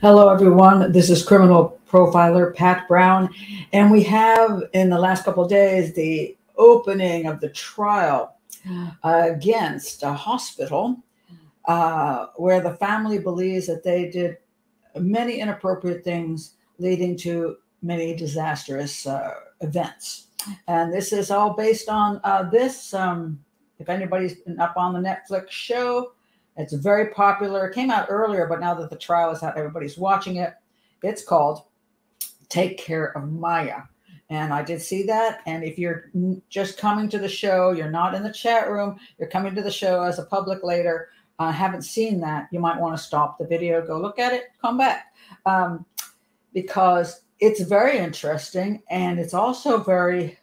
Hello, everyone. This is criminal profiler Pat Brown, and we have in the last couple of days the opening of the trial against a hospital uh, where the family believes that they did many inappropriate things leading to many disastrous uh, events. And this is all based on uh, this. Um, if anybody's been up on the Netflix show, it's very popular. It came out earlier, but now that the trial is out, everybody's watching it. It's called Take Care of Maya. And I did see that. And if you're just coming to the show, you're not in the chat room, you're coming to the show as a public later, uh, haven't seen that, you might want to stop the video, go look at it, come back. Um, because it's very interesting and it's also very,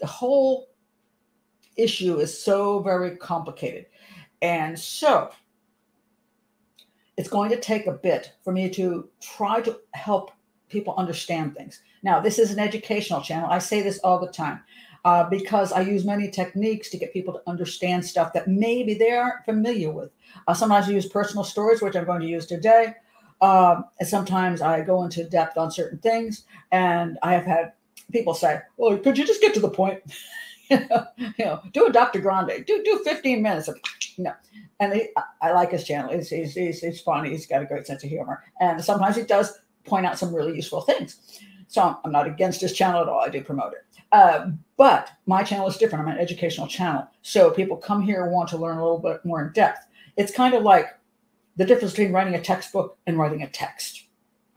the whole issue is so very complicated. And so it's going to take a bit for me to try to help people understand things. Now, this is an educational channel. I say this all the time uh, because I use many techniques to get people to understand stuff that maybe they aren't familiar with. Uh, sometimes I use personal stories, which I'm going to use today. Um, and sometimes I go into depth on certain things. And I have had people say, well, could you just get to the point? you know, do a Dr. Grande, do do 15 minutes. Of, know, and he, I like his channel. He's, he's, he's, he's funny. He's got a great sense of humor. And sometimes he does point out some really useful things. So I'm not against his channel at all. I do promote it. Uh, but my channel is different. I'm an educational channel. So people come here and want to learn a little bit more in depth. It's kind of like the difference between writing a textbook and writing a text.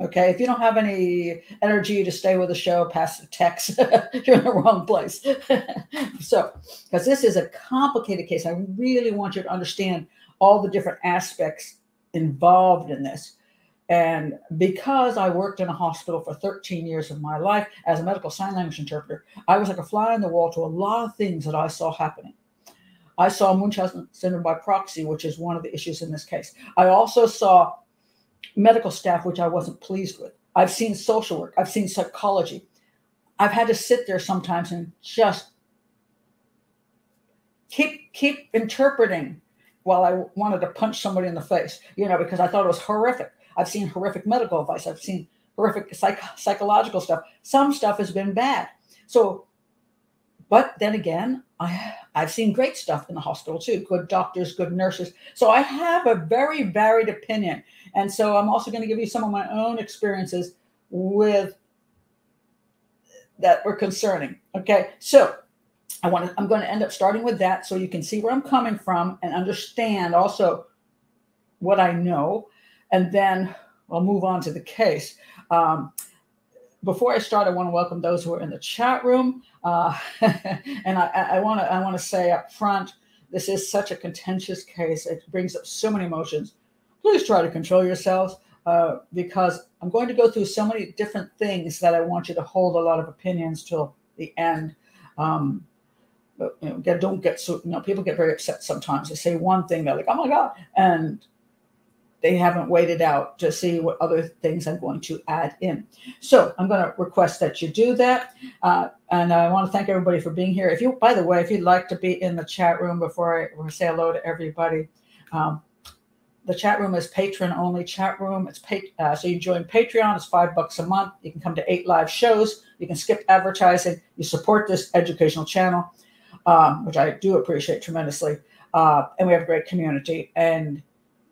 Okay, if you don't have any energy to stay with the show past the text, you're in the wrong place. so, because this is a complicated case, I really want you to understand all the different aspects involved in this. And because I worked in a hospital for 13 years of my life as a medical sign language interpreter, I was like a fly on the wall to a lot of things that I saw happening. I saw Munchausen syndrome by proxy, which is one of the issues in this case. I also saw medical staff, which I wasn't pleased with. I've seen social work, I've seen psychology. I've had to sit there sometimes and just keep keep interpreting while I wanted to punch somebody in the face, you know, because I thought it was horrific. I've seen horrific medical advice. I've seen horrific psych- psychological stuff. Some stuff has been bad. So, but then again, I I've seen great stuff in the hospital too. Good doctors, good nurses. So I have a very varied opinion. And so I'm also going to give you some of my own experiences with that were concerning. Okay. So I want to, I'm going to end up starting with that so you can see where I'm coming from and understand also what I know. And then I'll move on to the case. Um, before I start, I want to welcome those who are in the chat room. Uh, and I, I want to I want to say up front, this is such a contentious case. It brings up so many emotions please try to control yourselves uh, because I'm going to go through so many different things that I want you to hold a lot of opinions till the end. Um, but, you know, get, don't get so, you know, people get very upset sometimes. They say one thing, they're like, oh my God. And they haven't waited out to see what other things I'm going to add in. So I'm going to request that you do that. Uh, and I want to thank everybody for being here. If you, by the way, if you'd like to be in the chat room before I say hello to everybody, um, the chat room is patron only chat room. It's pay, uh, so you join Patreon. It's five bucks a month. You can come to eight live shows. You can skip advertising. You support this educational channel, um, which I do appreciate tremendously. Uh, and we have a great community. And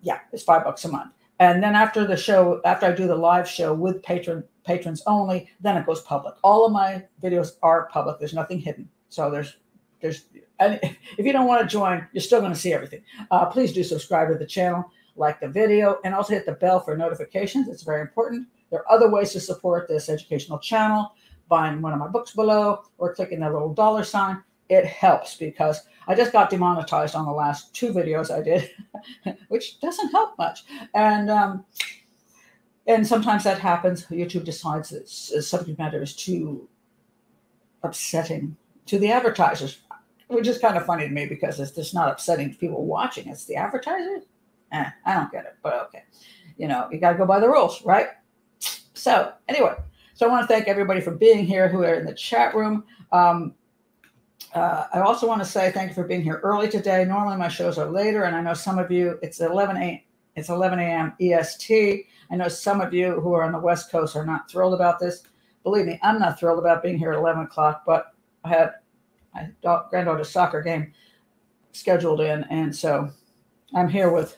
yeah, it's five bucks a month. And then after the show, after I do the live show with patron patrons only, then it goes public. All of my videos are public. There's nothing hidden. So there's there's and if you don't want to join, you're still going to see everything. Uh, please do subscribe to the channel like the video, and also hit the bell for notifications. It's very important. There are other ways to support this educational channel, buying one of my books below or clicking that little dollar sign. It helps because I just got demonetized on the last two videos I did, which doesn't help much. And um, and sometimes that happens. YouTube decides that subject matter is too upsetting to the advertisers, which is kind of funny to me because it's just not upsetting to people watching. It's the advertisers eh, I don't get it, but okay. You know, you got to go by the rules, right? So, anyway, so I want to thank everybody for being here who are in the chat room. Um, uh, I also want to say thank you for being here early today. Normally my shows are later, and I know some of you, it's 11 a, It's 11 a.m. EST. I know some of you who are on the West Coast are not thrilled about this. Believe me, I'm not thrilled about being here at 11 o'clock, but I had my granddaughter's soccer game scheduled in, and so I'm here with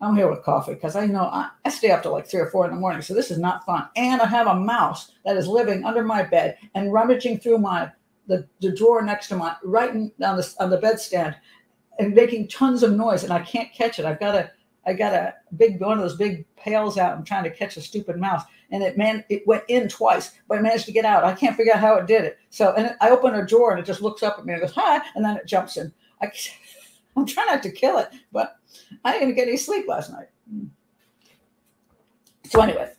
I'm here with coffee because I know I, I, stay up till like three or four in the morning, so this is not fun. And I have a mouse that is living under my bed and rummaging through my the, the drawer next to my right on the on the bedstand and making tons of noise, and I can't catch it. I've got a I got a big one of those big pails out. I'm trying to catch a stupid mouse, and it man it went in twice, but I managed to get out. I can't figure out how it did it. So and I open a drawer and it just looks up at me and goes hi, and then it jumps in. I, I'm trying not to kill it, but I didn't get any sleep last night. So anyway,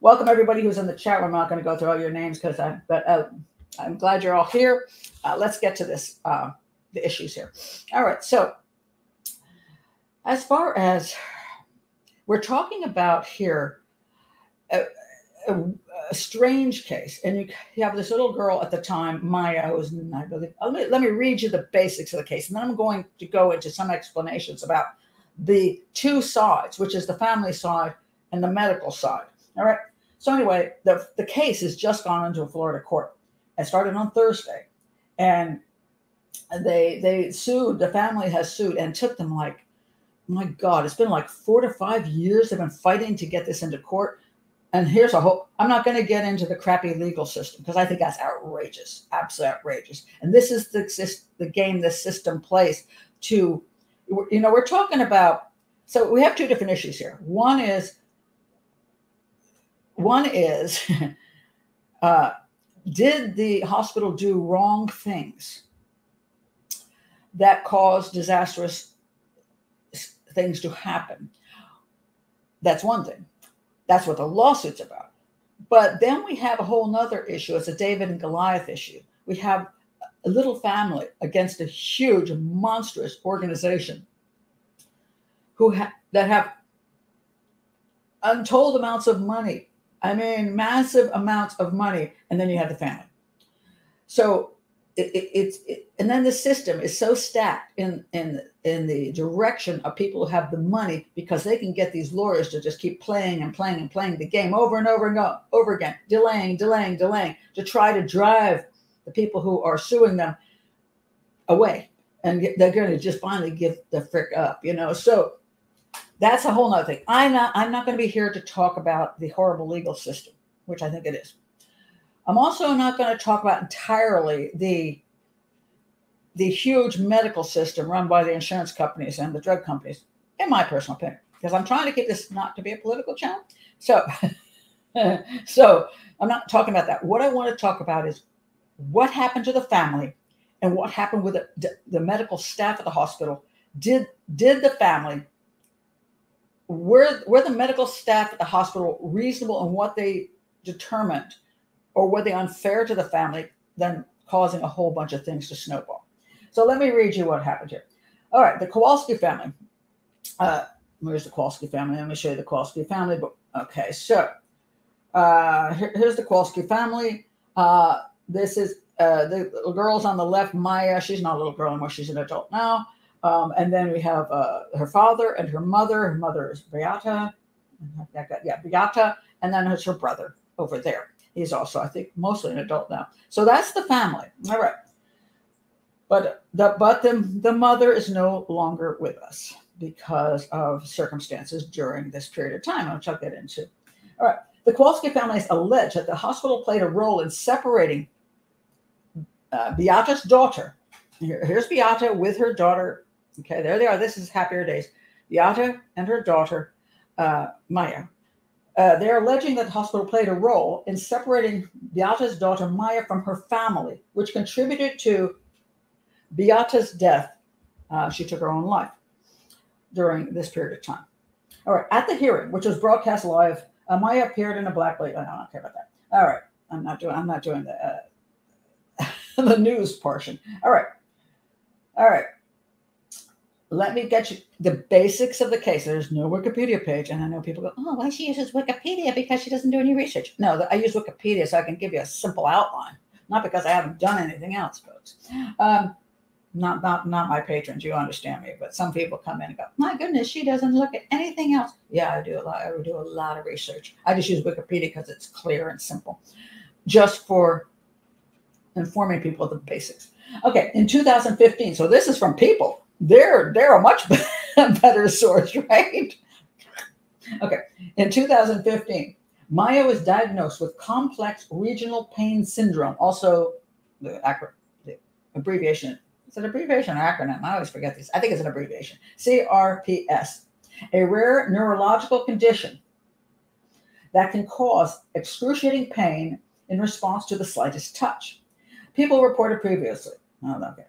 welcome everybody who's in the chat. I'm not going to go through all your names because I, but uh, I'm glad you're all here. Uh, let's get to this, uh, the issues here. All right. So as far as we're talking about here, a, a, strange case, and you, have this little girl at the time, Maya, who was, I believe, let me, let me read you the basics of the case, and then I'm going to go into some explanations about the two sides, which is the family side and the medical side. All right. So anyway, the, the case has just gone into a Florida court. It started on Thursday, and they they sued. The family has sued and took them like, my God, it's been like four to five years. They've been fighting to get this into court. And here's a hope. I'm not going to get into the crappy legal system because I think that's outrageous, absolutely outrageous. And this is the the game the system plays to you know, we're talking about, so we have two different issues here. One is, one is, uh, did the hospital do wrong things that caused disastrous things to happen? That's one thing. That's what the lawsuit's about. But then we have a whole nother issue. It's a David and Goliath issue. We have a little family against a huge, monstrous organization who ha- that have untold amounts of money. I mean, massive amounts of money, and then you have the family. So it, it, it's it, and then the system is so stacked in in in the direction of people who have the money because they can get these lawyers to just keep playing and playing and playing the game over and over and over again, delaying, delaying, delaying to try to drive the people who are suing them away. And they're going to just finally give the frick up you know? So that's a whole nother thing. I'm not i'm not going to be here to talk about the horrible legal system which i think it is i'm also not going to talk about entirely the the huge medical system run by the insurance companies and the drug companies in my personal opinion because i'm trying to keep this not to be a political channel. So so i'm not talking about that. What i want to talk about is what happened to the family and what happened with the, the medical staff at the hospital. Did did the family were were the medical staff at the hospital reasonable in what they determined, or were they unfair to the family, then causing a whole bunch of things to snowball? So let me read you what happened here. All right, the Kowalski family. Uh, where's the Kowalski family? Let me show you the Kowalski family. Okay, so uh, here, here's the Kowalski family. Uh, this is uh, the little girl's on the left, Maya. She's not a little girl anymore. She's an adult now. Um, and then we have uh, her father and her mother. Her mother is Beata. Yeah, Beata. And then there's her brother over there. He's also, I think, mostly an adult now. So that's the family. All right. But the but the, the mother is no longer with us because of circumstances during this period of time, which I'll get into. All right. The Kowalski family families allege that the hospital played a role in separating uh, Beata's daughter. Here, here's Beata with her daughter. Okay, there they are. This is happier days. Beata and her daughter, uh, Maya. Uh, they're alleging that the hospital played a role in separating Beata's daughter Maya from her family, which contributed to Beata's death. Uh, she took her own life during this period of time. All right, at the hearing, which was broadcast live, uh, Maya appeared in a black light. I don't care about that. All right, I'm not doing. I'm not doing the uh, the news portion. All right. All right. Let me get you the basics of the case. There's no Wikipedia page. And I know people go, oh, why she uses Wikipedia because she doesn't do any research. No, I use Wikipedia so I can give you a simple outline, not because I haven't done anything else, folks. Um, not not not my patrons. You understand me, but some people come in and go, "My goodness, she doesn't look at anything else." Yeah, I do a lot. I do a lot of research. I just use Wikipedia because it's clear and simple, just for informing people of the basics. Okay, in 2015. So this is from people. They're they're a much better source, right? Okay, in 2015, Maya was diagnosed with complex regional pain syndrome, also the, the abbreviation it's an abbreviation or acronym. I always forget these. I think it's an abbreviation. CRPS, a rare neurological condition that can cause excruciating pain in response to the slightest touch. People reported previously. Oh, okay.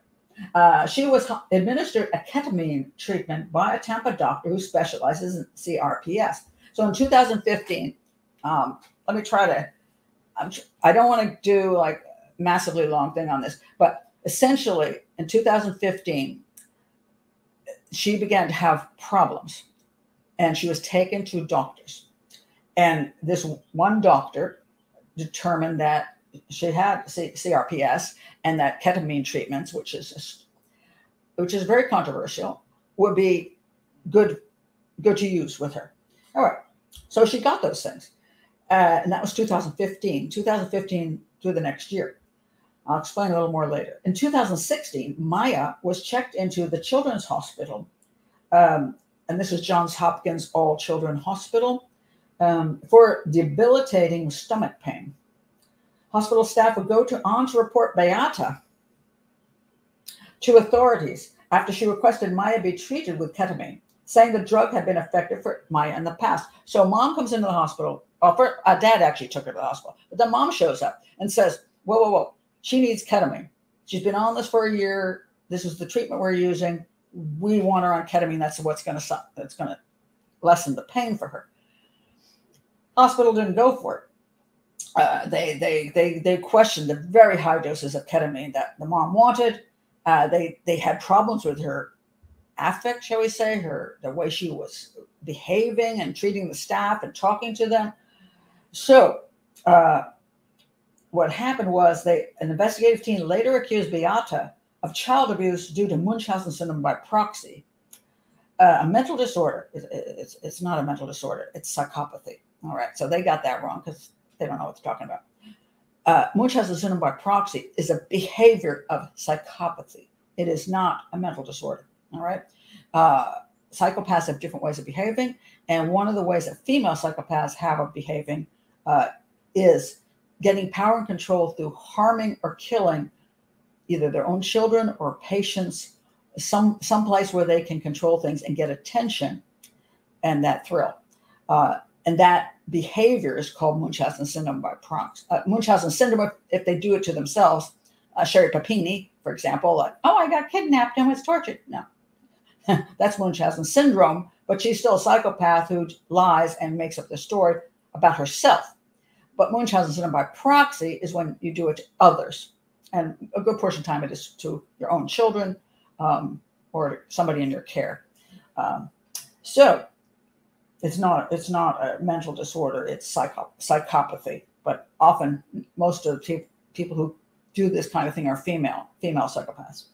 Uh, she was administered a ketamine treatment by a Tampa doctor who specializes in CRPS. So in 2015, um, let me try to. I'm, I don't want to do like massively long thing on this, but essentially in 2015, she began to have problems and she was taken to doctors. And this one doctor determined that she had CRPS and that ketamine treatments, which is which is very controversial, would be good good to use with her. All right, so she got those things, uh, and that was 2015. 2015 through the next year. I'll explain a little more later. In 2016, Maya was checked into the Children's Hospital, um, and this is Johns Hopkins All Children Hospital, um, for debilitating stomach pain. Hospital staff would go to on to report Beata to authorities after she requested Maya be treated with ketamine, saying the drug had been effective for Maya in the past. So mom comes into the hospital. Well, for, uh, dad actually took her to the hospital, but the mom shows up and says, "Whoa, whoa, whoa! She needs ketamine. She's been on this for a year. This is the treatment we're using. We want her on ketamine. That's what's going to that's going to lessen the pain for her. Hospital didn't go for it. Uh, they they they they questioned the very high doses of ketamine that the mom wanted. Uh, they they had problems with her affect, shall we say, her the way she was behaving and treating the staff and talking to them. So uh, what happened was they an investigative team later accused Beata of child abuse due to Munchausen syndrome by proxy, uh, a mental disorder. It's, it's, it's not a mental disorder; it's psychopathy. All right, so they got that wrong because they don't know what they're talking about. Uh, Munchausen syndrome by proxy is a behavior of psychopathy. It is not a mental disorder. All right. Uh, psychopaths have different ways of behaving, and one of the ways that female psychopaths have of behaving uh, is getting power and control through harming or killing either their own children or patients, some some place where they can control things and get attention and that thrill. Uh, and that behavior is called Munchausen syndrome by proxy. Uh, Munchausen syndrome, if they do it to themselves, uh, Sherri Papini, for example, like, oh, I got kidnapped and was tortured. No, that's Munchausen syndrome, but she's still a psychopath who lies and makes up the story about herself. But Munchausen syndrome by proxy is when you do it to others. And a good portion of time it is to your own children um, or somebody in your care. Um, so it's not it's not a mental disorder, it's psycho- psychopathy. But often most of the pe- people who do this kind of thing are female, female psychopaths.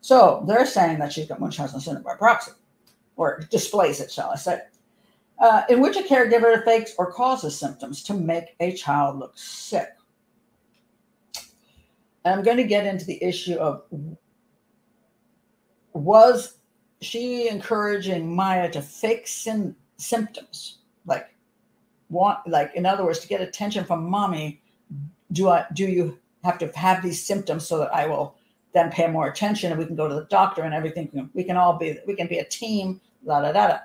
So they're saying that she's got Munchausen syndrome by proxy, or displays it, shall I say uh, in which a caregiver fakes or causes symptoms to make a child look sick. And I'm going to get into the issue of was she encouraging Maya to fake sim- symptoms, like want, like in other words, to get attention from mommy? Do I do you have to have these symptoms so that I will then pay more attention and we can go to the doctor and everything? We can all be we can be a team. la da da da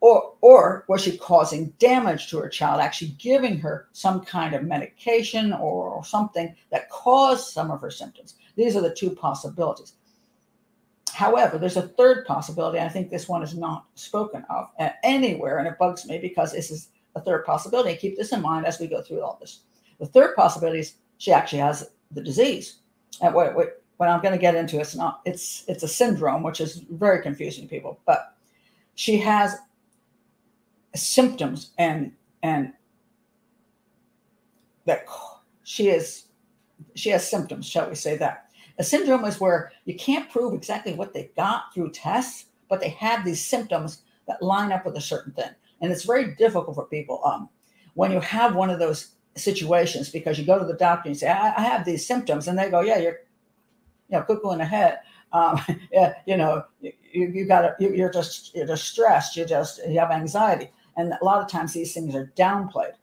or or was she causing damage to her child actually giving her some kind of medication or something that caused some of her symptoms these are the two possibilities however there's a third possibility i think this one is not spoken of uh, anywhere and it bugs me because this is a third possibility. Keep this in mind as we go through all this. The third possibility is she actually has the disease. And what, what, what i'm going to get into it's not it's it's a syndrome which is very confusing to people but she has symptoms and and that she is she has symptoms shall we say that A syndrome is where you can't prove exactly what they got through tests, but they have these symptoms that line up with a certain thing. And it's very difficult for people um, when you have one of those situations because you go to the doctor and you say, I, I have these symptoms. And they go, Yeah, you're you know, cuckoo in the head. Um, yeah, you know, you, you got to, you, are just, you're just stressed. You just, you have anxiety. And a lot of times these things are downplayed,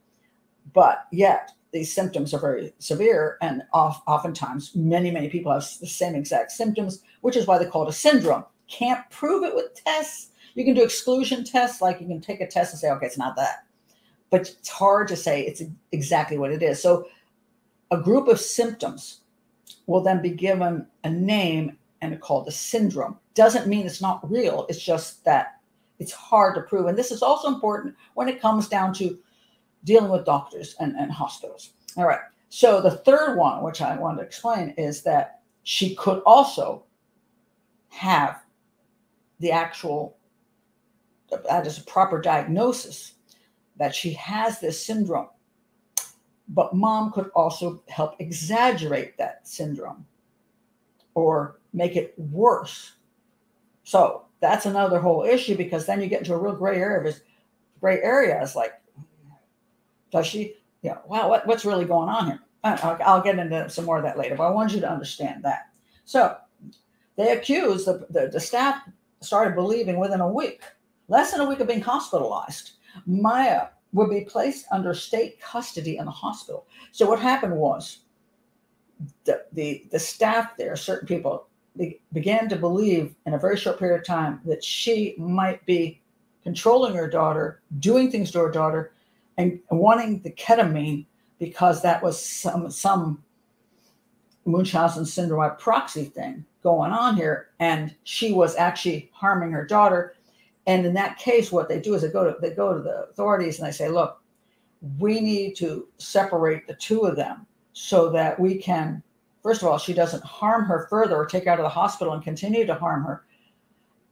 but yet these symptoms are very severe. And off, oftentimes many, many people have the same exact symptoms, which is why they call it a syndrome. Can't prove it with tests. You can do exclusion tests, like you can take a test and say, okay, it's not that. But it's hard to say it's exactly what it is. So a group of symptoms will then be given a name and called a syndrome. Doesn't mean it's not real. It's just that it's hard to prove. And this is also important when it comes down to dealing with doctors and, and hospitals. All right. So the third one, which I want to explain, is that she could also have the actual, that is a proper diagnosis that she has this syndrome but mom could also help exaggerate that syndrome or make it worse. So that's another whole issue because then you get into a real gray area. Of gray area is like, does she, know, wow, what, what's really going on here? Uh, I'll, I'll get into some more of that later, but I want you to understand that. So they accused the, the, the staff started believing within a week, less than a week of being hospitalized, Maya would be placed under state custody in the hospital. So what happened was the, the, the staff there, certain people, be, began to believe in a very short period of time that she might be controlling her daughter, doing things to her daughter, and wanting the ketamine because that was some some Munchausen syndrome proxy thing going on here, and she was actually harming her daughter and in that case, what they do is they go to they go to the authorities and they say, look, we need to separate the two of them so that we can, first of all, she doesn't harm her further or take her out of the hospital and continue to harm her.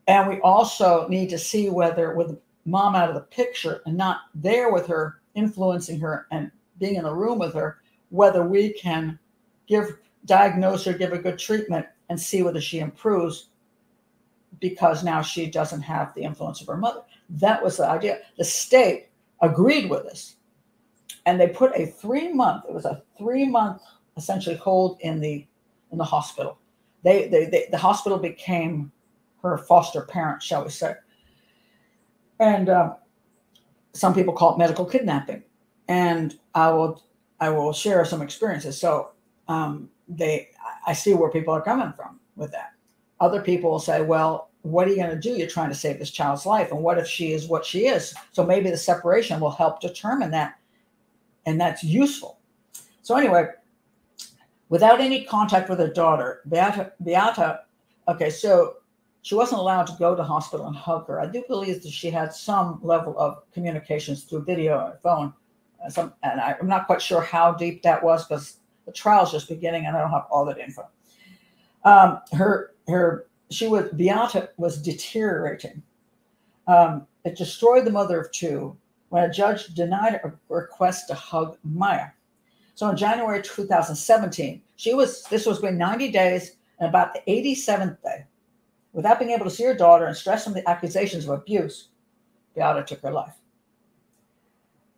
And we also need to see whether with mom out of the picture and not there with her, influencing her and being in the room with her, whether we can give diagnose her, give a good treatment, and see whether she improves because now she doesn't have the influence of her mother. That was the idea. The state agreed with us. And they put a three month, it was a three month essentially hold in the in the hospital. They, they, they the hospital became her foster parent, shall we say. And uh, some people call it medical kidnapping. And I will I will share some experiences. So um, they I see where people are coming from with that. Other people will say, well, what are you going to do? You're trying to save this child's life. And what if she is what she is? So maybe the separation will help determine that. And that's useful. So, anyway, without any contact with her daughter, Beata, Beata, okay, so she wasn't allowed to go to hospital and hug her. I do believe that she had some level of communications through video or phone. Uh, some, and I, am not quite sure how deep that was because the trial's just beginning and I don't have all that info. Um, her her she was Beata was deteriorating. Um, it destroyed the mother of two when a judge denied a request to hug Maya. So in January 2017, she was this was been 90 days and about the 87th day, without being able to see her daughter and stressed from the accusations of abuse, Beata took her life.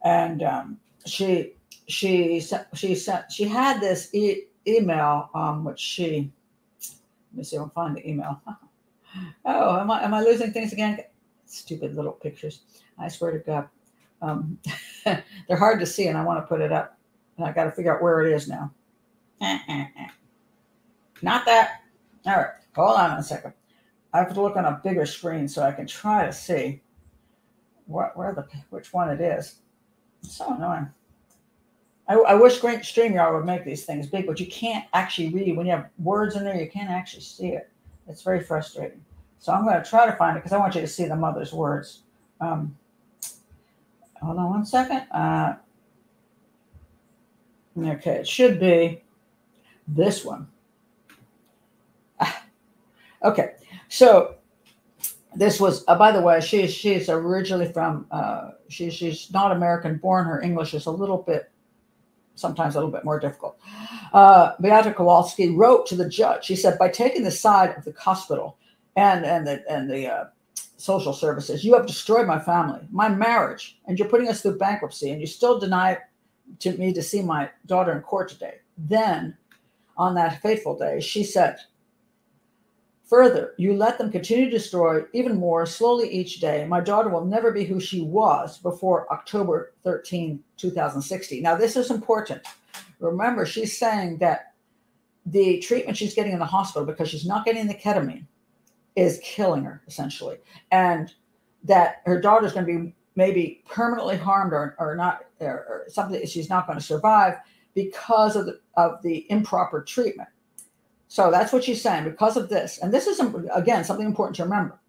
And um, she she she sent she had this e- email um, which she let me see if I can find the email. oh, am I am I losing things again? Stupid little pictures. I swear to God. Um, they're hard to see, and I want to put it up. And I got to figure out where it is now. Not that. All right. Hold on a second. I have to look on a bigger screen so I can try to see what where the which one it is. It's so annoying. I, I wish Great StreamYard would make these things big, but you can't actually read when you have words in there. You can't actually see it. It's very frustrating. So I'm going to try to find it because I want you to see the mother's words. Um, hold on one second. Uh, okay, it should be this one. Ah, okay, so this was, uh, by the way, she's she's originally from, uh, she, she's not American born. Her English is a little bit sometimes a little bit more difficult. Uh, Beata Kowalski wrote to the judge. She said, by taking the side of the hospital and, and the, and the uh, social services, you have destroyed my family, my marriage, and you're putting us through bankruptcy, and you still deny to me to see my daughter in court today. Then, on that fateful day, she said, Further, you let them continue to destroy even more slowly each day. My daughter will never be who she was before October 13, 2060. Now, this is important. Remember, she's saying that the treatment she's getting in the hospital because she's not getting the ketamine is killing her, essentially. And that her daughter's going to be maybe permanently harmed or, or not, or, or something she's not going to survive because of the, of the improper treatment. So that's what she's saying because of this. And this is, again, something important to remember.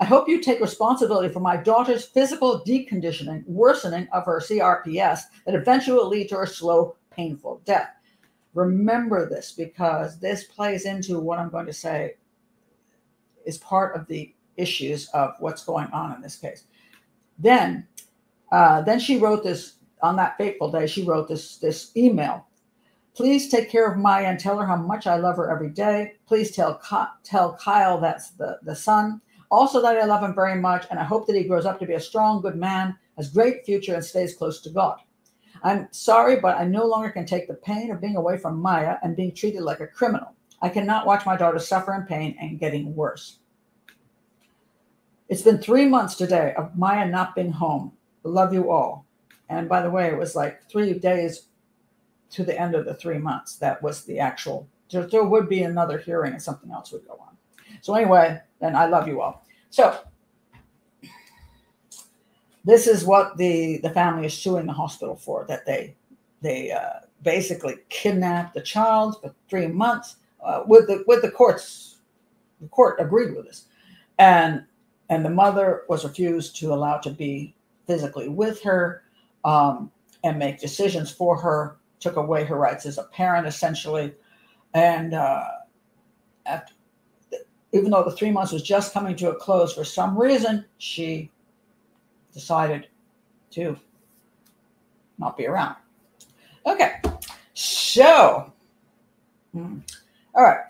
I hope you take responsibility for my daughter's physical deconditioning, worsening of her CRPS that eventually will lead to her slow, painful death. Remember this because this plays into what I'm going to say is part of the issues of what's going on in this case. Then, uh, then she wrote this on that fateful day. She wrote this this email Please take care of Maya and tell her how much I love her every day. Please tell tell Kyle that's the, the son. Also that I love him very much and I hope that he grows up to be a strong, good man, has great future and stays close to God. I'm sorry, but I no longer can take the pain of being away from Maya and being treated like a criminal. I cannot watch my daughter suffer in pain and getting worse. It's been three months today of Maya not being home. Love you all. And by the way, it was like three days to the end of the three months. That was the actual, there, there would be another hearing and something else would go on. So, anyway, then I love you all. So, this is what the, the family is suing the hospital for that they, they uh, basically kidnapped the child for three months uh, with the with the courts. The court agreed with this, and and the mother was refused to allow to be physically with her um, and make decisions for her took away her rights as a parent, essentially. And uh, after, even though the three months was just coming to a close, for some reason, she decided to not be around. Okay, so, hmm, all right.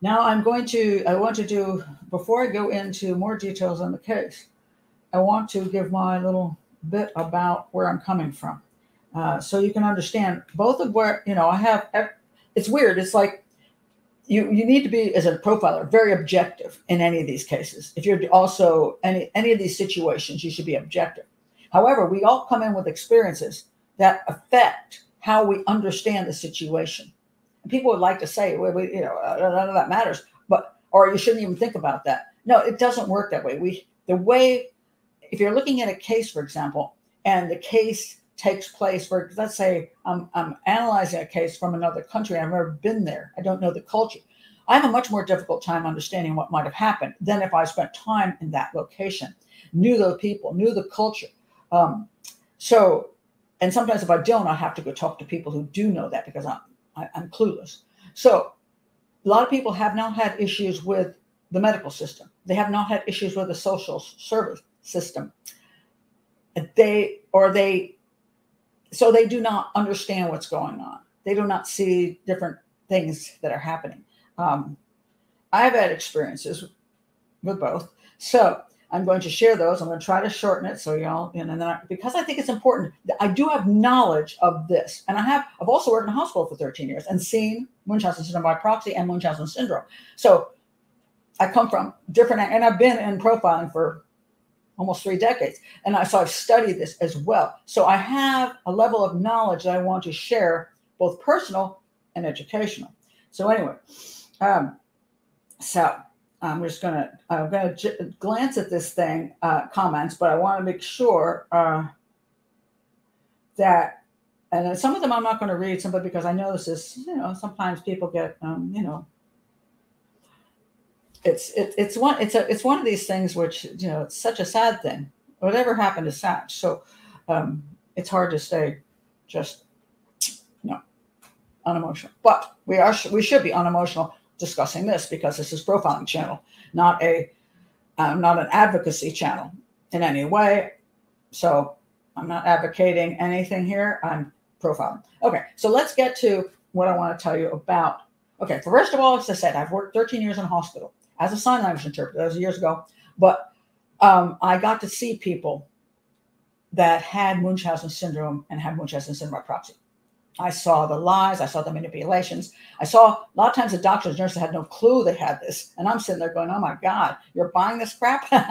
Now I'm going to, I want to do, before I go into more details on the case, I want to give my little bit about where I'm coming from. Uh, so you can understand both of where you know I have. It's weird. It's like you you need to be as a profiler very objective in any of these cases. If you're also any any of these situations, you should be objective. However, we all come in with experiences that affect how we understand the situation. And people would like to say, well, we, you know, uh, none of that matters, but or you shouldn't even think about that. No, it doesn't work that way. We the way if you're looking at a case, for example, and the case takes place where let's say I'm, I'm analyzing a case from another country i've never been there i don't know the culture i have a much more difficult time understanding what might have happened than if i spent time in that location. Knew those people knew the culture um, so and sometimes if i don't i have to go talk to people who do know that because i'm I, am i am clueless. So a lot of people have not had issues with the medical system. They have not had issues with the social service system. They or they so they do not understand what's going on. They do not see different things that are happening. Um, I've had experiences with both. So I'm going to share those. I'm going to try to shorten it so y'all, and then I, because I think it's important, I do have knowledge of this. And I have, I've also worked in a hospital for 13 years and seen Munchausen syndrome by proxy and Munchausen syndrome. So I come from different, and I've been in profiling for almost three decades. And I, so I've studied this as well. So I have a level of knowledge that I want to share, both personal and educational. So anyway, um, so I'm just gonna I'm gonna j- glance at this thing uh, comments, but I want to make sure uh, that and some of them I'm not going to read, simply because I know this is you know sometimes people get um, you know it's it, it's one it's a it's one of these things which you know it's such a sad thing. Whatever happened to Satch? So um, it's hard to stay just you know unemotional. But we are we should be unemotional discussing this because this is profiling channel, not a um, not an advocacy channel in any way. So I'm not advocating anything here. I'm profiling. Okay, so let's get to what I want to tell you about. Okay, first of all, as I said, I've worked 13 years in hospital as a sign language interpreter. That was years ago, but um, I got to see people that had Munchausen syndrome and had Munchausen syndrome by proxy. I saw the lies, I saw the manipulations. I saw a lot of times the doctors, nurses had no clue they had this. And I'm sitting there going, oh my God, you're buying this crap? and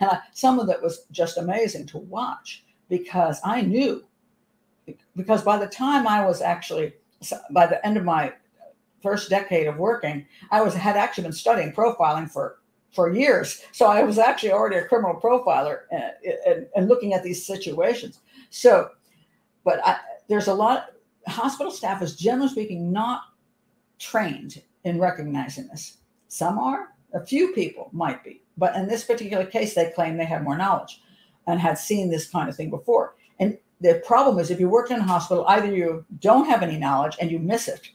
I, some of it was just amazing to watch because I knew, because by the time I was actually, by the end of my first decade of working, I was had actually been studying profiling for for years. So I was actually already a criminal profiler and, and, and looking at these situations. So, but I, there's a lot hospital staff is generally speaking not trained in recognizing this. Some are, a few people might be, but in this particular case, they claim they have more knowledge and had seen this kind of thing before. And the problem is, if you work in a hospital, either you don't have any knowledge and you miss it,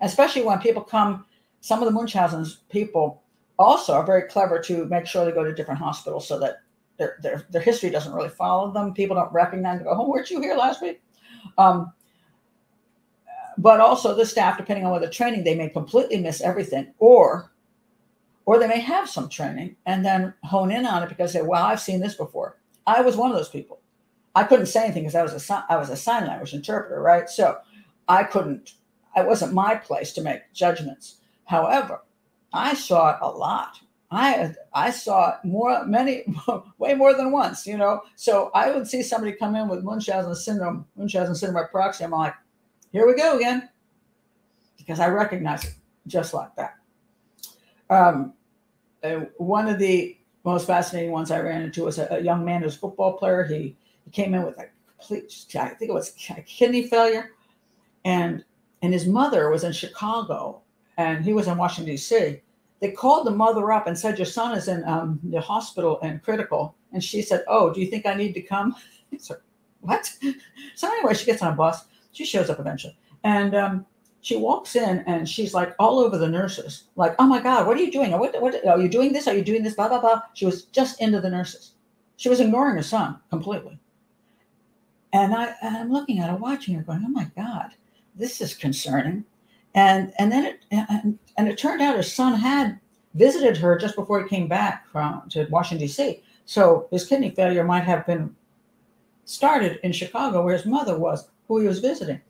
especially when people come. Some of the Munchausen's people also are very clever to make sure they go to different hospitals so that their their, their history doesn't really follow them. People don't recognize. Them, go, oh, weren't you here last week? Um, but also the staff, depending on whether training, they may completely miss everything, or or they may have some training and then hone in on it because they, say, well, I've seen this before. I was one of those people. I couldn't say anything because I was a I was a sign language interpreter, right? So I couldn't. It wasn't my place to make judgments. However, I saw it a lot. I I saw it more, many, way more than once. You know, so I would see somebody come in with Munchausen syndrome, Munchausen syndrome by proxy. I'm like, here we go again, because I recognize it just like that. Um, one of the most fascinating ones I ran into was a, a young man who's a football player. He, he came in with a complete, I think it was kidney failure, and and his mother was in Chicago, and he was in Washington D.C. They called the mother up and said, "Your son is in um, the hospital and critical." And she said, "Oh, do you think I need to come?" Said, "What?" So anyway, she gets on a bus she shows up eventually. And um, she walks in and she's like all over the nurses, like, oh my God, what are you doing? What, what, are you doing this? Are you doing this? Blah, blah, blah. She was just into the nurses. She was ignoring her son completely. And, I, and I'm looking at her, watching her, going, oh my God, this is concerning. And, and then it, and, and it turned out her son had visited her just before he came back from to Washington, D.C. So his kidney failure might have been started in Chicago where his mother was who he was visiting.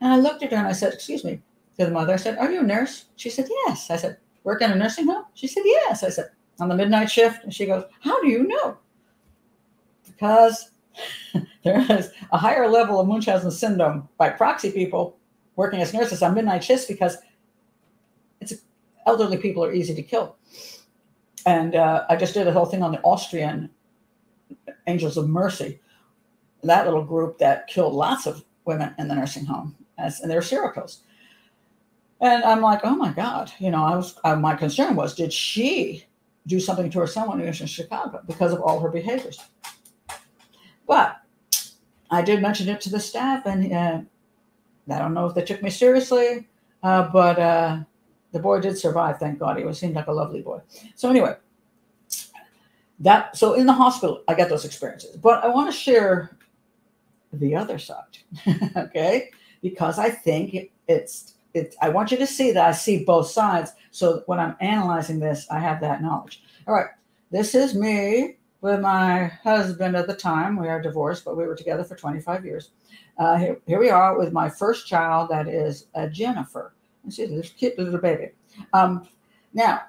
And I looked at her and I said, Excuse me, to the mother. I said, Are you a nurse? She said, Yes. I said, Work in a nursing home? She said, Yes. I said, On the midnight shift? And she goes, How do you know? Because there is a higher level of Munchausen syndrome by proxy people working as nurses on midnight shifts because it's elderly people are easy to kill. And uh, I just did a whole thing on the Austrian Angels of Mercy, that little group that killed lots of women in the nursing home, as, and they're serial killers. And I'm like, oh my God, you know, I was, uh, my concern was, did she do something to her when he was in Chicago because of all her behaviors? But I did mention it to the staff, and uh, I don't know if they took me seriously, uh, but uh, the boy did survive. Thank God. He was seemed like a lovely boy. So anyway, that so in the hospital, I got those experiences. But I want to share the other side, okay? Because I think it, it's it, I want you to see that I see both sides. So when I'm analyzing this, I have that knowledge. All right, this is me with my husband at the time. We are divorced, but we were together for 25 years. Uh, here, here, we are with my first child, that is uh, Jennifer. She's this cute little baby. Um, now,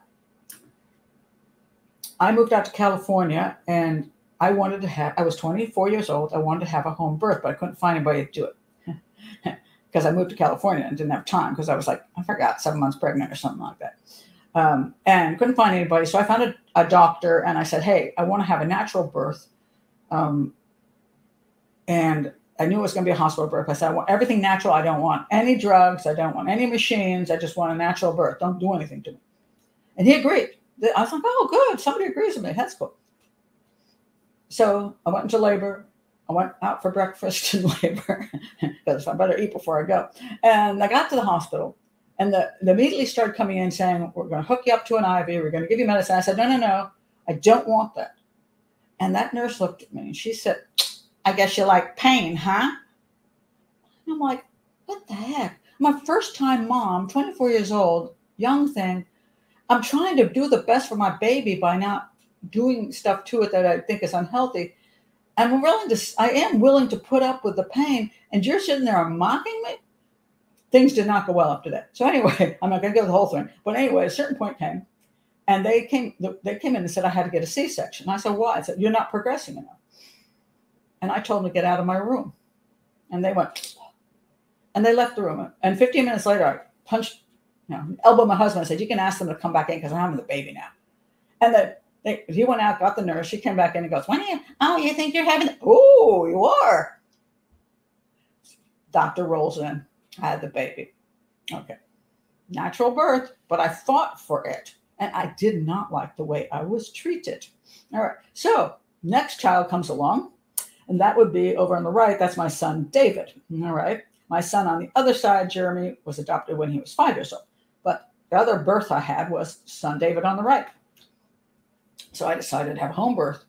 I moved out to California and I wanted to have, I was 24 years old. I wanted to have a home birth, but I couldn't find anybody to do it because I moved to California and didn't have time because I was like, I forgot, seven months pregnant or something like that. Um, and couldn't find anybody. So I found a, a, doctor and I said, Hey, I want to have a natural birth. Um, and I knew it was going to be a hospital birth. I said, I want everything natural. I don't want any drugs. I don't want any machines. I just want a natural birth. Don't do anything to me. And he agreed. I was like, oh, good. Somebody agrees with me. That's cool. So I went into labor. I went out for breakfast in labor because I better eat before I go. And I got to the hospital and the, they immediately started coming in saying, We're going to hook you up to an IV. We're going to give you medicine. I said, No, no, no. I don't want that. And that nurse looked at me and she said, I guess you like pain, huh? I'm like, what the heck? My first time mom, 24 years old, young thing. I'm trying to do the best for my baby by not doing stuff to it that I think is unhealthy. I'm willing to, I am willing to put up with the pain, and you're sitting there mocking me. Things did not go well after that. So anyway, I'm not going to go the whole thing, but anyway, a certain point came, and they came, they came in and said I had to get a C-section. I said, why? I said, you're not progressing enough. And I told them to get out of my room, and they went, and they left the room. And 15 minutes later, I punched, you know, elbowed my husband. I said, you can ask them to come back in because I'm having the baby now. And then they, he went out, got the nurse. She came back in and goes, when are you, oh, you think you're having, oh, you are. Doctor rolls in. I had the baby. Okay. Natural birth, but I fought for it. And I did not like the way I was treated. All right. So next child comes along, and that would be over on the right. That's my son, David. All right. My son on the other side, Jeremy, was adopted when he was five years old. But the other birth I had was son David on the right. So I decided to have a home birth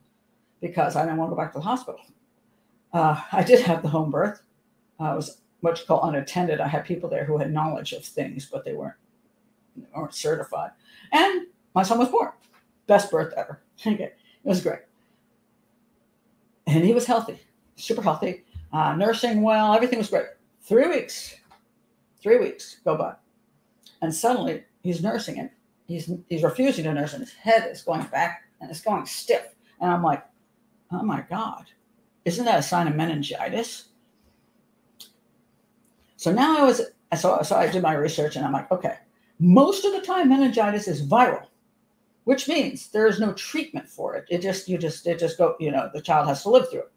because I didn't want to go back to the hospital. Uh, I did have the home birth. Uh, I was what you call unattended. I had people there who had knowledge of things, but they weren't weren't certified. And my son was born. Best birth ever. Okay, it was great. And he was healthy, super healthy, uh, nursing well. Everything was great. Three weeks, three weeks go by, and suddenly he's nursing it. He's he's refusing to nurse, and his head is going back and it's going stiff. And I'm like, oh my God, isn't that a sign of meningitis? So now I was, so, so I did my research and I'm like, okay, most of the time meningitis is viral, which means there is no treatment for it. It just, you just, it just go, you know, the child has to live through it.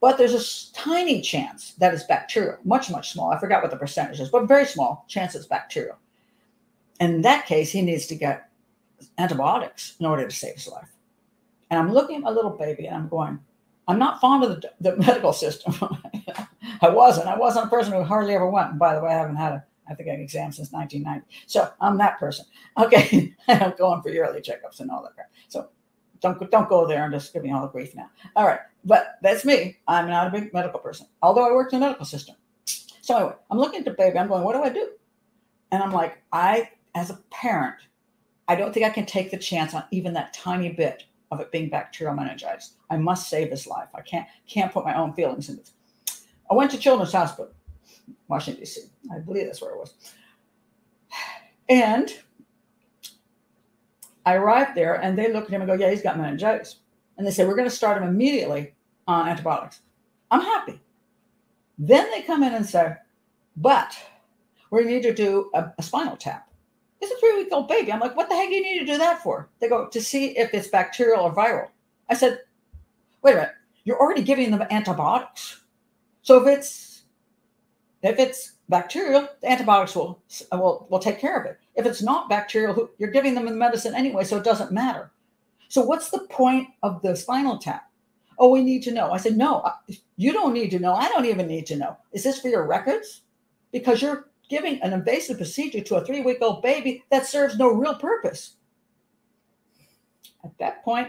But there's a tiny chance that it's bacterial, much, much small. I forgot what the percentage is, but very small chance it's bacterial. And in that case, he needs to get antibiotics in order to save his life. And I'm looking at my little baby and I'm going, I'm not fond of the, the medical system. I wasn't. I wasn't a person who hardly ever went. And by the way, I haven't had a, I think I have an exam since 1990. So I'm that person. Okay. I'm going for yearly checkups and all that crap. So don't, don't go there and just give me all the grief now. All right. But that's me. I'm not a big medical person, although I worked in the medical system. So anyway, I'm looking at the baby. I'm going, what do I do? And I'm like, I, as a parent, I don't think I can take the chance on even that tiny bit of it being bacterial meningitis. I must save his life. I can't can't put my own feelings in this. I went to Children's Hospital, Washington D.C. I believe that's where it was, and I arrived there, and they looked at him and go, "Yeah, he's got meningitis," and they said, "We're going to start him immediately on antibiotics." I'm happy. Then they come in and say, "But we need to do a, a spinal tap." It's a three week old baby. I'm like, what the heck do you need to do that for? They go, to see if it's bacterial or viral. I said, wait a minute, you're already giving them antibiotics. So if it's if it's bacterial, the antibiotics will will, will take care of it. If it's not bacterial, you're giving them the medicine anyway, so it doesn't matter. So what's the point of the spinal tap? Oh, we need to know. I said, no, you don't need to know. I don't even need to know. Is this for your records? Because you're giving an invasive procedure to a three week old baby that serves no real purpose. At that point,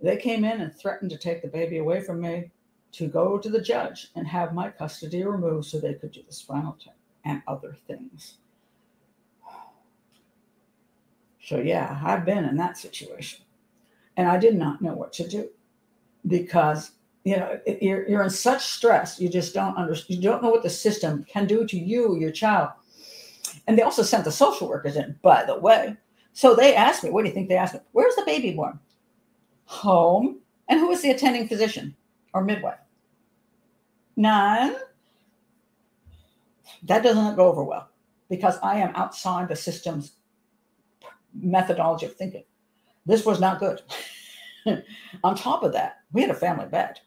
they came in and threatened to take the baby away from me to go to the judge and have my custody removed so they could do the spinal tap and other things. So, yeah, I've been in that situation. And I did not know what to do because you know you're, you're in such stress you just don't understand you don't know what the system can do to you your child. And they also sent the social workers in by the way. So they asked me what do you think they asked me? Where's the baby born? Home. And who is the attending physician or midwife none that doesn't go over well because i am outside the system's methodology of thinking this was not good on top of that we had a family bed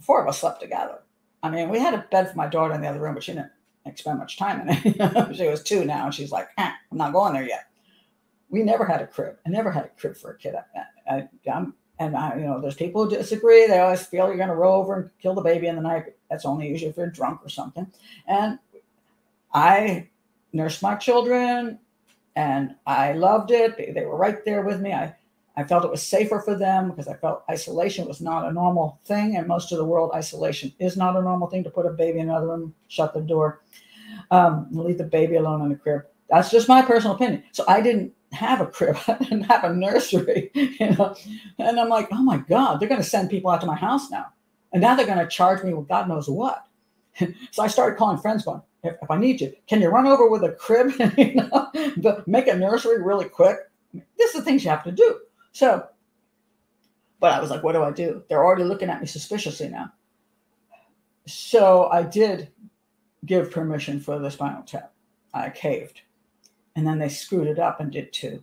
four of us slept together. I mean, we had a bed for my daughter in the other room, but she didn't spend much time in it. she was two now, and she's like, eh, I'm not going there yet. We never had a crib. I never had a crib for a kid. I, I, I'm, and I, you know, there's people who disagree. They always feel you're going to roll over and kill the baby in the night. That's only usually if you're drunk or something. And I nursed my children, and I loved it. They, they were right there with me. I I felt it was safer for them because I felt isolation was not a normal thing. And most of the world, isolation is not a normal thing to put a baby in another room, shut the door, um, leave the baby alone in the crib. That's just my personal opinion. So I didn't have a crib, didn't have a nursery, you know. And I'm like, oh my God, they're going to send people out to my house now. And now they're going to charge me with God knows what. so I started calling friends going, if, if I need you, can you run over with a crib, you know, make a nursery really quick? This is the things you have to do. So, but I was like, what do I do? They're already looking at me suspiciously now. So I did give permission for the spinal tap. I caved. And then they screwed it up and did two.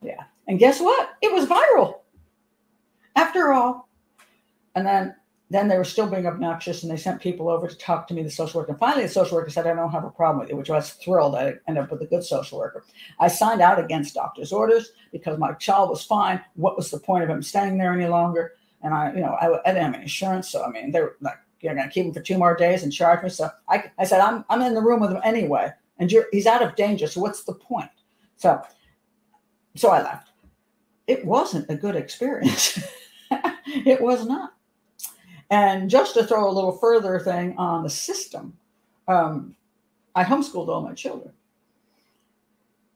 Yeah. And guess what? It was viral. After all. And then then they were still being obnoxious and they sent people over to talk to me, the social worker. And finally, the social worker said, I don't have a problem with you, which I was thrilled. I ended up with a good social worker. I signed out against doctor's orders because my child was fine. What was the point of him staying there any longer? And I, you know, I, I didn't have any insurance. So, I mean, they were like, you're going to keep him for two more days and charge me. So I, I said, I'm, I'm in the room with him anyway. And he's out of danger. So what's the point? So, so I left. It wasn't a good experience. it was not. And just to throw a little further thing on the system, um, I homeschooled all my children.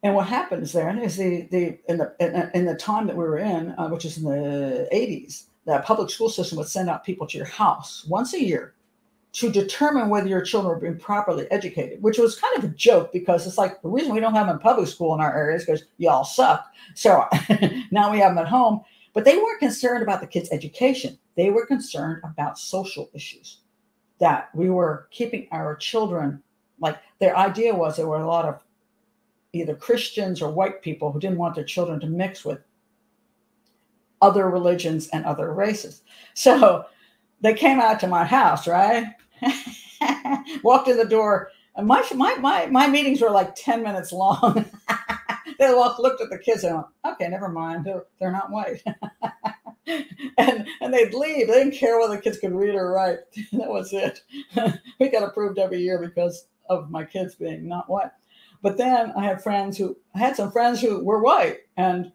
And what happens then is the the in the in, in the time that we were in, uh, which is in the 80s, the public school system would send out people to your house once a year to determine whether your children were being properly educated, which was kind of a joke because it's like the reason we don't have them in public school in our area is because y'all suck. So now we have them at home. But they weren't concerned about the kids' education. They were concerned about social issues, that we were keeping our children, like their idea was there were a lot of either Christians or white people who didn't want their children to mix with other religions and other races. So they came out to my house, right? Walked in the door. And my, my, my, my meetings were like 10 minutes long. they all looked at the kids and went, okay, never mind. They're, they're not white. and and they'd leave. They didn't care whether the kids could read or write. that was it. we got approved every year because of my kids being not white. But then I had friends who I had some friends who were white and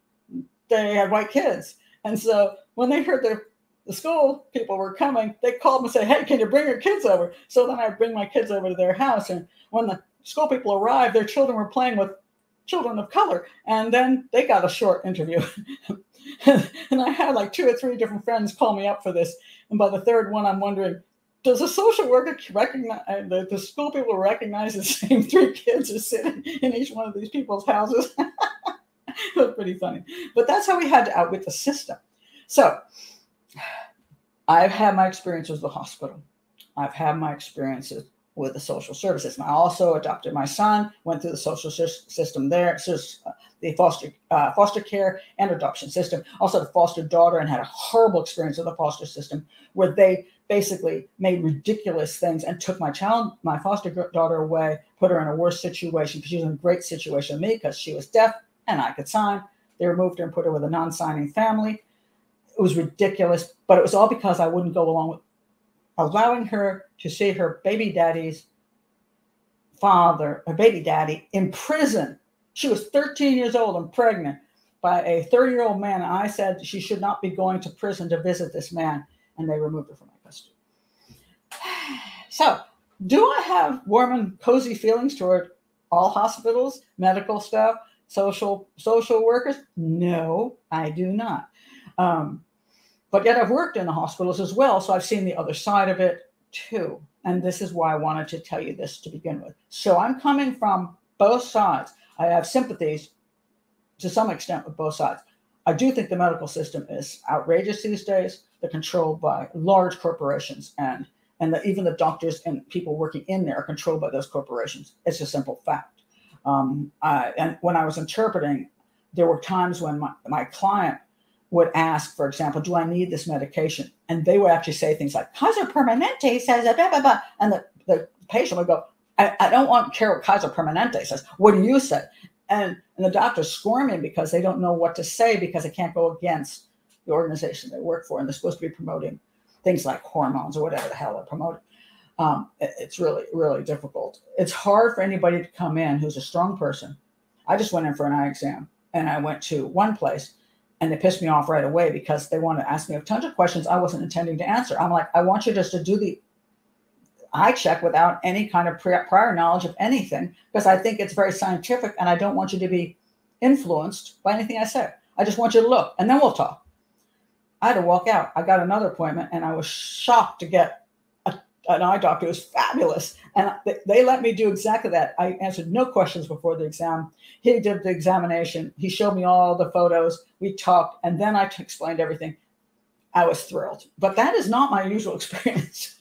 they had white kids. And so when they heard the the school people were coming, they called me and said, Hey, can you bring your kids over? So then I'd bring my kids over to their house. And when the school people arrived, their children were playing with children of color. And then they got a short interview. and I had like two or three different friends call me up for this. And by the third one, I'm wondering, does a social worker recognize uh, the, the school people recognize the same three kids are sitting in each one of these people's houses? it was pretty funny. But that's how we had to outwit the system. So I've had my experiences with the hospital. I've had my experiences with the social services. And I also adopted my son, went through the social system there, the foster uh, foster care and adoption system. Also, the foster daughter, and had a horrible experience with the foster system, where they basically made ridiculous things and took my child, my foster daughter away, put her in a worse situation because she was in a great situation with me because she was deaf and I could sign. They removed her and put her with a non-signing family. It was ridiculous, but it was all because I wouldn't go along with allowing her to see her baby daddy's father, her baby daddy, in prison. She was 13 years old and pregnant by a 30 year old man. I said she should not be going to prison to visit this man, and they removed her from my custody. So, do I have warm and cozy feelings toward all hospitals, medical staff, social social workers? No, I do not. Um, but yet I've worked in the hospitals as well, so I've seen the other side of it too. And this is why I wanted to tell you this to begin with. So I'm coming from both sides. I have sympathies to some extent with both sides. I do think the medical system is outrageous these days. They're controlled by large corporations, and and the, even the doctors and people working in there are controlled by those corporations. It's a simple fact. Um, I, and when I was interpreting, there were times when my, my client would ask, for example, do I need this medication? And they would actually say things like, Kaiser Permanente says, blah, blah, blah. And the, the patient would go, I, I don't want care what Kaiser Permanente says. What do you say? And, and the doctor's squirming because they don't know what to say because they can't go against the organization they work for. And they're supposed to be promoting things like hormones or whatever the hell they're promoting. Um, it, it's really, really difficult. It's hard for anybody to come in who's a strong person. I just went in for an eye exam and I went to one place and they pissed me off right away because they wanted to ask me a ton of questions I wasn't intending to answer. I'm like, I want you just to do the eye check without any kind of prior knowledge of anything because I think it's very scientific and I don't want you to be influenced by anything I say. I just want you to look and then we'll talk. I had to walk out. I got another appointment and I was shocked to get an eye doctor. It was fabulous. And they, let me do exactly that. I answered no questions before the exam. He did the examination. He showed me all the photos. We talked and then I explained everything. I was thrilled. But that is not my usual experience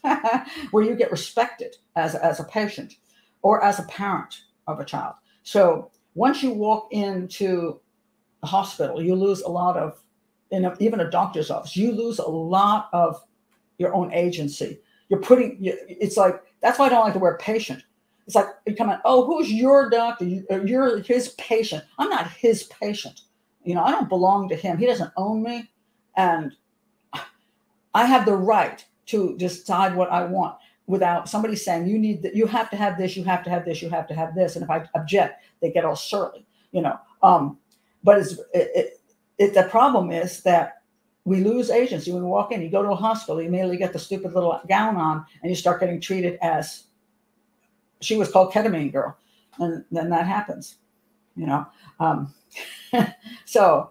where you get respected as, as a patient or as a parent of a child. So once you walk into a hospital, you lose a lot of, in a, even a doctor's office, you lose a lot of your own agency. You're putting, it's like, that's why I don't like the word patient. It's like you come in, oh, who's your doctor? Uh, you're his patient. I'm not his patient. You know, I don't belong to him. He doesn't own me. And I have the right to decide what I want without somebody saying you need that you have to have this, you have to have this, you have to have this. And if I object, they get all surly, you know. Um, but it's it, it, it, the problem is that we lose agency we walk in. You go to a hospital, you immediately get the stupid little gown on, and you start getting treated as she was called ketamine girl, and then that happens, you know. Um, so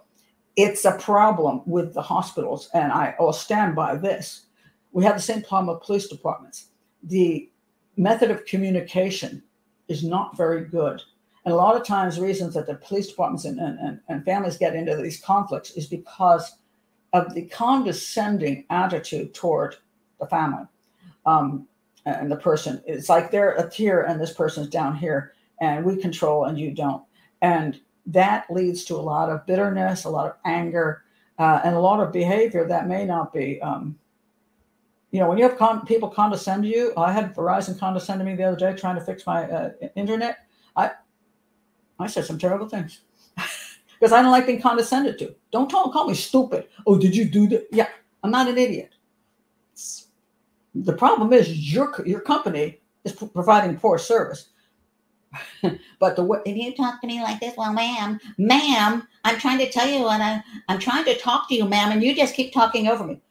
it's a problem with the hospitals, and I will stand by this. We have the same problem with police departments. The method of communication is not very good and a lot of times, reasons that the police departments and, and, and families get into these conflicts is because of the condescending attitude toward the family um, and the person. It's like they're up here and this person's down here, and we control and you don't. And that leads to a lot of bitterness, a lot of anger, uh, and a lot of behavior that may not be. Um, you know, when you have con- people condescend to you, I had Verizon condescend to me the other day trying to fix my uh, internet. I I said some terrible things because I don't like being condescended to. Don't call, call me stupid. Oh, did you do that? Yeah, I'm not an idiot. The problem is your your company is providing poor service. but the way if you talk to me like this, well, ma'am, ma'am, I'm trying to tell you, and I, I'm trying to talk to you, ma'am, and you just keep talking over me.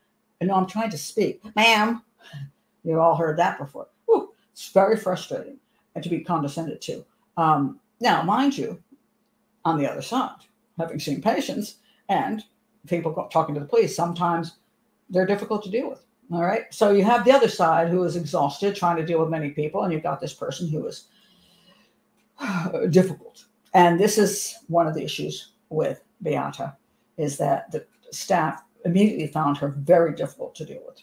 I know I'm trying to speak, ma'am. You've all heard that before. Whew, it's very frustrating and to be condescended to. Um, now, mind you, on the other side, having seen patients and people talking to the police, sometimes they're difficult to deal with. All right. So you have the other side who is exhausted trying to deal with many people, and you've got this person who is difficult. And this is one of the issues with Beata is that the staff immediately found her very difficult to deal with.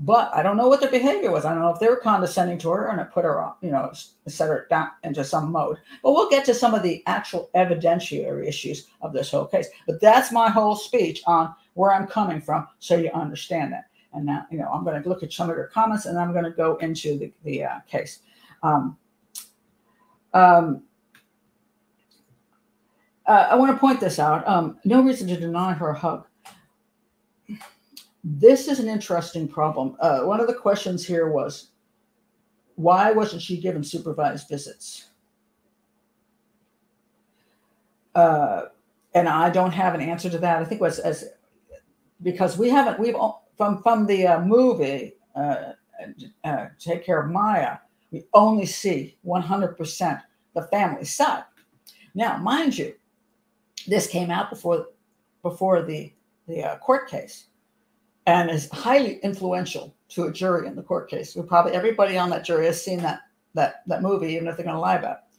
But I don't know what their behavior was. I don't know if they were condescending to her and it put her on, you know, set her down into some mode. But we'll get to some of the actual evidentiary issues of this whole case. But that's my whole speech on where I'm coming from, so you understand that. And now, you know, I'm going to look at some of your comments and I'm going to go into the, the uh, case. Um, um, uh, I want to point this out. Um, no reason to deny her a hug this is an interesting problem. Uh, one of the questions here was why wasn't she given supervised visits? Uh, and I don't have an answer to that. I think it was as because we haven't we've from from the uh, movie uh, uh, Take Care of Maya. We only see 100% the family side. Now, mind you, this came out before before the the uh, court case and is highly influential to a jury in the court case. We probably everybody on that jury has seen that that that movie, even if they're going to lie about it.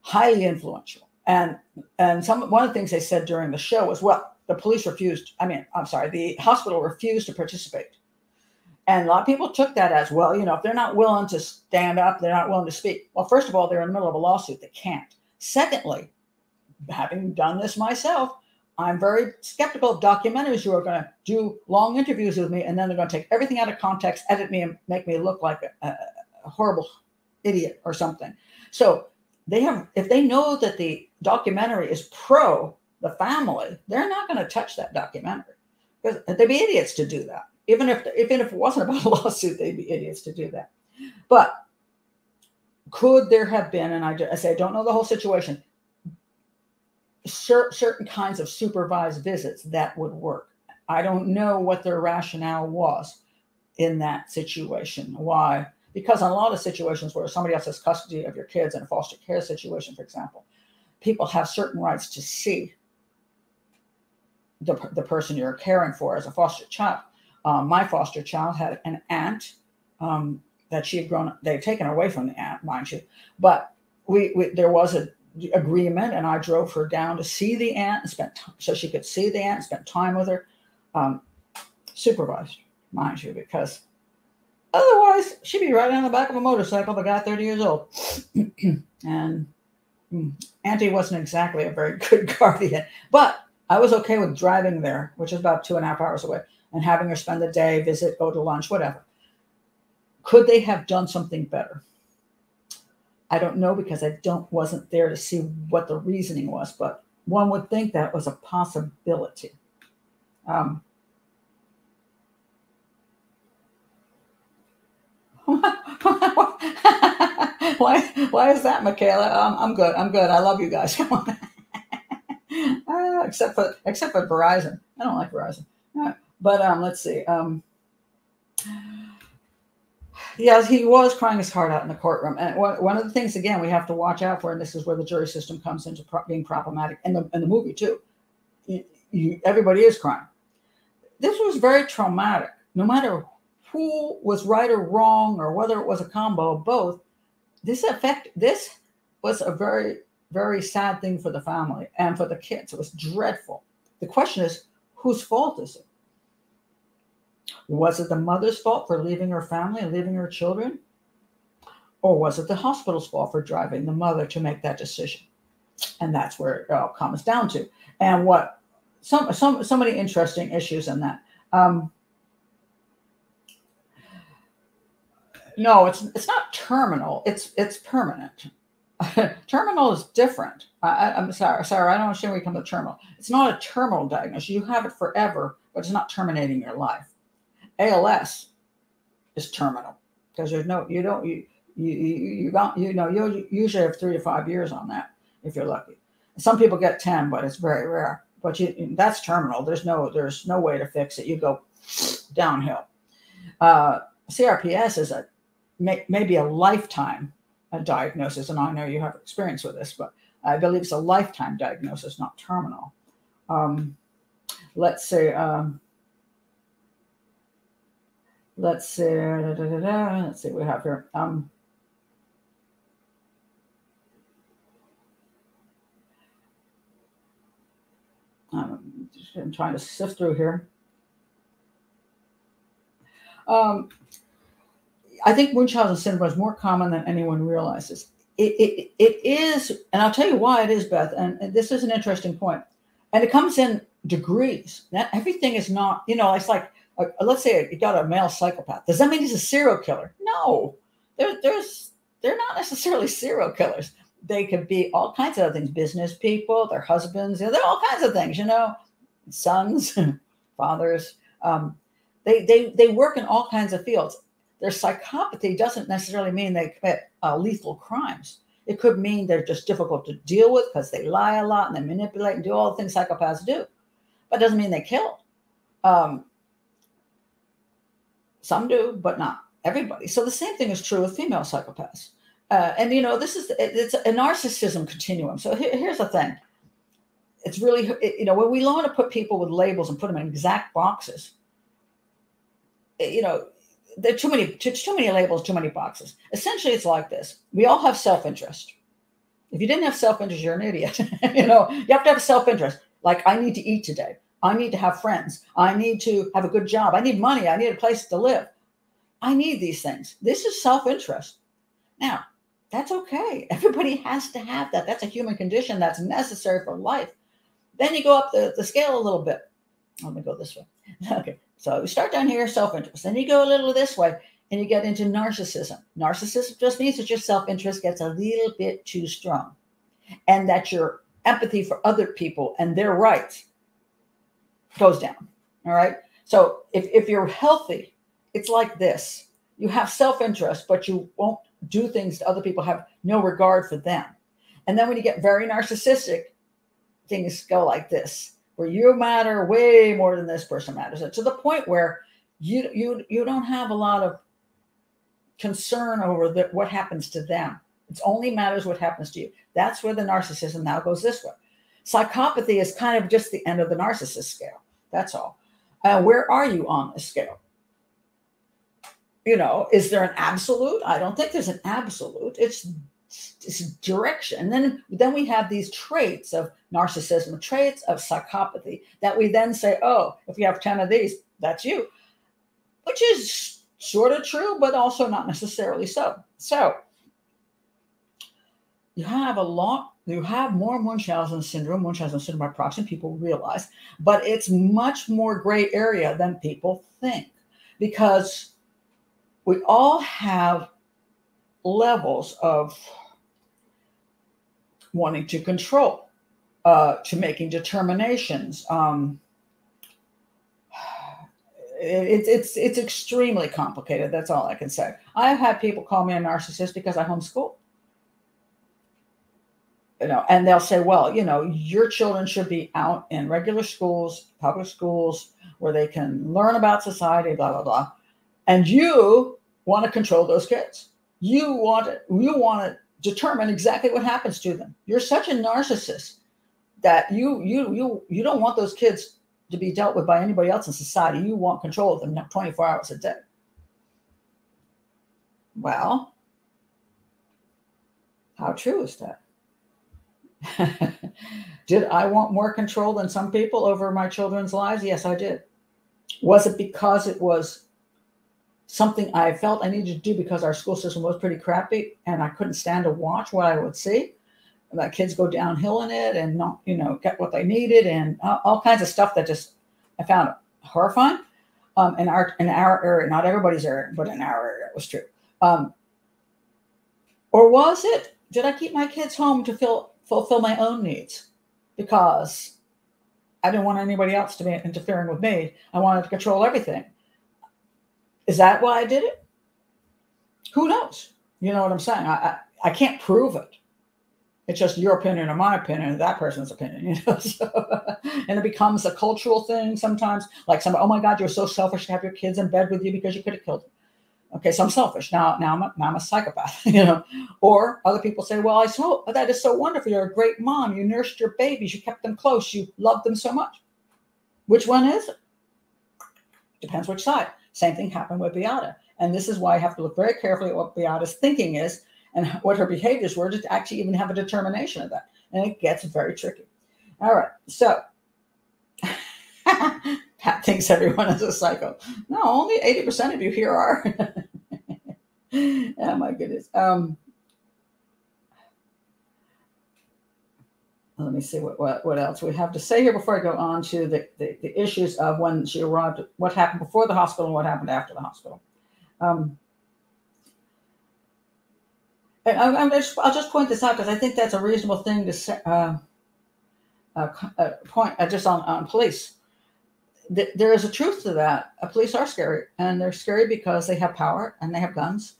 Highly influential, and and some one of the things they said during the show was, well, the police refused. I mean, I'm sorry, the hospital refused to participate, and a lot of people took that as well. You know, if they're not willing to stand up, they're not willing to speak. Well, first of all, they're in the middle of a lawsuit; they can't. Secondly, having done this myself, I'm very skeptical of documentaries who are going to do long interviews with me and then they're going to take everything out of context, edit me, and make me look like a, a horrible idiot or something. So they have, if they know that the documentary is pro the family, they're not going to touch that documentary because they'd be idiots to do that. Even if, even if it wasn't about a lawsuit, they'd be idiots to do that. But could there have been, and I, I say I don't know the whole situation, certain kinds of supervised visits that would work. I don't know what their rationale was in that situation. Why? Because in a lot of situations where somebody else has custody of your kids in a foster care situation, for example, people have certain rights to see the, the person you're caring for as a foster child. Um, my foster child had an aunt um, that she had grown, up, they'd taken away from the aunt, mind you, but we, we there was a agreement and I drove her down to see the aunt and spent time, so she could see the aunt spent time with her, um, supervised, mind you, because otherwise she'd be riding on the back of a motorcycle, the guy 30 years old. and mm, Auntie wasn't exactly a very good guardian, but I was okay with driving there, which is about two and a half hours away, and having her spend the day, visit, go to lunch, whatever. Could they have done something better? I don't know because I don't wasn't there to see what the reasoning was, but one would think that was a possibility. Um, why why is that, Michaela? Um, I'm good. I'm good. I love you guys. Come on. uh, except for except for Verizon. I don't like Verizon. Uh, but um, let's see. Um, yes, he was crying his heart out in the courtroom. And one, of the things, again, we have to watch out for, and this is where the jury system comes into pro- being problematic, and the, and the movie too. You, you, everybody is crying. This was very traumatic. No matter who was right or wrong, or whether it was a combo of both, this effect, this was a very, very sad thing for the family and for the kids. It was dreadful. The question is, whose fault is it? Was it the mother's fault for leaving her family and leaving her children? Or was it the hospital's fault for driving the mother to make that decision? And that's where it all comes down to. And what some some so many interesting issues in that. Um, no, it's it's not terminal. It's it's permanent. terminal is different. I, am sorry, sorry, I don't understand where you come to terminal. It's not a terminal diagnosis. You have it forever, but it's not terminating your life. ALS is terminal because there's no you don't you you you got you know you usually have three to five years on that if you're lucky. Some people get ten, but it's very rare. But you that's terminal. There's no there's no way to fix it. You go downhill. Uh, CRPS is a may, maybe a lifetime a diagnosis, and I know you have experience with this, but I believe it's a lifetime diagnosis, not terminal. Um, let's say. Um, let's see, da, da, da, let's see what we have here. Um, I'm, I'm trying to sift through here. Um, I think Munchausen syndrome is more common than anyone realizes. It, it, it is, and I'll tell you why it is, Beth, and, and this is an interesting point. And it comes in degrees. Not everything is not, you know, it's like uh, let's say you got a male psychopath. Does that mean he's a serial killer? No, there, there's they're not necessarily serial killers. They could be all kinds of other things, business people, their husbands, you know, they're all kinds of things, you know, sons, fathers. Um, they, they, they work in all kinds of fields. Their psychopathy doesn't necessarily mean they commit uh, lethal crimes. It could mean they're just difficult to deal with because they lie a lot and they manipulate and do all the things psychopaths do. But it doesn't mean they kill. Um, some do, but not everybody. So the same thing is true with female psychopaths. Uh, and you know, this is it's a narcissism continuum. So here, here's the thing: it's really you know when we want to put people with labels and put them in exact boxes, you know, there are too many too many labels, too many boxes. Essentially, it's like this: we all have self-interest. If you didn't have self-interest, you're an idiot. you know, you have to have self-interest. Like I need to eat today. I need to have friends. I need to have a good job. I need money. I need a place to live. I need these things. This is self interest. Now, that's okay. Everybody has to have that. That's a human condition that's necessary for life. Then you go up the, the scale a little bit. Let me go this way. Okay. So you start down here, self interest. Then you go a little this way and you get into narcissism. Narcissism just means that your self interest gets a little bit too strong and that your empathy for other people and their rights goes down. All right. So if, if you're healthy, it's like this you have self interest, but you won't do things to other people, have no regard for them. And then when you get very narcissistic, things go like this, where you matter way more than this person matters, and to the point where you you you don't have a lot of concern over the, what happens to them. It only matters what happens to you. That's where the narcissism now goes this way. Psychopathy is kind of just the end of the narcissist scale. That's all. Uh, where are you on the scale? You know, is there an absolute? I don't think there's an absolute. It's, it's direction. And then, then we have these traits of narcissism, traits of psychopathy that we then say, oh, if you have 10 of these, that's you, which is sort of true, but also not necessarily so. So you have a lot, you have more Munchausen syndrome, Munchausen syndrome by proxy, people realize, but it's much more gray area than people think because we all have levels of wanting to control, uh, to making determinations. Um, it's it's it's extremely complicated. That's all I can say. I've had people call me a narcissist because I homeschool. You know, and they'll say, "Well, you know, your children should be out in regular schools, public schools, where they can learn about society, blah blah blah," and you want to control those kids. You want to, you want to determine exactly what happens to them. You're such a narcissist that you you you you don't want those kids to be dealt with by anybody else in society. You want control of them 24 hours a day. Well, how true is that? did I want more control than some people over my children's lives? Yes, I did. Was it because it was something I felt I needed to do because our school system was pretty crappy and I couldn't stand to watch what I would see? that kids go downhill in it and not, you know, get what they needed and all kinds of stuff that just I found horrifying. Um, in our in our area, not everybody's area, but in our area, it was true. Um, or was it? Did I keep my kids home to fill, fulfill my own needs because I didn't want anybody else to be interfering with me? I wanted to control everything. Is that why I did it? Who knows? You know what I'm saying? I, I, I can't prove it. It's just your opinion or my opinion, or that person's opinion, you know. So, and it becomes a cultural thing sometimes. Like some, oh my God, you're so selfish to have your kids in bed with you because you could have killed them. Okay, so I'm selfish now. Now I'm a, now I'm a psychopath, you know. Or other people say, well, I saw that is so wonderful. You're a great mom. You nursed your babies. You kept them close. You loved them so much. Which one is it? Depends which side. Same thing happened with Beata. And this is why I have to look very carefully at what Beata's thinking is and what her behaviors were to actually even have a determination of that. And it gets very tricky. All right. So Pat thinks everyone is a psycho. No, only 80% of you here are. oh my goodness. Um, let me see what, what, what else we have to say here before I go on to the, the, the issues of when she arrived, what happened before the hospital and what happened after the hospital. Um, I, I just, I'll just point this out because I think that's a reasonable thing to say, uh, uh, uh, point uh, just on, on police. Th- there is a truth to that. Uh, police are scary, and they're scary because they have power and they have guns,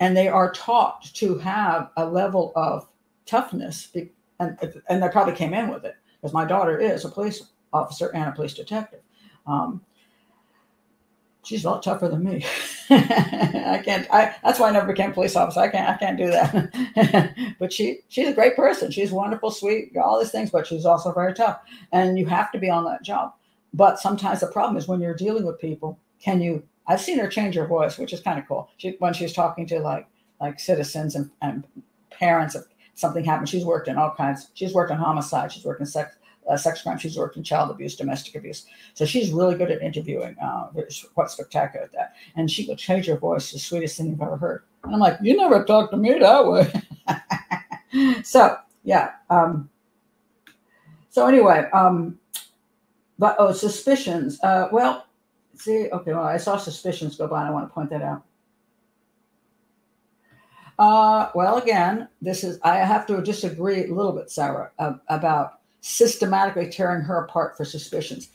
and they are taught to have a level of toughness. Be- and and they probably came in with it because my daughter is a police officer and a police detective. Um, she's a lot tougher than me. I can't. I that's why I never became a police officer. I can't. I can't do that. but she she's a great person. She's wonderful, sweet, all these things. But she's also very tough, and you have to be on that job. But sometimes the problem is when you're dealing with people. Can you? I've seen her change her voice, which is kind of cool. She when she's talking to like like citizens and, and parents of something happened. She's worked in all kinds. She's worked in homicide. She's worked in sex uh, sex crime. She's worked in child abuse, domestic abuse. So she's really good at interviewing. Uh, quite spectacular at that. And she could change her voice, the sweetest thing you've ever heard. And I'm like, you never talked to me that way. so yeah. Um, so anyway, um, but oh, suspicions. Uh, well, see, okay, well, I saw suspicions go by, I want to point that out. Uh, well, again, this is I have to disagree a little bit, Sarah, uh, about systematically tearing her apart for suspicions.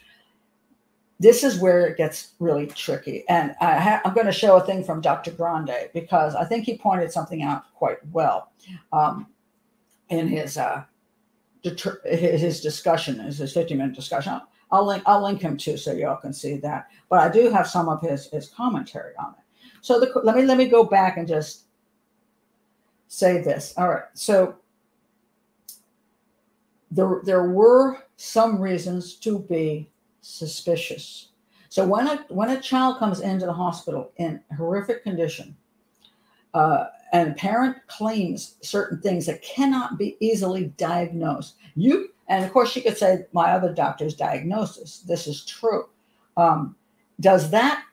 This is where it gets really tricky. And I am going to show a thing from Dr. Grande because I think he pointed something out quite well um, in his uh, his discussion is his 50 minute discussion. I'll, link I'll link him too so y'all can see that. But I do have some of his his commentary on it. So the, let me let me go back and just say this. All right. So there there were some reasons to be suspicious. So when a when a child comes into the hospital in horrific condition, uh, and a parent claims certain things that cannot be easily diagnosed, you and of course she could say my other doctor's diagnosis. This is true. Um, does that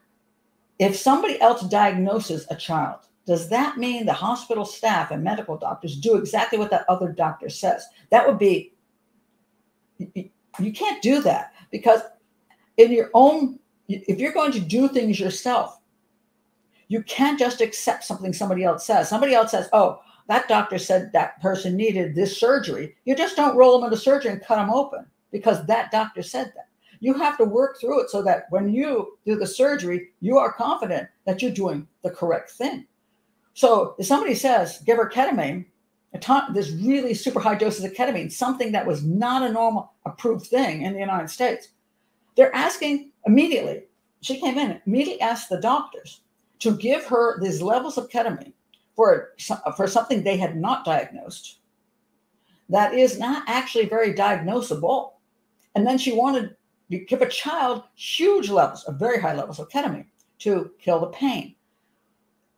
if somebody else diagnoses a child, does that mean the hospital staff and medical doctors do exactly what that other doctor says? That would be you can't do that because in your own if you're going to do things yourself you can't just accept something somebody else says somebody else says oh that doctor said that person needed this surgery. You just don't roll them into surgery and cut them open because that doctor said that. You have to work through it so that when you do the surgery you are confident that you're doing the correct thing. So if somebody says give her ketamine ton, this really super high doses of ketamine, something that was not a normal approved thing in the United States. They're asking immediately, she came in, immediately asked the doctors to give her these levels of ketamine for, for something they had not diagnosed that is not actually very diagnosable. And then she wanted to give a child huge levels of very high levels of ketamine to kill the pain.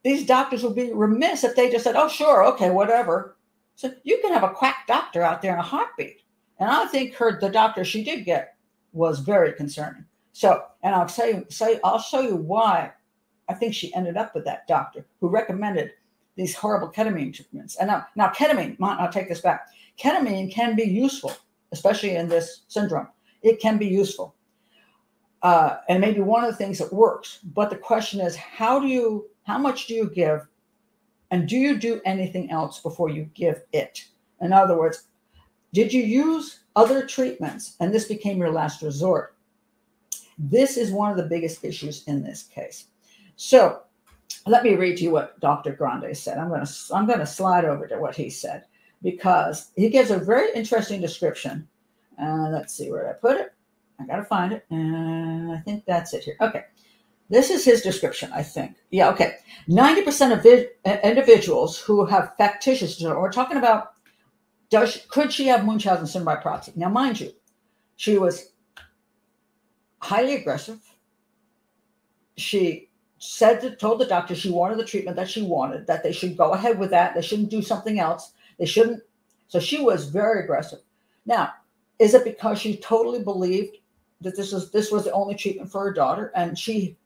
These doctors would be remiss if they just said, oh, sure, okay, whatever. So you can have a quack doctor out there in a heartbeat. And I think her the doctor she did get was very concerning. So, and I'll say, say I'll show you why I think she ended up with that doctor who recommended these horrible ketamine treatments. And now, now ketamine, I'll take this back. Ketamine can be useful, especially in this syndrome. It can be useful. Uh, and maybe one of the things that works. But the question is, how do you, how much do you give and do you do anything else before you give it? In other words, did you use other treatments and this became your last resort? This is one of the biggest issues in this case. So let me read you what Dr. Grande said. I'm going to I'm going to slide over to what he said because he gives a very interesting description. Uh, let's see where I put it. I got to find it, and I think that's it here. Okay, this is his description, I think. Yeah, okay. 90% of vid- uh, individuals who have factitious disorder, we're talking about does could she have Munchausen syndrome by proxy? Now, mind you, she was highly aggressive. She said to, told the doctor she wanted the treatment that she wanted, that they should go ahead with that. They shouldn't do something else. They shouldn't. So she was very aggressive. Now, is it because she totally believed that this was this was the only treatment for her daughter and she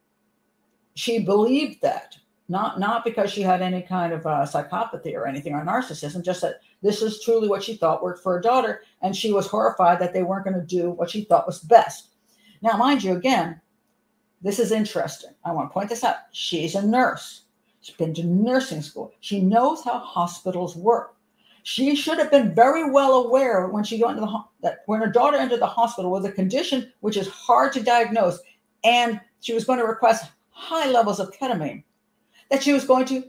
she believed that not not because she had any kind of uh, psychopathy or anything or narcissism just that this is truly what she thought worked for her daughter and she was horrified that they weren't going to do what she thought was best now mind you again this is interesting. I want to point this out. She's a nurse. She's been to nursing school. She knows how hospitals work. She should have been very well aware when she got into the that when her daughter entered the hospital with a condition which is hard to diagnose and she was going to request high levels of ketamine, that she was going to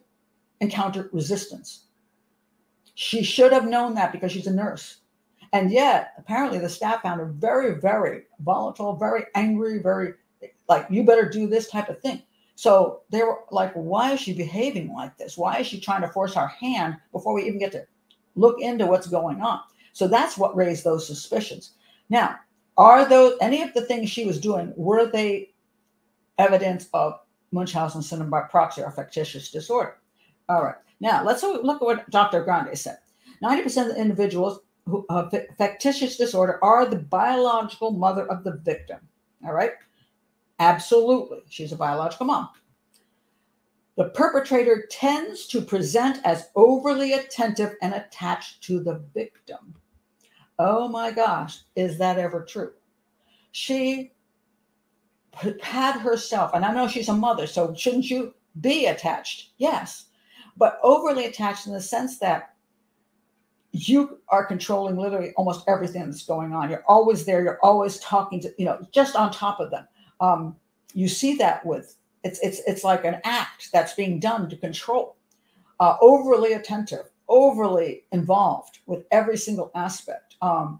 encounter resistance. She should have known that because she's a nurse. And yet, apparently, the staff found her very, very volatile, very angry, very like, you better do this type of thing. So they were like, why is she behaving like this? Why is she trying to force our hand before we even get to look into what's going on? So that's what raised those suspicions. Now, are those any of the things she was doing, were they evidence of Munchausen syndrome by proxy or factitious disorder. All right. Now let's look at what Dr. Grande said. 90% of the individuals who uh, have factitious disorder are the biological mother of the victim. All right. Absolutely. She's a biological mom. The perpetrator tends to present as overly attentive and attached to the victim. Oh my gosh, is that ever true? She had herself, and I know she's a mother, so shouldn't you be attached? Yes, but overly attached in the sense that you are controlling literally almost everything that's going on. You're always there. You're always talking to, you know, just on top of them. Um, you see that with it's it's it's like an act that's being done to control. Uh, overly attentive. overly involved with every single aspect. Um,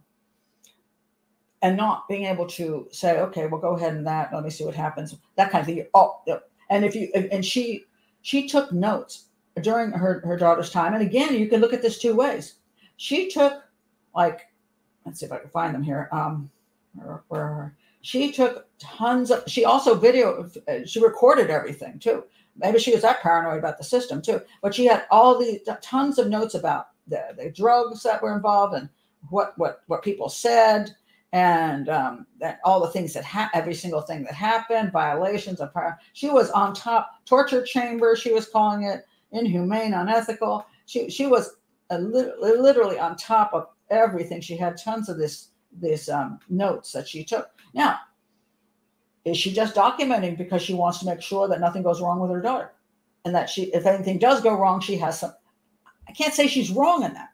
and not being able to say, okay, well, go ahead and that. Let me see what happens. That kind of thing. Oh, and if you and she she took notes during her her daughter's time. And again, you can look at this two ways. She took like, let's see if I can find them here. Um, where, where she took tons of. She also video. She recorded everything too. Maybe she was that paranoid about the system too. But she had all these tons of notes about the, the drugs that were involved and what what what people said and um, that all the things that ha- every single thing that happened, violations of power. She was on top torture chamber. She was calling it inhumane, unethical. She she was li- literally on top of everything. She had tons of this this um, notes that she took. Now, is she just documenting because she wants to make sure that nothing goes wrong with her daughter, and that she, if anything does go wrong, she has some. I can't say she's wrong in that,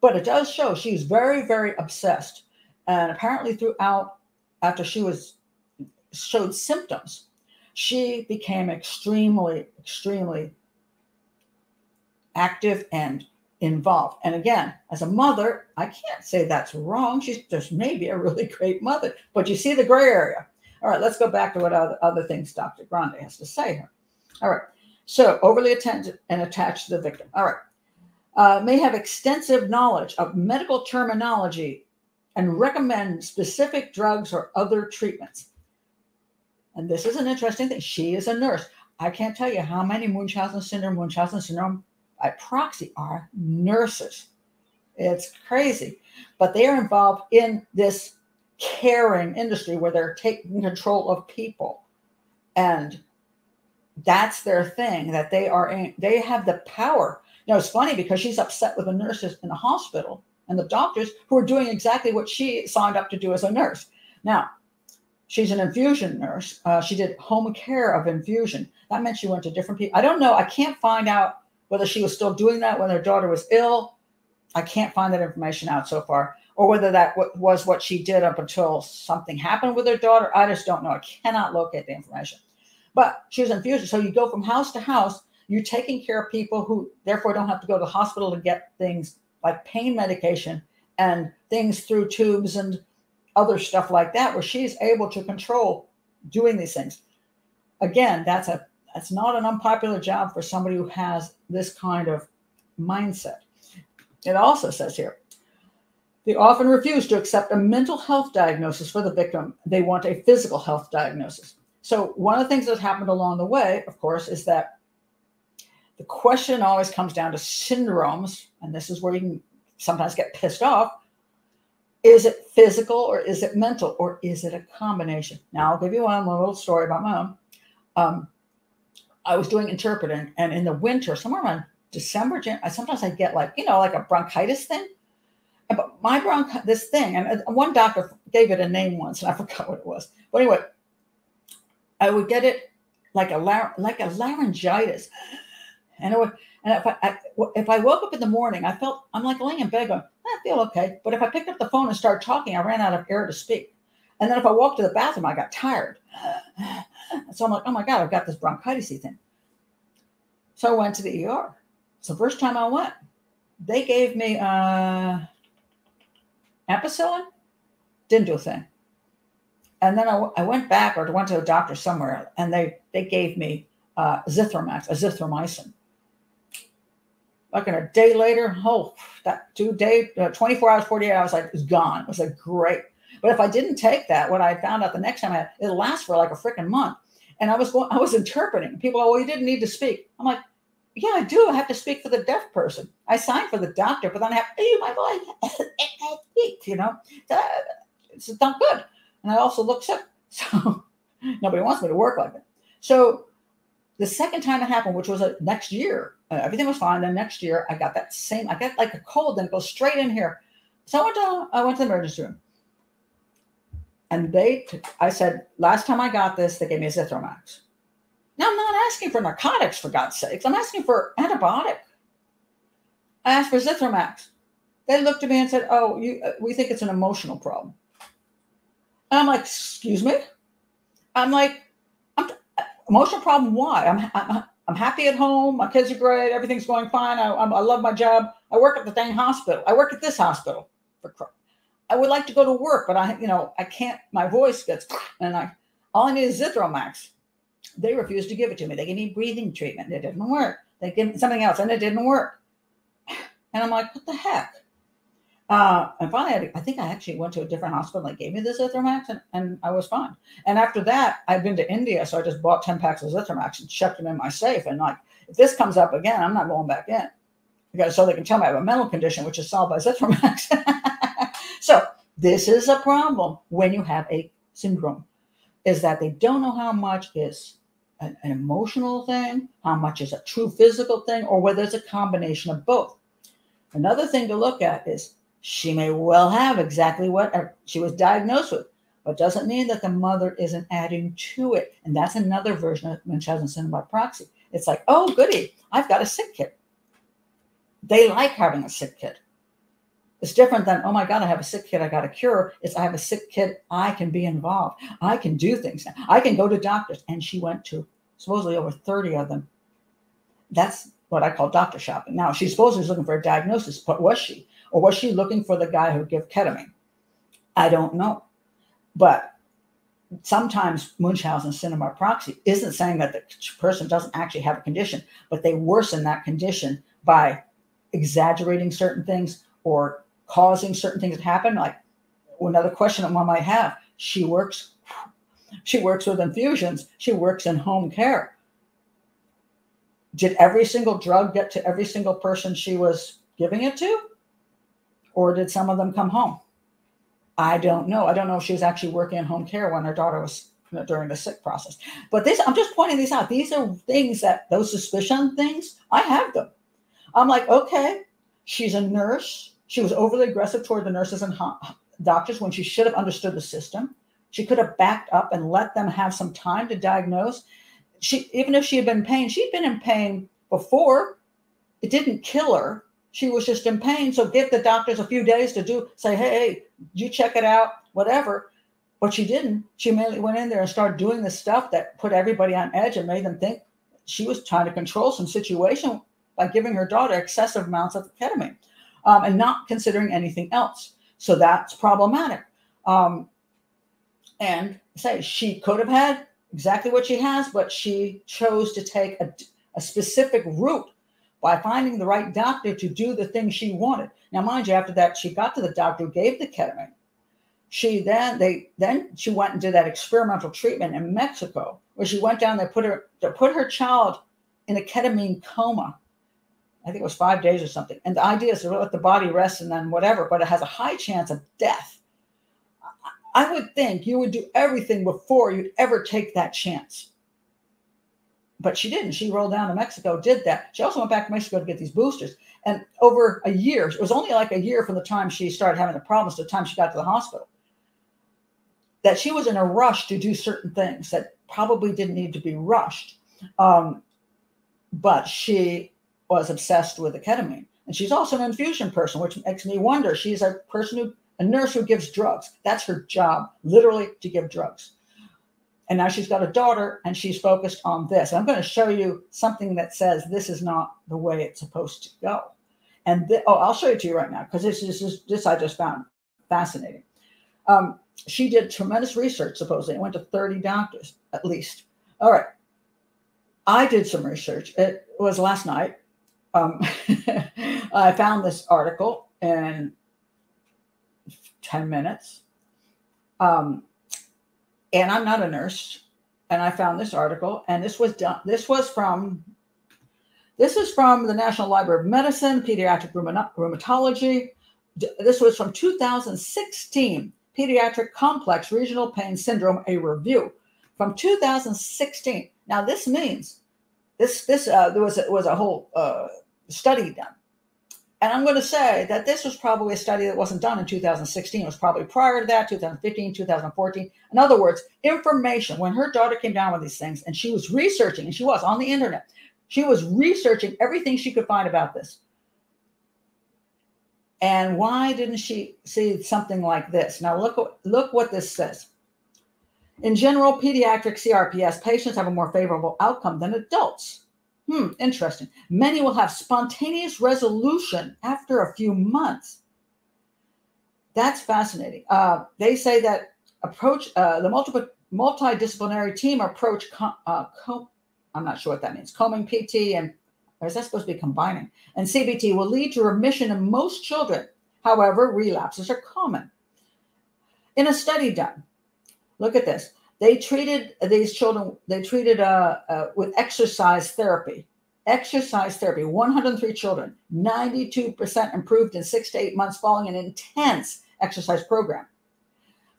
but it does show she's very very obsessed and apparently, throughout, after she was showed symptoms, she became extremely, extremely active and involved. And again, as a mother, I can't say that's wrong. She's just maybe a really great mother, but you see the gray area. All right, let's go back to what other, other things Dr. Grande has to say here. All right, so overly attentive and attached to the victim. All right, uh, may have extensive knowledge of medical terminology and recommend specific drugs or other treatments. And this is an interesting thing. She is a nurse. I can't tell you how many Munchausen syndrome, Munchausen syndrome by proxy are nurses. It's crazy. But they are involved in this caring industry where they're taking control of people. And that's their thing that they are in, they have the power. Know, it's funny because she's upset with the nurses in the hospital and the doctors who are doing exactly what she signed up to do as a nurse. Now, she's an infusion nurse. Uh, she did home care of infusion. That meant she went to different people. I don't know. I can't find out whether she was still doing that when her daughter was ill. I can't find that information out so far, or whether that was what she did up until something happened with her daughter. I just don't know. I cannot locate the information. But she was infusion. So you go from house to house. You're taking care of people who therefore don't have to go to the hospital to get things like pain medication and things through tubes and other stuff like that, where she's able to control doing these things. Again, that's a that's not an unpopular job for somebody who has this kind of mindset. It also says here, they often refuse to accept a mental health diagnosis for the victim. They want a physical health diagnosis. So, one of the things that happened along the way, of course, is that the question always comes down to syndromes, and this is where you can sometimes get pissed off. Is it physical or is it mental or is it a combination? Now, I'll give you one, little story about my own. Um, I was doing interpreting, and in the winter, somewhere around December, I sometimes I get like you know like a bronchitis thing. But my bronch, this thing, and uh, one doctor gave it a name once, and I forgot what it was. But anyway, I would get it like a like a laryngitis, and it would, and if I, I, if I woke up in the morning, I felt I'm like laying in bed going, I feel okay. But if I picked up the phone and started talking, I ran out of air to speak. And then if I walked to the bathroom, I got tired. So I'm like, oh my God, I've got this bronchitis thing. So I went to the ER. So first time I went, they gave me uh, ampicillin, didn't do a thing. And then I, I went back or went to a doctor somewhere, and they they gave me uh, Zithromax, azithromycin like in a day later, oh, that two day, uh, 24 hours, 48 hours, like it's gone. It was like great. But if I didn't take that, what I found out the next time, I, it lasts for like a freaking month. And I was going, I was interpreting. People, oh, well, you didn't need to speak. I'm like, yeah, I do. I have to speak for the deaf person. I signed for the doctor, but then I have, hey, my boy, you know, it's not good. And I also look sick. So nobody wants me to work like that. So the second time it happened, which was a next year, uh, everything was fine. Then next year, I got that same. I got like a cold, and it goes straight in here. So I went to I went to the emergency room, and they. T- I said last time I got this, they gave me Zithromax. Now I'm not asking for narcotics for God's sakes. I'm asking for antibiotic. I asked for Zithromax. They looked at me and said, "Oh, you, uh, we think it's an emotional problem." And I'm like, "Excuse me." I'm like, "I'm emotional problem. Why? I'm, I'm I'm happy at home. My kids are great. Everything's going fine. I, I'm- I love my job. I work at the dang hospital. I work at this hospital. For I would like to go to work, but I, you know, I can't. My voice gets, and I all I need is Zithromax. They refused to give it to me. They gave me breathing treatment. It didn't work. They gave me something else, and it didn't work. And I'm like, what the heck? Uh, and finally, I, had- I think I actually went to a different hospital. They gave me the Zithromax, and, and I was fine. And after that, I've been to India, so I just bought 10 packs of Zithromax and checked them in my safe. And like, if this comes up again, I'm not going back in. Because so they can tell me I have a mental condition, which is solved by Zithromax. so this is a problem when you have a syndrome, is that they don't know how much is an, an emotional thing, how much is a true physical thing, or whether it's a combination of both. Another thing to look at is she may well have exactly what she was diagnosed with, but doesn't mean that the mother isn't adding to it. And that's another version of Munchausen syndrome by proxy. It's like, oh, goody, I've got a sick kid. They like having a sick kid. It's different than, oh my God, I have a sick kid, I got a cure. It's, I have a sick kid, I can be involved. I can do things. I can go to doctors. And she went to supposedly over 30 of them. That's what I call doctor shopping. Now, she supposedly was looking for a diagnosis, but was she? Or was she looking for the guy who gave ketamine? I don't know. But sometimes Munchausen syndrome by proxy isn't saying that the person doesn't actually have a condition, but they worsen that condition by exaggerating certain things or causing certain things to happen. Like another question that one might have, she works, she works with infusions, she works in home care. Did every single drug get to every single person she was giving it to? Or did some of them come home? I don't know. I don't know if she was actually working in home care when her daughter was during the sick process. But this, I'm just pointing these out. These are things that those suspicion things, I have them. I'm like, okay, she's a nurse. She was overly aggressive toward the nurses and doctors when she should have understood the system. She could have backed up and let them have some time to diagnose. She, even if she had been in pain, she'd been in pain before. It didn't kill her. She was just in pain. So give the doctors a few days to do, say, hey, you check it out, whatever. But she didn't. She immediately went in there and started doing the stuff that put everybody on edge and made them think she was trying to control some situation by giving her daughter excessive amounts of ketamine um, and not considering anything else. So that's problematic. Um, and say she could have had exactly what she has, but she chose to take a, a specific route by finding the right doctor to do the thing she wanted. Now, mind you, after that, she got to the doctor who gave the ketamine. She then they then she went and did that experimental treatment in Mexico, where she went down there, put her to put her child in a ketamine coma. I think it was five days or something. And the idea is to let the body rest and then whatever, but it has a high chance of death. I would think you would do everything before you'd ever take that chance. But she didn't. She rolled down to Mexico, did that. She also went back to Mexico to get these boosters. And over a year, it was only like a year from the time she started having the problems to the time she got to the hospital, that she was in a rush to do certain things that probably didn't need to be rushed. Um, but she was obsessed with the ketamine. And she's also an infusion person, which makes me wonder. She's a person who, a nurse who gives drugs. That's her job, literally to give drugs. And now she's got a daughter and she's focused on this. I'm going to show you something that says this is not the way it's supposed to go. And th- oh, I'll show it to you right now because this is this, this I just found fascinating. Um, she did tremendous research, supposedly. It went to 30 doctors at least. All right. I did some research. It was last night. Um, I found this article in 10 minutes. Um, and I'm not a nurse. And I found this article, and this was done. This was from. This is from the National Library of Medicine, Pediatric Rheumatology. This was from 2016, Pediatric Complex Regional Pain Syndrome, a review from 2016. Now this means this this uh, there was a, was a whole uh, study them. and I'm going to say that this was probably a study that wasn't done in 2016. It was probably prior to that, 2015, 2014. In other words, information. When her daughter came down with these things, and she was researching, and she was on the internet, she was researching everything she could find about this. And why didn't she see something like this? Now look look what this says. In general, pediatric CRPS patients have a more favorable outcome than adults. Hmm, interesting. Many will have spontaneous resolution after a few months. That's fascinating. Uh, they say that approach uh, the multiple multidisciplinary team approach. Uh, I'm not sure what that means. Combing PT and is that supposed to be combining? And CBT will lead to remission in most children. However, relapses are common. In a study done, look at this. They treated these children. They treated uh, uh, with exercise therapy. Exercise therapy. 103 children, 92% improved in six to eight months following an intense exercise program.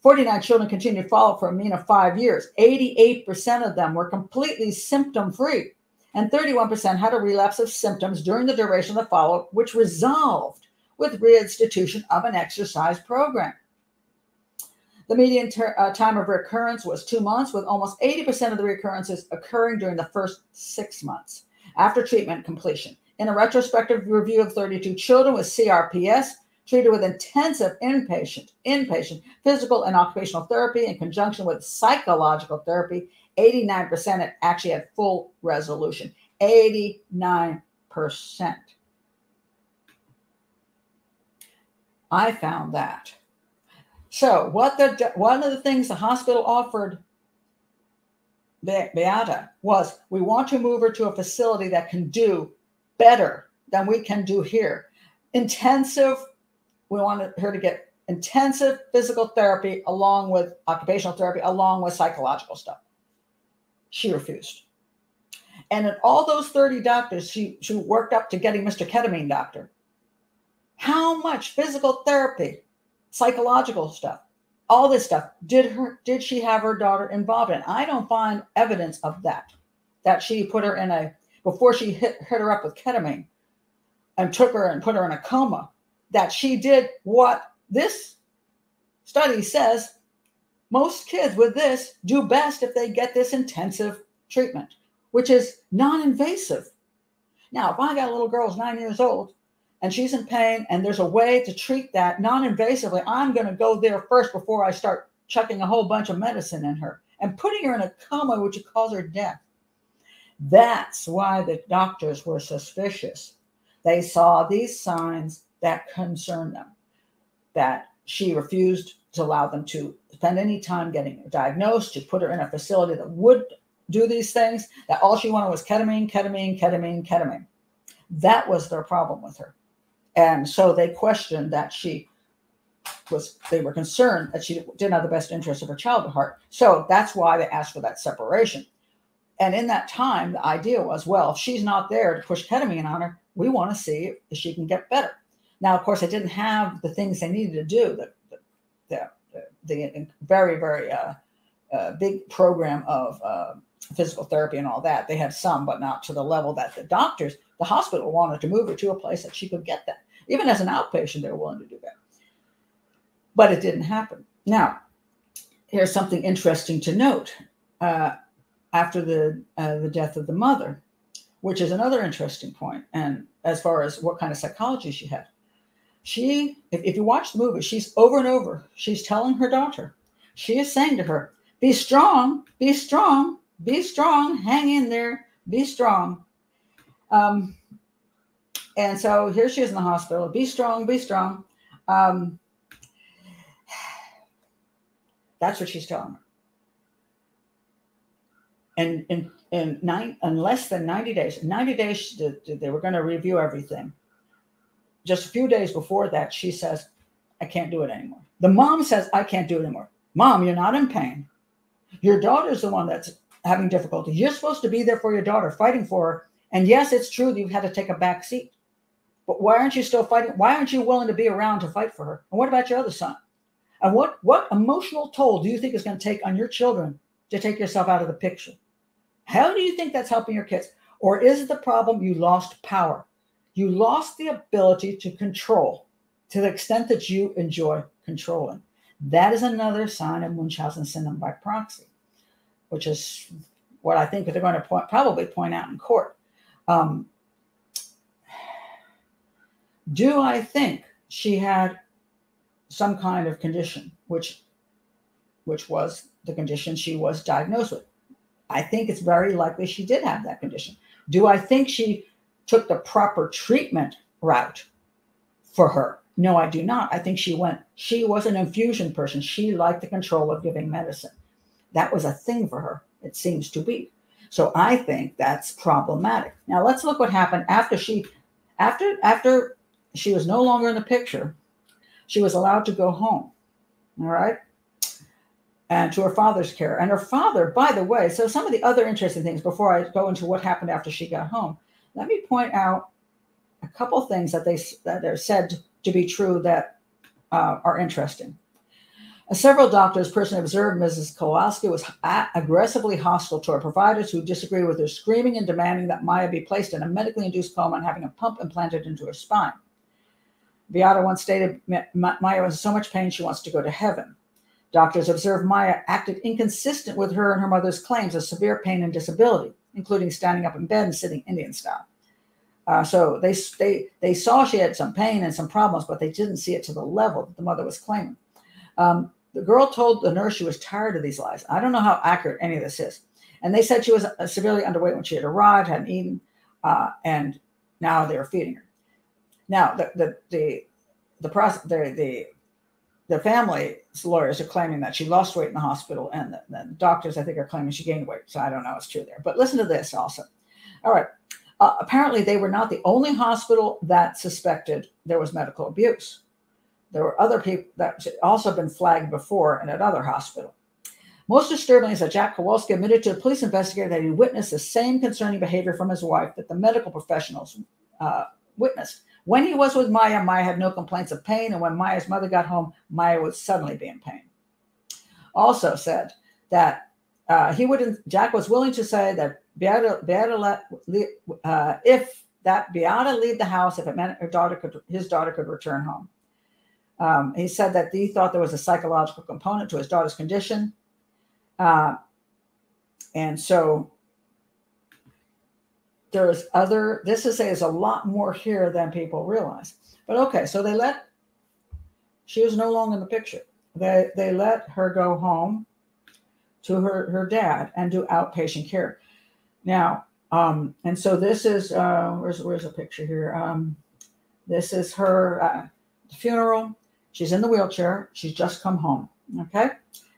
49 children continued follow for a mean of five years. 88% of them were completely symptom free, and 31% had a relapse of symptoms during the duration of the follow up, which resolved with reinstitution of an exercise program. The median ter- uh, time of recurrence was two months, with almost 80% of the recurrences occurring during the first six months after treatment completion. In a retrospective review of 32 children with CRPS, treated with intensive inpatient, inpatient physical and occupational therapy in conjunction with psychological therapy. 89% actually had full resolution. 89%. I found that. So, what the one of the things the hospital offered Be- Beata was we want to move her to a facility that can do better than we can do here. Intensive we wanted her to get intensive physical therapy along with occupational therapy, along with psychological stuff. She refused. And in all those 30 doctors, she, she worked up to getting Mr. Ketamine doctor. How much physical therapy, psychological stuff, all this stuff did her did she have her daughter involved in? I don't find evidence of that. That she put her in a before she hit, hit her up with ketamine and took her and put her in a coma that she did what this study says most kids with this do best if they get this intensive treatment, which is non invasive. Now, if I got a little girl who's nine years old and she's in pain and there's a way to treat that non invasively, I'm going to go there first before I start chucking a whole bunch of medicine in her and putting her in a coma, which would cause her death. That's why the doctors were suspicious. They saw these signs that concerned them. That she refused to allow them to spend any time getting diagnosed, to put her in a facility that would do these things, that all she wanted was ketamine, ketamine, ketamine, ketamine. That was their problem with her. And so they questioned that she was, they were concerned that she didn't have the best interest of her child at heart. So that's why they asked for that separation. And in that time, the idea was, well, if she's not there to push ketamine on her, we want to see if she can get better. Now, of course, I didn't have the things they needed to do. The the, the, the very very uh, uh, big program of uh, physical therapy and all that. They had some, but not to the level that the doctors, the hospital wanted to move her to a place that she could get that. Even as an outpatient, they were willing to do that. But it didn't happen. Now, here's something interesting to note. Uh, after the uh, the death of the mother, which is another interesting point, and as far as what kind of psychology she had, she, if, if you watch the movie, she's over and over, she's telling her daughter, she is saying to her, be strong, be strong, be strong, hang in there, be strong. Um, and so here she is in the hospital, be strong, be strong. Um, that's what she's telling her. And in, in, nine, in less than 90 days, 90 days, they were going to review everything just a few days before that, she says, I can't do it anymore. The mom says, I can't do it anymore. Mom, you're not in pain. Your daughter's the one that's having difficulty. You're supposed to be there for your daughter, fighting for her. And yes, it's true that you've had to take a back seat. But why aren't you still fighting? Why aren't you willing to be around to fight for her? And what about your other son? And what, what emotional toll do you think is going to take on your children to take yourself out of the picture? How do you think that's helping your kids? Or is the problem you lost power? you lost the ability to control to the extent that you enjoy controlling. That is another sign of Munchausen syndrome by proxy, which is what I think they're going to point, probably point out in court. Um, do I think she had some kind of condition, which, which was the condition she was diagnosed with? I think it's very likely she did have that condition. Do I think she took the proper treatment route for her? No, I do not. I think she went, she was an infusion person. She liked the control of giving medicine. That was a thing for her, it seems to be. So I think that's problematic. Now let's look what happened after she after after she was no longer in the picture. She was allowed to go home. All right. And to her father's care. And her father, by the way, so some of the other interesting things before I go into what happened after she got home, let me point out a couple things that they that are said to be true that uh, are interesting. Several doctors personally observed Mrs. Kowalski was aggressively hostile toward providers who disagreed with her, screaming and demanding that Maya be placed in a medically induced coma and having a pump implanted into her spine. Beata once stated Maya was in so much pain she wants to go to heaven. Doctors observed Maya acted inconsistent with her and her mother's claims of severe pain and disability, including standing up in bed and sitting Indian style. Uh, so they, they, they saw she had some pain and some problems, but they didn't see it to the level that the mother was claiming. Um, the girl told the nurse she was tired of these lies. I don't know how accurate any of this is. And they said she was uh, severely underweight when she had arrived, hadn't eaten, uh, and now they were feeding her. Now the the the the process the the the family's lawyers are claiming that she lost weight in the hospital, and the, the, doctors I think are claiming she gained weight. So I don't know it's true there. But listen to this also. All right. Uh, apparently, they were not the only hospital that suspected there was medical abuse. There were other people that also been flagged before and at other hospital. Most disturbing is that Jack Kowalski admitted to a police investigator that he witnessed the same concerning behavior from his wife that the medical professionals uh, witnessed. When he was with Maya, Maya had no complaints of pain, and when Maya's mother got home, Maya would suddenly be in pain. Also said that uh, he wouldn't. Jack was willing to say that Beata, Beata let, uh, if that Beata leave the house if it meant her daughter could his daughter could return home. Um, he said that he thought there was a psychological component to his daughter's condition. Uh, and so there's other, this is there's a lot more here than people realize. But okay, so they let, she was no longer in the picture. They, they let her go home to her, her dad and do outpatient care. Now, um, and so this is, uh, where's, where's a picture here? Um, this is her uh, funeral. She's in the wheelchair. She's just come home. Okay.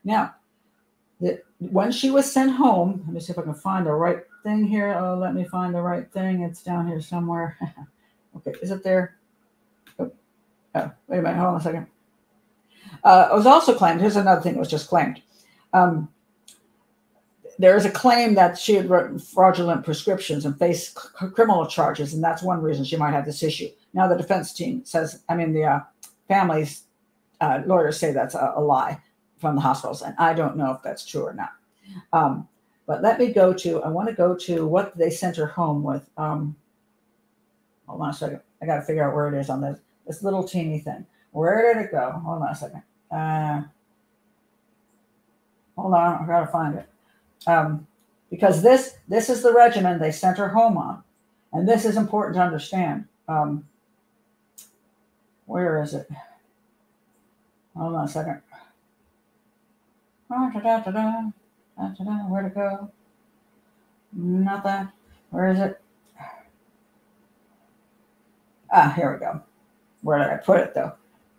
Now, the, when she was sent home, let me see if I can find the right thing here. Oh, let me find the right thing. It's down here somewhere. okay, is it there? Oh, oh, wait a minute. Hold on a second. Uh, it was also claimed. Here's another thing that was just claimed. Um, there is a claim that she had written fraudulent prescriptions and faced criminal charges, and that's one reason she might have this issue. Now the defense team says, I mean, the uh, families uh, lawyers say that's a, a, lie from the hospitals, and I don't know if that's true or not. Um, but let me go to. I want to go to what they sent her home with. Um, hold on a second. I got to figure out where it is on this this little teeny thing. Where did it go? Hold on a second. Uh, hold on, I gotta find it. Um, because this this is the regimen they sent her home on, and this is important to understand. Um, where is it? Hold on a second. Oh, da, da, da, da, da, da, da. Where to go? Not that. Where is it? Ah, here we go. Where did I put it though?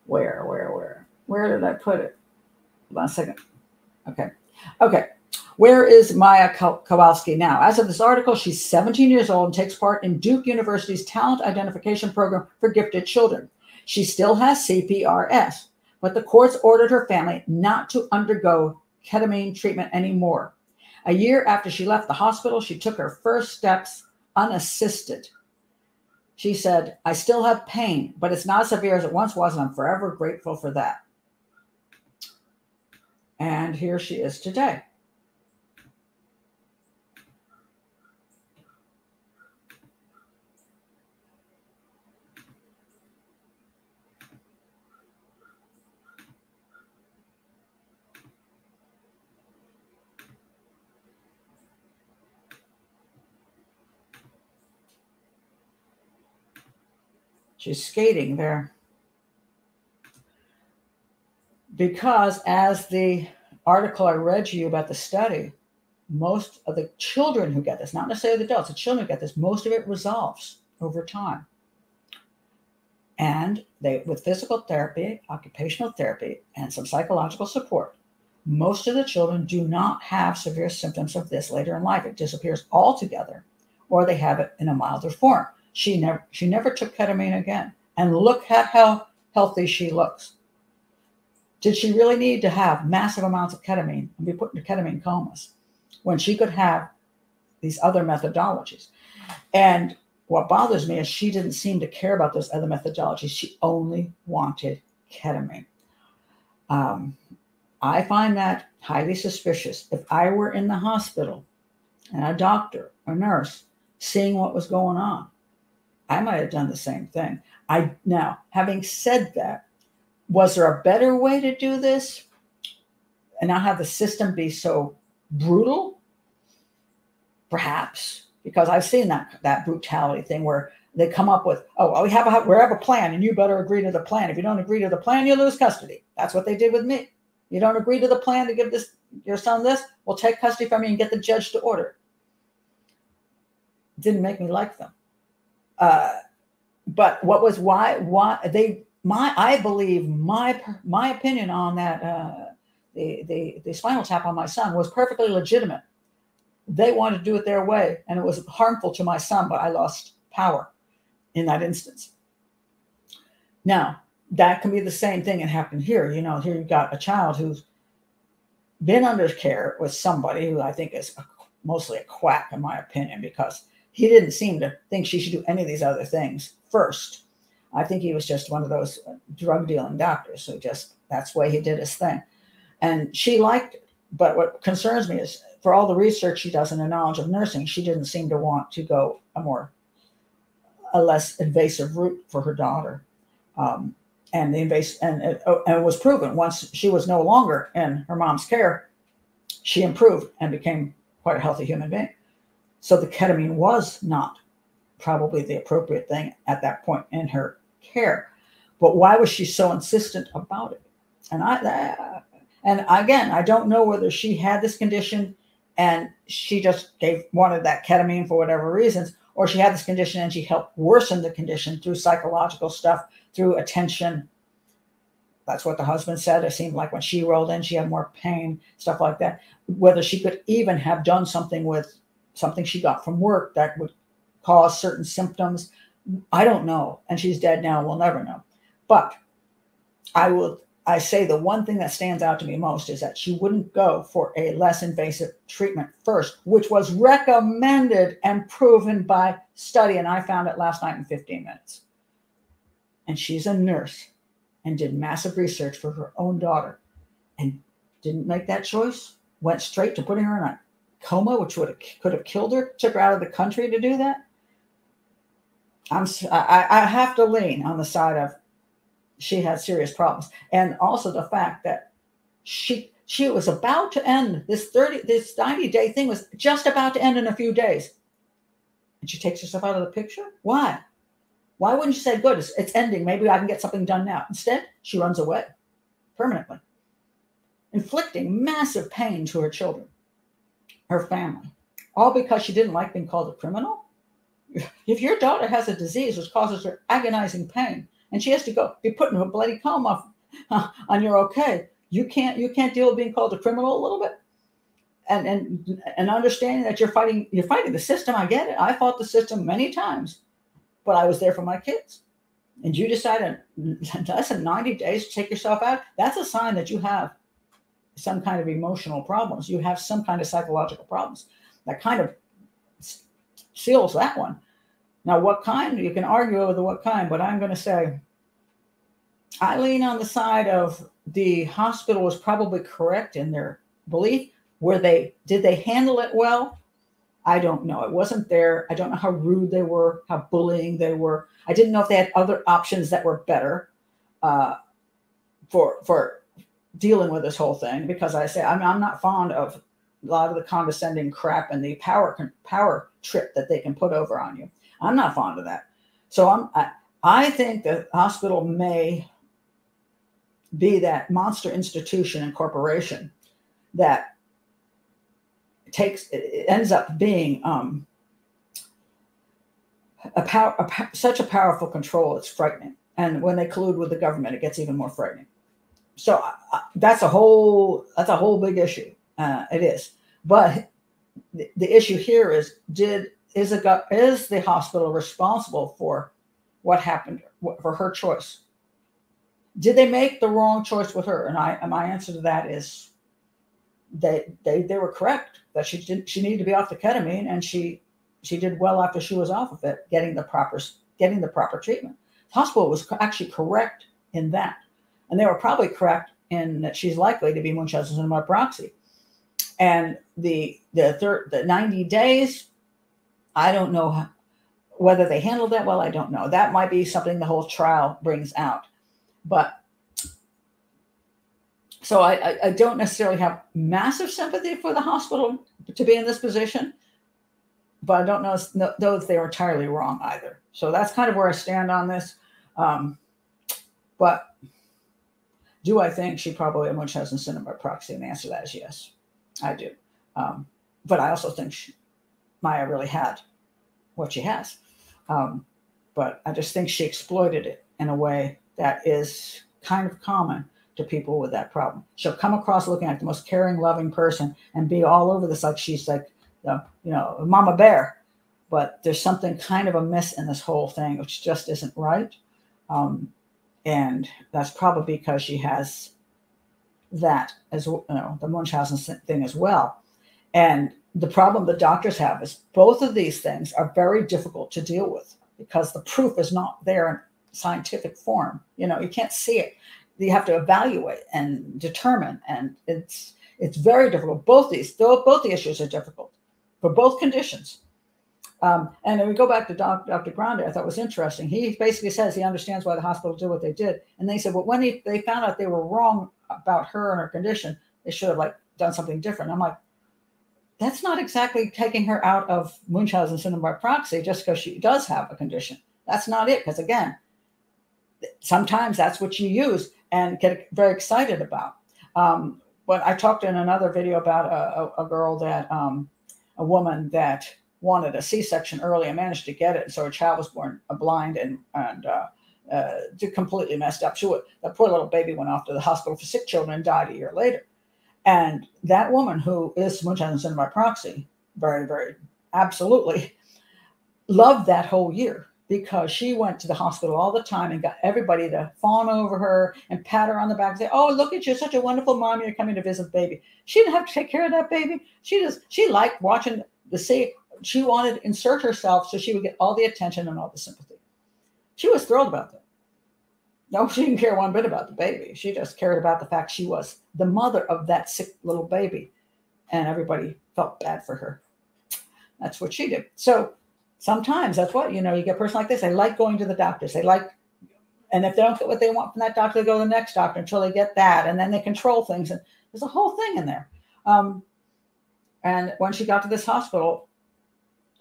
Where, where, where? Where did I put it? Hold on a second. Okay. Okay. Where is Maya Kowalski now? As of this article, she's 17 years old and takes part in Duke University's Talent Identification Program for Gifted Children. She still has CPRS but the courts ordered her family not to undergo ketamine treatment anymore. A year after she left the hospital, she took her first steps unassisted. She said, I still have pain, but it's not as severe as it once was, and I'm forever grateful for that. And here she is today. She's skating there. Because as the article I read to you about the study, most of the children who get this, not necessarily the adults, the children who get this, most of it resolves over time. And they, with physical therapy, occupational therapy, and some psychological support, most of the children do not have severe symptoms of this later in life. It disappears altogether, or they have it in a milder form. She never she never took ketamine again. And look at how healthy she looks. Did she really need to have massive amounts of ketamine and be put into ketamine comas when she could have these other methodologies? And what bothers me is she didn't seem to care about those other methodologies. She only wanted ketamine. Um, I find that highly suspicious. If I were in the hospital and a doctor or nurse seeing what was going on, I might have done the same thing. I now, having said that, was there a better way to do this and not have the system be so brutal? Perhaps, because I've seen that that brutality thing where they come up with, oh, we have a we have a plan, and you better agree to the plan. If you don't agree to the plan, you lose custody. That's what they did with me. You don't agree to the plan to give this your son this, we'll take custody from you and get the judge to order. Didn't make me like them. Uh, but what was why why they my I believe my my opinion on that uh, the the the spinal tap on my son was perfectly legitimate. They wanted to do it their way, and it was harmful to my son, but I lost power in that instance. Now, that can be the same thing and happen here. You know, here you've got a child who's been under care with somebody who I think is mostly a quack, in my opinion, because he didn't seem to think she should do any of these other things first. I think he was just one of those drug dealing doctors who just that's the way he did his thing. And she liked it. But what concerns me is for all the research she does in the knowledge of nursing, she didn't seem to want to go a more a less invasive route for her daughter. Um, and the invasive and it, oh, and it was proven once she was no longer in her mom's care, she improved and became quite a healthy human being. So the ketamine was not probably the appropriate thing at that point in her care. But why was she so insistent about it? And I, uh, and again, I don't know whether she had this condition and she just gave wanted that ketamine for whatever reasons, or she had this condition and she helped worsen the condition through psychological stuff, through attention. That's what the husband said. It seemed like when she rolled in, she had more pain, stuff like that. Whether she could even have done something with something she got from work that would cause certain symptoms, I don't know. And she's dead now. We'll never know. But I will I say the one thing that stands out to me most is that she wouldn't go for a less invasive treatment first, which was recommended and proven by study. And I found it last night in 15 minutes. And she's a nurse and did massive research for her own daughter and didn't make that choice, went straight to putting her in a coma, which would have, could have killed her, took her out of the country to do that. I'm, I, I have to lean on the side of she had serious problems. And also the fact that she she was about to end this 30 this 90 day thing was just about to end in a few days. And she takes herself out of the picture. Why? Why wouldn't you say, good, it's, it's ending. Maybe I can get something done now. Instead, she runs away permanently, inflicting massive pain to her children, her family, all because she didn't like being called a criminal. If your daughter has a disease which causes her agonizing pain, and she has to go be put in a bloody coma on your okay. You can't you can't deal with being called a criminal a little bit, and and and understanding that you're fighting you're fighting the system. I get it. I fought the system many times, but I was there for my kids. And you decide in less than 90 days to take yourself out, that's a sign that you have some kind of emotional problems. You have some kind of psychological problems. That kind of seals that one. Now, what kind? You can argue over the what kind, but I'm going to say I lean on the side of the hospital was probably correct in their belief. Were they did they handle it well? I don't know. It wasn't there. I don't know how rude they were, how bullying they were. I didn't know if they had other options that were better uh, for for dealing with this whole thing. Because I say I'm, I'm not fond of a lot of the condescending crap and the power power trip that they can put over on you. I'm not fond of that. So I'm, I, I think the hospital may be that monster institution and corporation that takes it ends up being um, a power such a powerful control. It's frightening, and when they collude with the government, it gets even more frightening. So uh, that's a whole that's a whole big issue. Uh, it is, but the, the issue here is did is the hospital responsible for what happened for her choice? Did they make the wrong choice with her? And I and my answer to that is they they they were correct that she didn't she needed to be off the ketamine and she she did well after she was off of it, getting the proper getting the proper treatment. The hospital was actually correct in that, and they were probably correct in that she's likely to be Munchausen by proxy. And the the third the ninety days, I don't know how, whether they handled that well. I don't know. That might be something the whole trial brings out, but so I, I, I, don't necessarily have massive sympathy for the hospital to be in this position, but I don't know, if they are entirely wrong either. So that's kind of where I stand on this. Um, but do I think she probably Munchausen by proxy? And the answer to that is yes, I do. Um, but I also think she, Maya really had what she has. Um, but I just think she exploited it in a way that is kind of common to people with that problem. She'll come across looking like the most caring, loving person and be all over this like she's like, you know, mama bear. But there's something kind of amiss in this whole thing, which just isn't right. Um, and that's probably because she has that as you know, the Munchausen thing as well. And the problem the doctors have is both of these things are very difficult to deal with because the proof is not there in scientific form. You know, you can't see it you have to evaluate and determine, and it's it's very difficult. Both these, both the issues are difficult for both conditions. Um, and then we go back to Doc, Dr. Grande, I thought was interesting. He basically says he understands why the hospital did what they did. And they said, well, when he, they found out they were wrong about her and her condition, they should have like done something different. I'm like, that's not exactly taking her out of Munchausen syndrome by proxy just because she does have a condition. That's not it. Because again, sometimes that's what you use and get very excited about. Um, but I talked in another video about a, a, a girl that, um, a woman that wanted a C-section early and managed to get it. So her child was born a blind and, and uh, uh, completely messed up. She would, that poor little baby went off to the hospital for sick children and died a year later. And that woman who is Munchausen syndrome by proxy, very, very absolutely loved that whole year because she went to the hospital all the time and got everybody to fawn over her and pat her on the back and say, Oh, look at you, such a wonderful mom. You're coming to visit the baby. She didn't have to take care of that baby. She just, she liked watching the see, she wanted to insert herself so she would get all the attention and all the sympathy. She was thrilled about that. No, she didn't care one bit about the baby. She just cared about the fact she was the mother of that sick little baby. And everybody felt bad for her. That's what she did. So sometimes that's what you know you get a person like this they like going to the doctors they like and if they don't get what they want from that doctor they go to the next doctor until they get that and then they control things and there's a whole thing in there um, and when she got to this hospital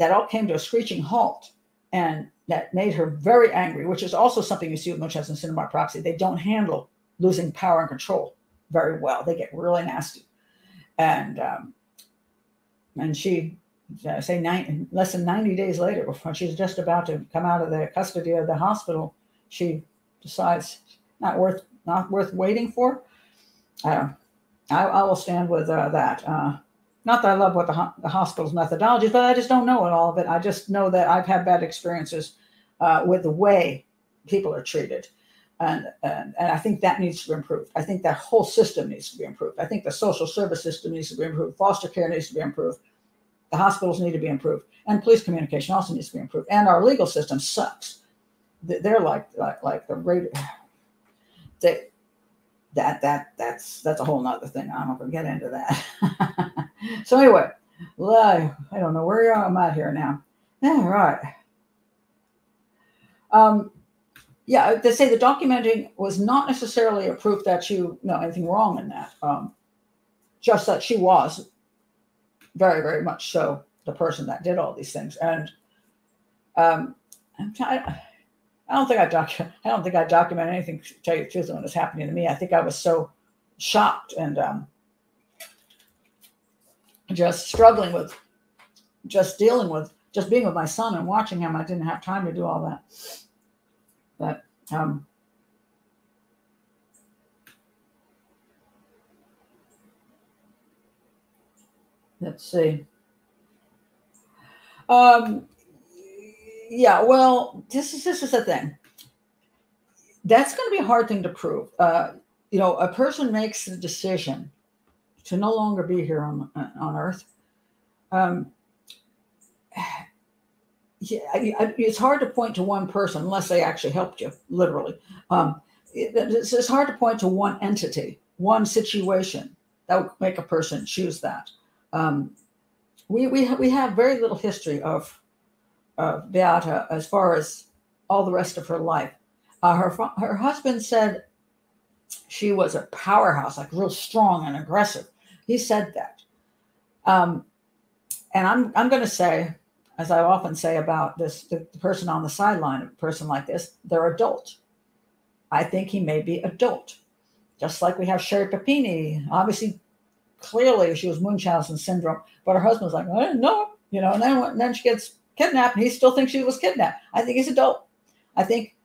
that all came to a screeching halt and that made her very angry which is also something you see with Munchausen syndrome proxy they don't handle losing power and control very well they get really nasty and um, and she uh, say nine, less than 90 days later, before she's just about to come out of the custody of the hospital, she decides not worth not worth waiting for. Uh, I, I will stand with uh, that. Uh, not that I love what the, the hospital's methodologies, but I just don't know it all of it. I just know that I've had bad experiences uh, with the way people are treated. And, and, and I think that needs to be improved. I think that whole system needs to be improved. I think the social service system needs to be improved. Foster care needs to be improved. The hospitals need to be improved, and police communication also needs to be improved. And our legal system sucks. They're like like like the rate. That that that's that's a whole nother thing. I'm not gonna get into that. so anyway, I don't know where I'm at here now. All right. Um, yeah, they say the documenting was not necessarily a proof that you know anything wrong in that. Um, just that she was very, very much so the person that did all these things. And um, I'm trying. I don't think I doc. I don't think I document anything. To tell you the truth, when it's happening to me, I think I was so shocked and um, just struggling with, just dealing with, just being with my son and watching him. I didn't have time to do all that. But um, let's see. Um, yeah, well, this is this is the thing. That's going to be a hard thing to prove. Uh, you know, a person makes the decision to no longer be here on on Earth. Um, yeah, it's hard to point to one person unless they actually helped you, literally. Um, it's, it's hard to point to one entity, one situation that would make a person choose that. Um, we, we, we have very little history of uh, Beata as far as all the rest of her life. Uh, her, her husband said she was a powerhouse, like real strong and aggressive. He said that. Um, and I'm, I'm going to say, as I often say about this, the, the person on the sideline, a person like this, they're adult. I think he may be adult. Just like we have Sherri Papini, obviously, clearly she was Munchausen syndrome, but her husband was like, didn't know, you know, and then, and then she gets kidnapped and he still thinks she was kidnapped. I think he's adult. I think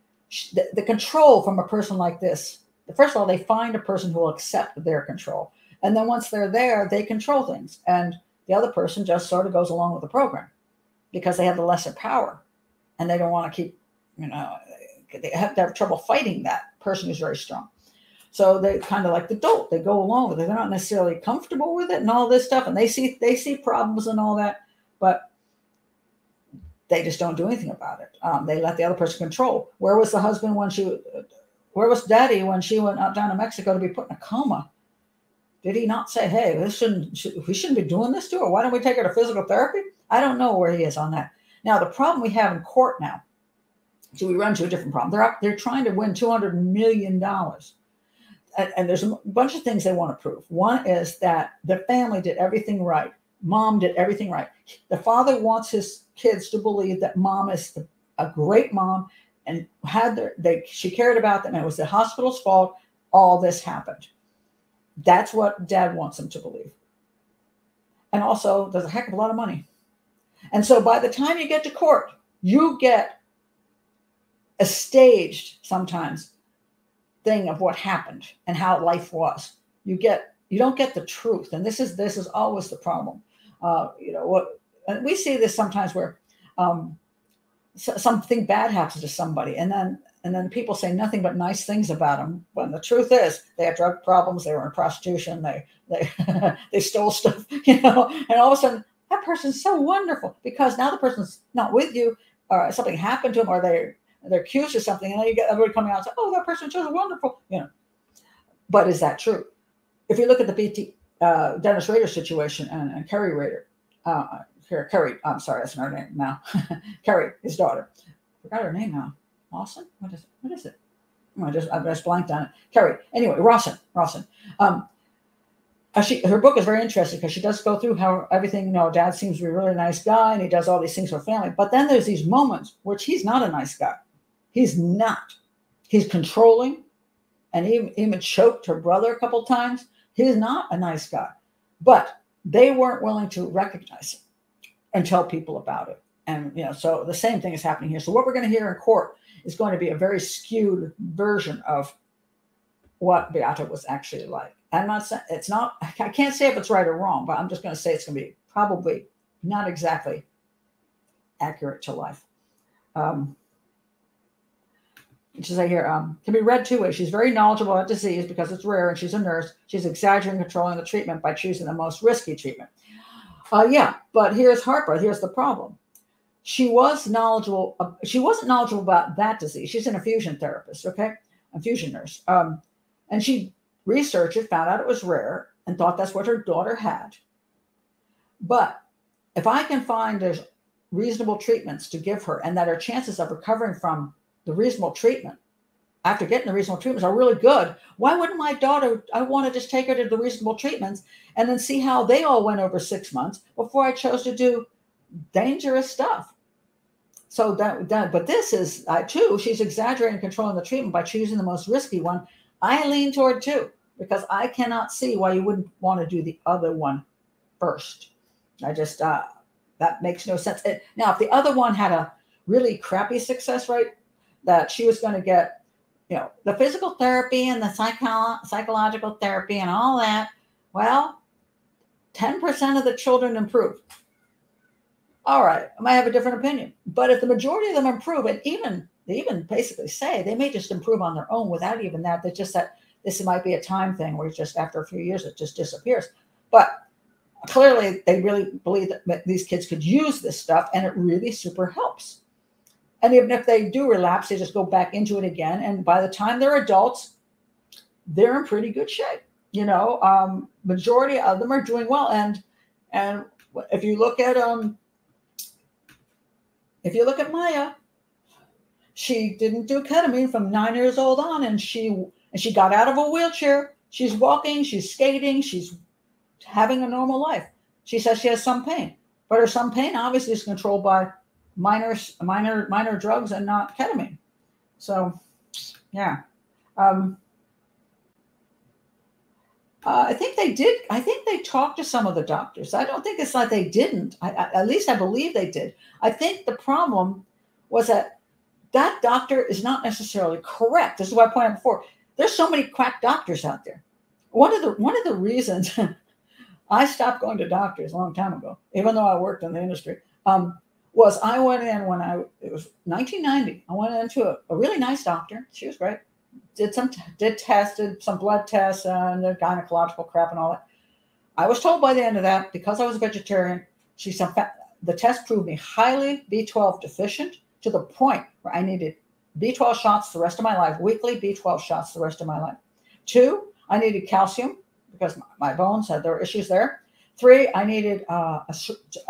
the, the control from a person like this, first of all, they find a person who will accept their control. And then once they're there, they control things. And the other person just sort of goes along with the program because they have the lesser power and they don't want to keep, you know, they have to have trouble fighting that person who's very strong. So they kind of like the dope. They go along with it. They're not necessarily comfortable with it and all this stuff. And they see they see problems and all that, but they just don't do anything about it. Um, they let the other person control. Where was the husband when she? Where was Daddy when she went out down to Mexico to be put in a coma? Did he not say, "Hey, this shouldn't should, we shouldn't be doing this to her? Why don't we take her to physical therapy?" I don't know where he is on that. Now the problem we have in court now. So we run to a different problem. They're up, they're trying to win two hundred million dollars and, and there's a bunch of things they want to prove. One is that the family did everything right. Mom did everything right. The father wants his kids to believe that mom is the, a great mom and had their they she cared about them. It was the hospital's fault. All this happened. That's what dad wants them to believe. And also, there's a heck of a lot of money. And so by the time you get to court, you get a staged sometimes thing of what happened and how life was. You get you don't get the truth, and this is this is always the problem. Uh, you know what? We see this sometimes where um, something bad happens to somebody, and then and then people say nothing but nice things about them. When the truth is, they have drug problems, they were in prostitution, they they they stole stuff, you know, and all of a sudden that person's so wonderful because now the person's not with you, or something happened to them, or they they're accused of something, and then you get everybody coming out and say, "Oh, that person chose wonderful," you know. But is that true? If you look at the BT uh, Dennis Rader situation and, and Kerri Rader, uh, Kerri, I'm sorry, that's not her name now. Kerri, his daughter. Forgot her name now. Lawson? What is it? What is it? I just I just blanked on it. Kerri. Anyway, Rawson. Rawson. Um, uh, she, her book is very interesting because she does go through how everything, you know, dad seems to be a really nice guy and he does all these things for family. But then there's these moments which he's not a nice guy. He's not. He's controlling and he even choked her brother a couple times. He's not a nice guy. But they weren't willing to recognize it and tell people about it. And you know, so the same thing is happening here. So what we're going to hear in court is going to be a very skewed version of what Beata was actually like. I'm not saying it's not, I can't say if it's right or wrong, but I'm just going to say it's going to be probably not exactly accurate to life. Um, she says here, um, can be read two ways. She's very knowledgeable about disease because it's rare and she's a nurse. She's exaggerating controlling the treatment by choosing the most risky treatment. Uh, yeah, but here's Harper. Here's the problem. She was knowledgeable. Uh, she wasn't knowledgeable about that disease. She's an infusion therapist, okay, infusion nurse. Um, and she researched it, found out it was rare, and thought that's what her daughter had. But if I can find there's reasonable treatments to give her and that her chances of recovering from the reasonable treatment after getting the reasonable treatments are really good. Why wouldn't my daughter? I want to just take her to the reasonable treatments and then see how they all went over six months before I chose to do dangerous stuff. So that, that but this is uh, too. She's exaggerating controlling the treatment by choosing the most risky one. I lean toward two because I cannot see why you wouldn't want to do the other one first. I just uh, that makes no sense. It, now, if the other one had a really crappy success rate, that she was going to get, you know, the physical therapy and the psycho- psychological therapy and all that, well, 10% of the children improve. All right, I might have a different opinion. But if the majority of them improve, and even they even basically say they may just improve on their own without even that, they just that this might be a time thing where it's just after a few years it just disappears. But clearly they really believe that these kids could use this stuff and it really super helps. And even if they do relapse, they just go back into it again. And by the time they're adults, they're in pretty good shape. You know, um, majority of them are doing well. And and if you look at um, if you look at Maya, she didn't do ketamine from nine years old on, and she and she got out of a wheelchair. She's walking, she's skating, she's having a normal life. She says she has some pain, but her some pain obviously is controlled by minor minor minor drugs and not ketamine. So, yeah. Um, uh, I think they did. I think they talked to some of the doctors. I don't think it's like they didn't. I, I, at least I believe they did. I think the problem was that that doctor is not necessarily correct. This is what I pointed out before. There's so many quack doctors out there. One of the one of the reasons I stopped going to doctors a long time ago, even though I worked in the industry, um, was I went in when I it was 1990. I went into a, a really nice doctor. She was great. Did some did tested some blood tests and the gynecological crap and all that. I was told by the end of that because I was a vegetarian, she said the test proved me highly B12 deficient to the point where I needed B12 shots the rest of my life, weekly B12 shots the rest of my life. Two, I needed calcium because my bones had were issues there. Three, I needed uh, a,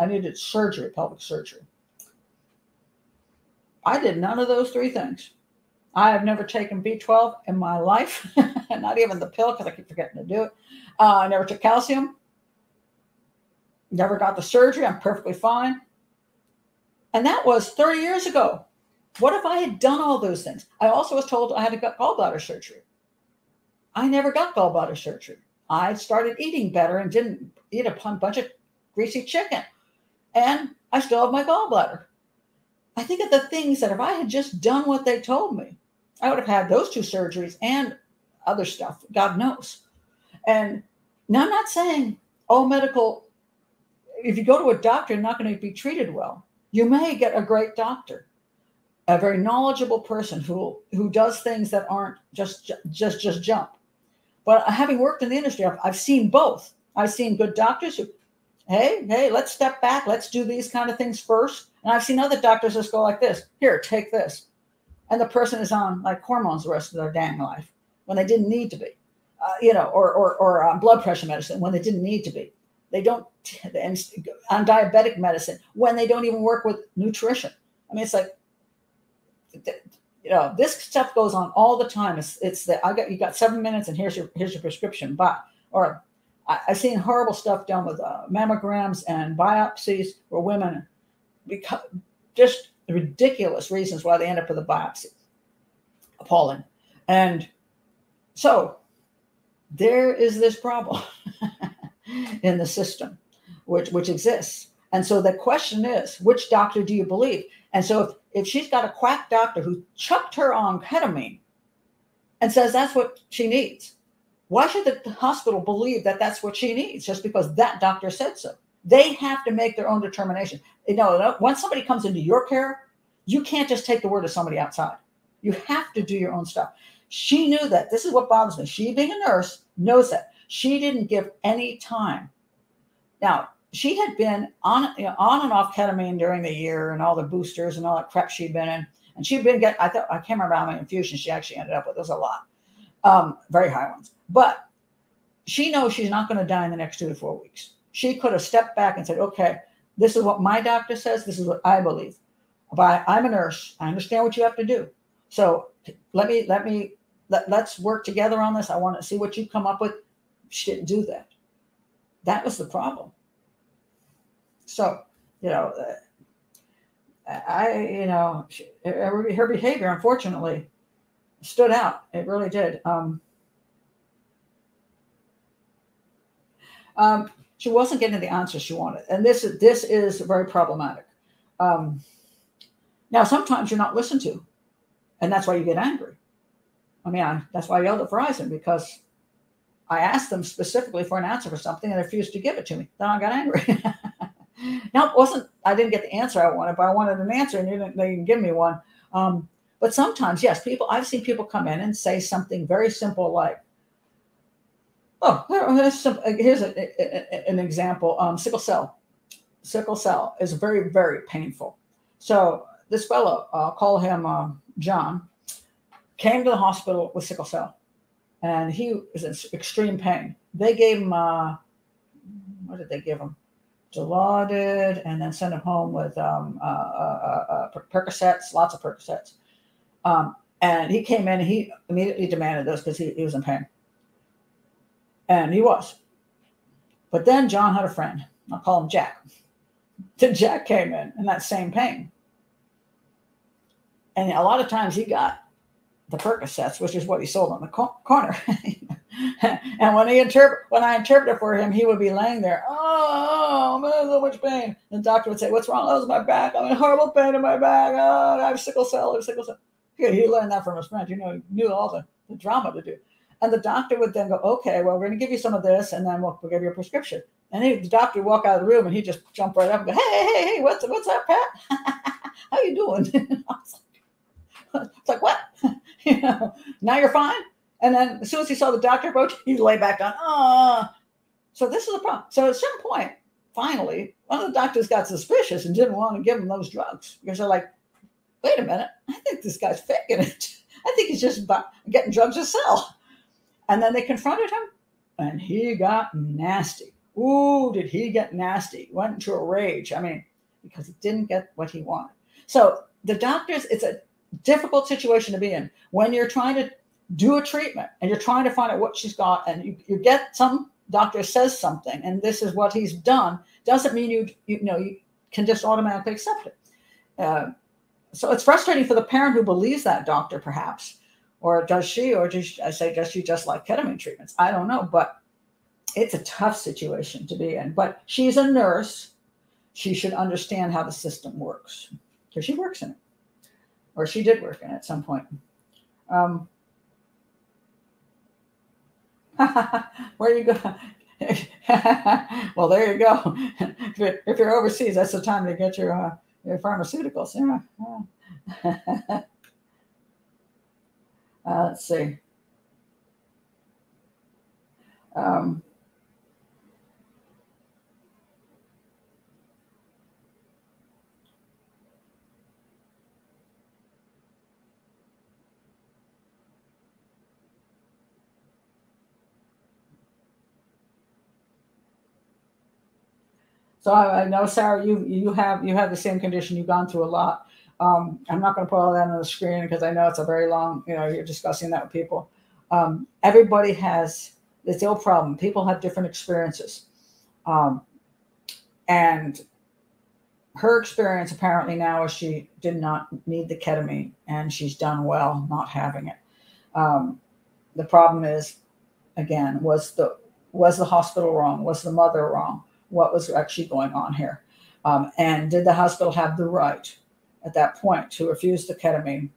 I needed surgery, pelvic surgery. I did none of those three things. I have never taken B12 in my life, not even the pill because I keep forgetting to do it. Uh, I never took calcium. Never got the surgery. I'm perfectly fine. And that was 30 years ago. What if I had done all those things? I also was told I had to get gallbladder surgery. I never got gallbladder surgery. I started eating better and didn't eat a bunch of greasy chicken. And I still have my gallbladder. I think of the things that if I had just done what they told me, I would have had those two surgeries and other stuff, God knows. And now I'm not saying all medical, if you go to a doctor, you're not going to be treated well. You may get a great doctor, a very knowledgeable person who who does things that aren't just just just jump. But having worked in the industry, I've, I've seen both. I've seen good doctors who, hey, hey, let's step back. Let's do these kind of things first. And I've seen other doctors just go like this here, take this. And the person is on like hormones the rest of their dang life when they didn't need to be, uh, you know, or, or, or um, blood pressure medicine when they didn't need to be. They don't, and on diabetic medicine when they don't even work with nutrition. I mean, it's like you know, this stuff goes on all the time. It's it's that I got you got seven minutes and here's your here's your prescription. But or I, have seen horrible stuff done with uh, mammograms and biopsies where women because just ridiculous reasons why they end up with a biopsy. Appalling. And so there is this problem in the system which which exists. And so the question is, which doctor do you believe? And so if if she's got a quack doctor who chucked her on ketamine and says that's what she needs, why should the hospital believe that that's what she needs just because that doctor said so? They have to make their own determination. You know, once somebody comes into your care, you can't just take the word of somebody outside. You have to do your own stuff. She knew that. This is what bothers me. She, being a nurse, knows that. She didn't give any time. Now, she had been on you know, on and off ketamine during the year and all the boosters and all that crap she'd been in. And she'd been getting, I thought, I can't remember how many infusions she actually ended up with. There's a lot, um, very high ones. But she knows she's not going to die in the next two to four weeks. She could have stepped back and said, okay, this is what my doctor says. This is what I believe. But I'm a nurse. I understand what you have to do. So let me, let me, let, let's work together on this. I want to see what you come up with. She didn't do that. That was the problem. So, you know, uh, I, you know, her, her behavior, unfortunately, stood out. It really did. Um, um, She wasn't getting the answer she wanted, and this is this is very problematic. Um, now, sometimes you're not listened to, and that's why you get angry. I mean, I, that's why I yelled at Verizon because I asked them specifically for an answer for something and they refused to give it to me. Then I got angry. now, it wasn't I didn't get the answer I wanted, but I wanted an answer and they didn't, they didn't give me one. Um, but sometimes, yes, people I've seen people come in and say something very simple like, "Oh, here's, some, here's a, a, an example: um, sickle cell. Sickle cell is very, very painful. So this fellow, I'll call him uh, John, came to the hospital with sickle cell, and he was in extreme pain. They gave him, uh, what did they give him? Dilaudid, and then sent him home with um, uh, uh, uh, Percocets, lots of Percocets. Um, and he came in and he immediately demanded this because he, he was in pain. And he was. But then John had a friend. I'll call him Jack. Then Jack came in in that same pain. And a lot of times he got the Percocets, which is what he sold on the co- corner. and when he interpret, when I interpreted for him, he would be laying there. Oh, I'm in so much pain. And the doctor would say, "What's wrong? Oh, it's my back. I'm in horrible pain in my back. Oh, I have sickle cell. I have sickle cell." He, learned that from his friend. You know, he knew all the, the drama to do. And the doctor would then go, "Okay, well, we're going to give you some of this, and then we'll, we'll give you a prescription." And he, the doctor would walk out of the room, and he'd just jump right up and go, "Hey, hey, hey, what's what's up, Pat? How you doing?" It's like, what? you know, now you're fine. And then as soon as he saw the doctor approach, he lay back down. Oh, so this is a problem. So at some point, finally, one of the doctors got suspicious and didn't want to give him those drugs because they're like, wait a minute, I think this guy's faking it. I think he's just getting drugs to sell. And then they confronted him and he got nasty. Ooh, did he get nasty? Went into a rage. I mean, because he didn't get what he wanted. So the doctors, it's a difficult situation to be in when you're trying to do a treatment and you're trying to find out what she's got and you, you get some doctor says something and this is what he's done doesn't mean you you know you can just automatically accept it uh, so it's frustrating for the parent who believes that doctor perhaps or does she or does i say does she just like ketamine treatments i don't know but it's a tough situation to be in but she's a nurse she should understand how the system works because she works in it or she did work in it at some point. Um, where are you go? well, there you go. if, you're, overseas, that's the time to get your uh, your pharmaceuticals. Yeah. uh, let's see. Um, So I, know, Sarah, you you have you have the same condition. You've gone through a lot. Um, I'm not going to put all that on the screen because I know it's a very long. You know, you're discussing that with people. Um, everybody has this ill problem. People have different experiences, um, and her experience apparently now is she did not need the ketamine and she's done well not having it. Um, the problem is, again, was the was the hospital wrong? Was the mother wrong? What was actually going on here. Um, and did the hospital have the right at that point to refuse the ketamine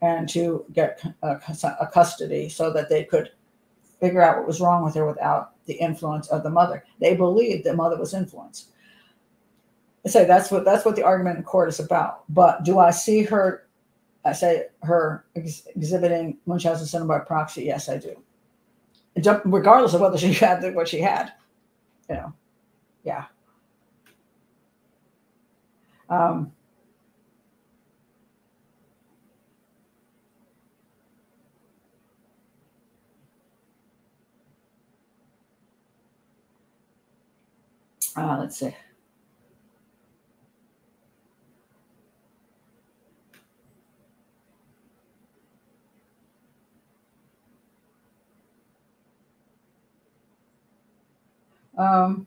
and to get a, a custody so that they could figure out what was wrong with her without the influence of the mother? They believed the mother was influenced. I say that's what that's what the argument in court is about. But do I see her? I say her ex- exhibiting Munchausen syndrome by proxy. Yes, I do. Regardless of whether she had what she had, you know yeah. Um, uh, let's see. Um,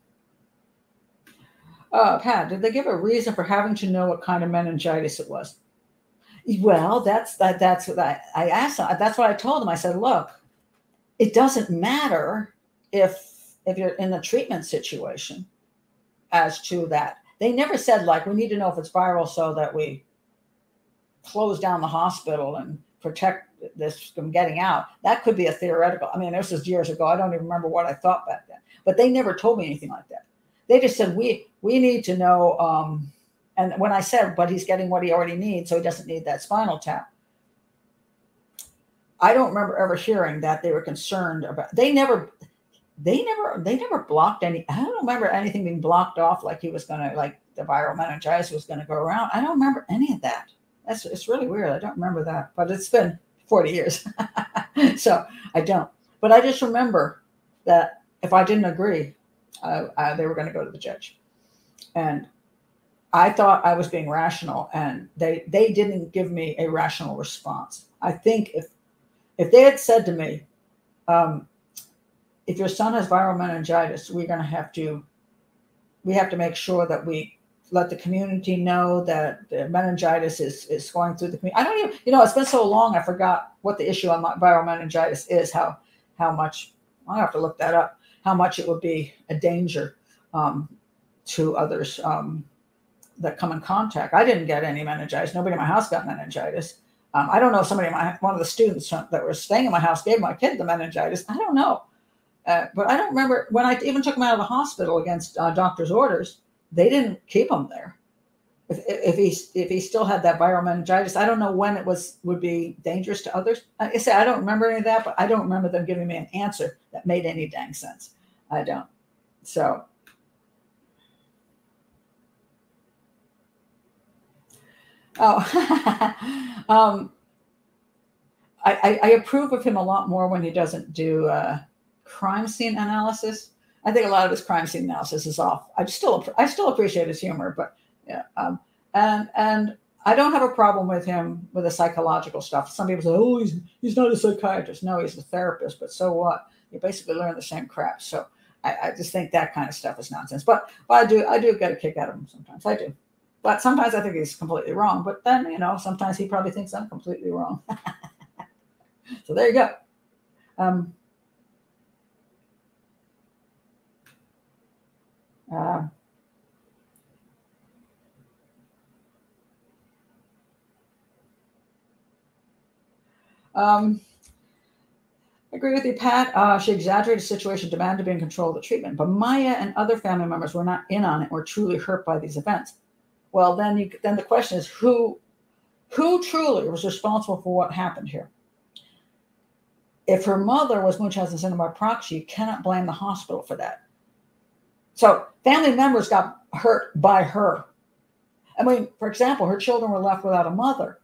uh, Pat, did they give a reason for having to know what kind of meningitis it was? Well, that's that. That's what I, I asked. That's what I told them. I said, look, it doesn't matter if if you're in a treatment situation as to that. They never said like we need to know if it's viral so that we close down the hospital and protect this from getting out. That could be a theoretical. I mean, this was years ago. I don't even remember what I thought back then. But they never told me anything like that. They just said we we need to know. Um, and when I said, but he's getting what he already needs, so he doesn't need that spinal tap. I don't remember ever hearing that they were concerned about. They never, they never, they never blocked any. I don't remember anything being blocked off like he was going to, like the viral meningitis was going to go around. I don't remember any of that. That's it's really weird. I don't remember that, but it's been 40 years, so I don't. But I just remember that if I didn't agree, uh, uh, they were going to go to the judge, and I thought I was being rational, and they they didn't give me a rational response. I think if if they had said to me, um, if your son has viral meningitis, we're going to have to we have to make sure that we let the community know that the meningitis is is going through the community. I don't even, you know, it's been so long, I forgot what the issue on viral meningitis is. How how much I have to look that up. How much it would be a danger um, to others um, that come in contact. I didn't get any meningitis. Nobody in my house got meningitis. Um, I don't know. if Somebody, my one of the students that were staying in my house gave my kid the meningitis. I don't know, uh, but I don't remember when I even took him out of the hospital against uh, doctor's orders. They didn't keep him there. If, if he if he still had that viral meningitis, I don't know when it was would be dangerous to others. I say I don't remember any of that, but I don't remember them giving me an answer that made any dang sense. I don't. So Oh, um, I, I, approve of him a lot more when he doesn't do uh, crime scene analysis. I think a lot of his crime scene analysis is off. I still I still appreciate his humor, but yeah, um, and and I don't have a problem with him with the psychological stuff. Some people say, "Oh, he's he's not a psychiatrist." No, he's a therapist. But so what? You basically learn the same crap. So I, I just think that kind of stuff is nonsense. But, but I do I do get a kick out of him sometimes. I do. But sometimes I think he's completely wrong. But then, you know, sometimes he probably thinks I'm completely wrong. so there you go. Um, uh, um, I agree with you, Pat. Uh, she exaggerated the situation, demanded to be in control of the treatment. But Maya and other family members were not in on it or truly hurt by these events. Well then you then the question is who who truly was responsible for what happened here? If her mother was munchausen syndrome by proxy you cannot blame the hospital for that. So family members got hurt by her. I mean for example her children were left without a mother.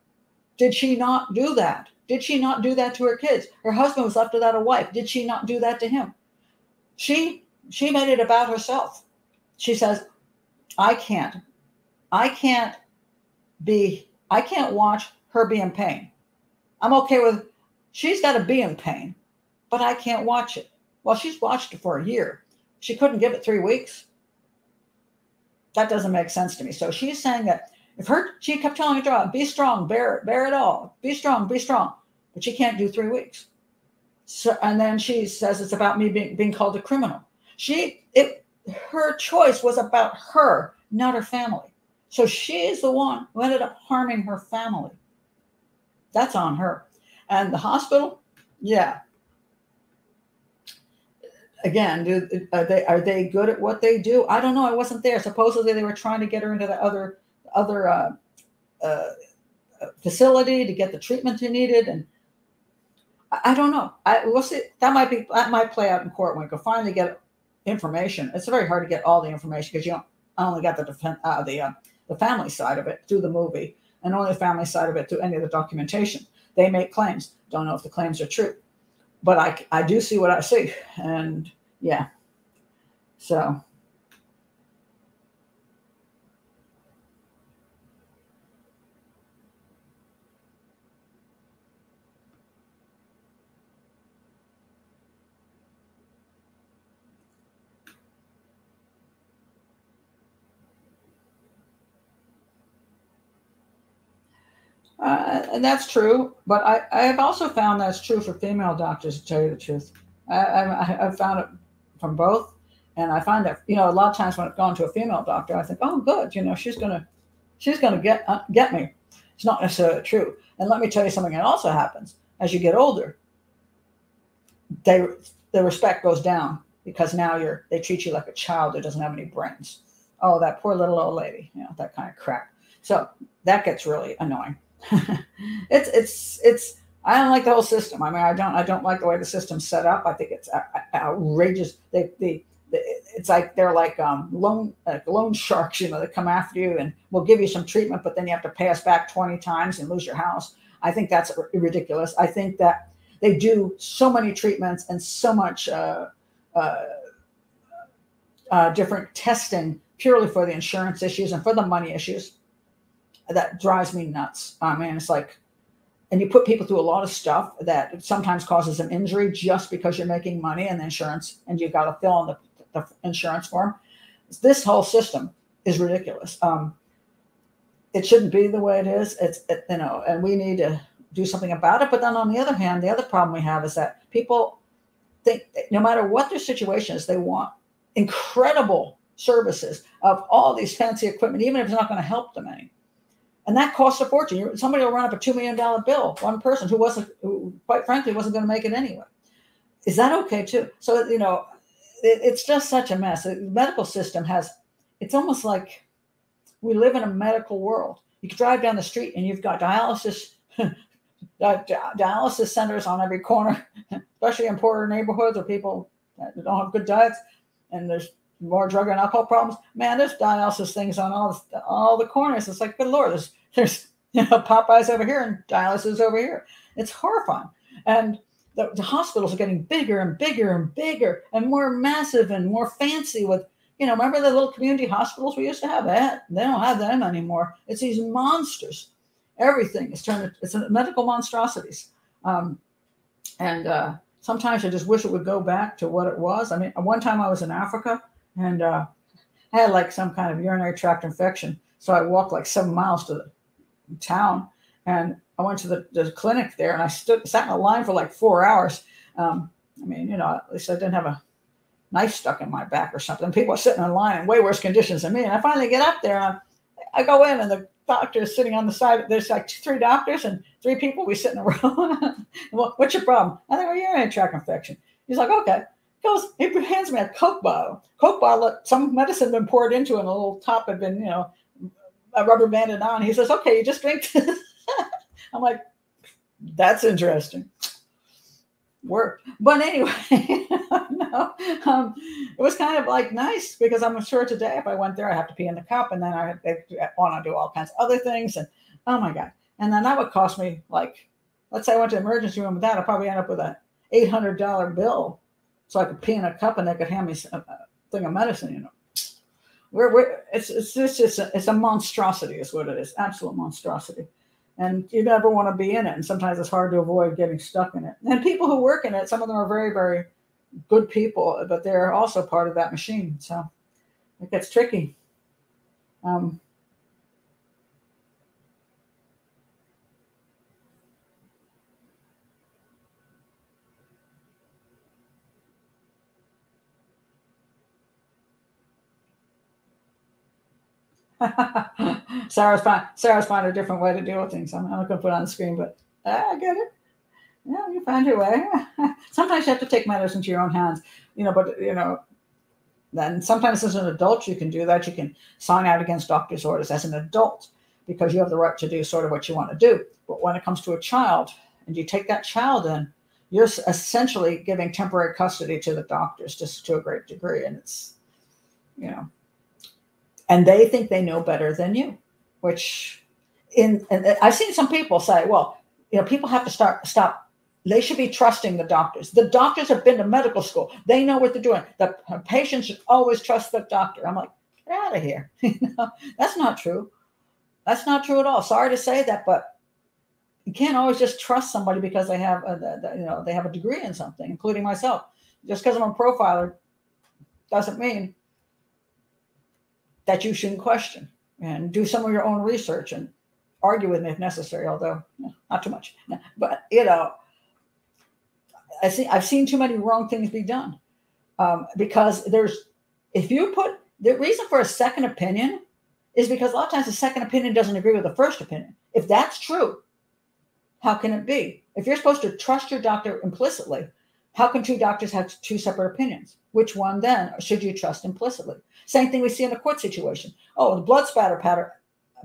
Did she not do that did she not do that to her kids her husband was left without a wife did she not do that to him she she made it about herself she says i can't I can't be, I can't watch her be in pain. I'm okay with, she's got to be in pain, but I can't watch it. Well, she's watched it for a year. She couldn't give it three weeks. That doesn't make sense to me. So she's saying that if her, she kept telling her be strong, bear bear it all, be strong, be strong, but she can't do three weeks. So, and then she says it's about me being, being called a criminal. She, it, her choice was about her, not her family. So she is the one who ended up harming her family. That's on her. And the hospital, yeah. Again, do, are they are they good at what they do? I don't know. I wasn't there. Supposedly they were trying to get her into the other other uh, uh, facility to get the treatment she needed, and I, I don't know. I we'll see. That might be that might play out in court when we can finally get information. It's very hard to get all the information because you don't only got the defense uh, the uh, the family side of it through the movie and only the family side of it through any of the documentation. They make claims. Don't know if the claims are true, but I, I do see what I see. And yeah, so Uh, and that's true, but I, I have also found that's true for female doctors, to tell you the truth. I, I, have found it from both. And I find that you know a lot of times when I've gone to a female doctor, I think, oh, good, you know, she's gonna she's gonna get uh, get me. It's not necessarily true. And let me tell you something that also happens as you get older. They the respect goes down because now you're they treat you like a child who doesn't have any brains. Oh, that poor little old lady, you know, that kind of crap. So that gets really annoying. it's it's it's I don't like the whole system. I mean, I don't I don't like the way the system's set up. I think it's outrageous. They they it's like they're like um, loan like loan sharks, you know, that come after you and will give you some treatment, but then you have to pay us back 20 times and lose your house. I think that's ridiculous. I think that they do so many treatments and so much uh, uh, uh, different testing purely for the insurance issues and for the money issues that drives me nuts. I mean, it's like, and you put people through a lot of stuff that sometimes causes them injury just because you're making money and insurance, and you've got to fill in the, the insurance form. This whole system is ridiculous. Um, it shouldn't be the way it is. It's it, you know, and we need to do something about it. But then on the other hand, the other problem we have is that people think no matter what their situation is, they want incredible services of all these fancy equipment, even if it's not going to help them any. And that costs a fortune. Somebody will run up a $2 million bill, one person who wasn't, who quite frankly wasn't going to make it anyway. Is that okay too? So, you know, it, it's just such a mess. The medical system has, it's almost like we live in a medical world. You can drive down the street and you've got dialysis dialysis centers on every corner, especially in poorer neighborhoods where people don't have good diets, and there's more drug and alcohol problems. Man, there's dialysis things on all the, all the corners. It's like, good lord, there's there's you know Popeyes over here and dialysis over here. It's horrifying, and the, the hospitals are getting bigger and bigger and bigger and more massive and more fancy with you know, remember the little community hospitals we used to have? That they don't have them anymore. It's these monsters everything is turned it's medical monstrosities um, and uh, sometimes i just wish it would go back to what it was i mean one time i was in africa and uh, i had like some kind of urinary tract infection so i walked like seven miles to the town and i went to the, the clinic there and i stood sat in a line for like four hours um, i mean you know at least i didn't have a knife stuck in my back or something people are sitting in line in way worse conditions than me and i finally get up there and I, I go in and the doctor is sitting on the side. There's like three doctors and three people. We sit in a row. well, what's your problem? I think, well, a tract infection. He's like, okay. He goes, he hands me a Coke bottle. Coke bottle, some medicine been poured into it, and a little top had been, you know, rubber banded on. He says, okay, you just drink this. I'm like, that's interesting work. But anyway, no, um, it was kind of like nice because I'm sure today if I went there, I have to pee in the cup, and then I, want to do all kinds of other things, and oh my god, and then that would cost me like, let's say I went to the emergency room with that, I'd probably end up with a eight hundred dollar bill, so I could pee in a cup, and they could hand me a thing of medicine, you know. We're, we're it's it's just it's a, it's a monstrosity, is what it is, absolute monstrosity and you never want to be in it. And sometimes it's hard to avoid getting stuck in it. And people who work in it, some of them are very, very good people, but they're also part of that machine. So it gets tricky. Um, Sarah's find Sarah's find a different way to deal with things. I'm not going to put on the screen, but I get it. Yeah, you find your way. sometimes you have to take matters into your own hands, you know. But you know, then sometimes as an adult you can do that. You can sign out against doctor's orders as an adult because you have the right to do sort of what you want to do. But when it comes to a child, and you take that child in, you're essentially giving temporary custody to the doctors, just to a great degree, and it's you know and they think they know better than you which in and i've seen some people say well you know people have to start stop. They should be trusting the doctors. The doctors have been to medical school. They know what they're doing. The patient should always trust the doctor. I'm like get out of here. You know that's not true. That's not true at all. Sorry to say that but you can't always just trust somebody because they have a, you know they have a degree in something including myself. Just because i'm a profiler doesn't mean that you shouldn't question and do some of your own research and argue with me if necessary, although not too much. But you know, I see I've seen too many wrong things be done. um, because there's if you put the reason for a second opinion is because a lot of times the second opinion doesn't agree with the first opinion. If that's true, how can it be? If you're supposed to trust your doctor implicitly, how can two doctors have two separate opinions? Which one then should you trust implicitly? Same thing we see in a court situation. Oh, the blood spatter pattern,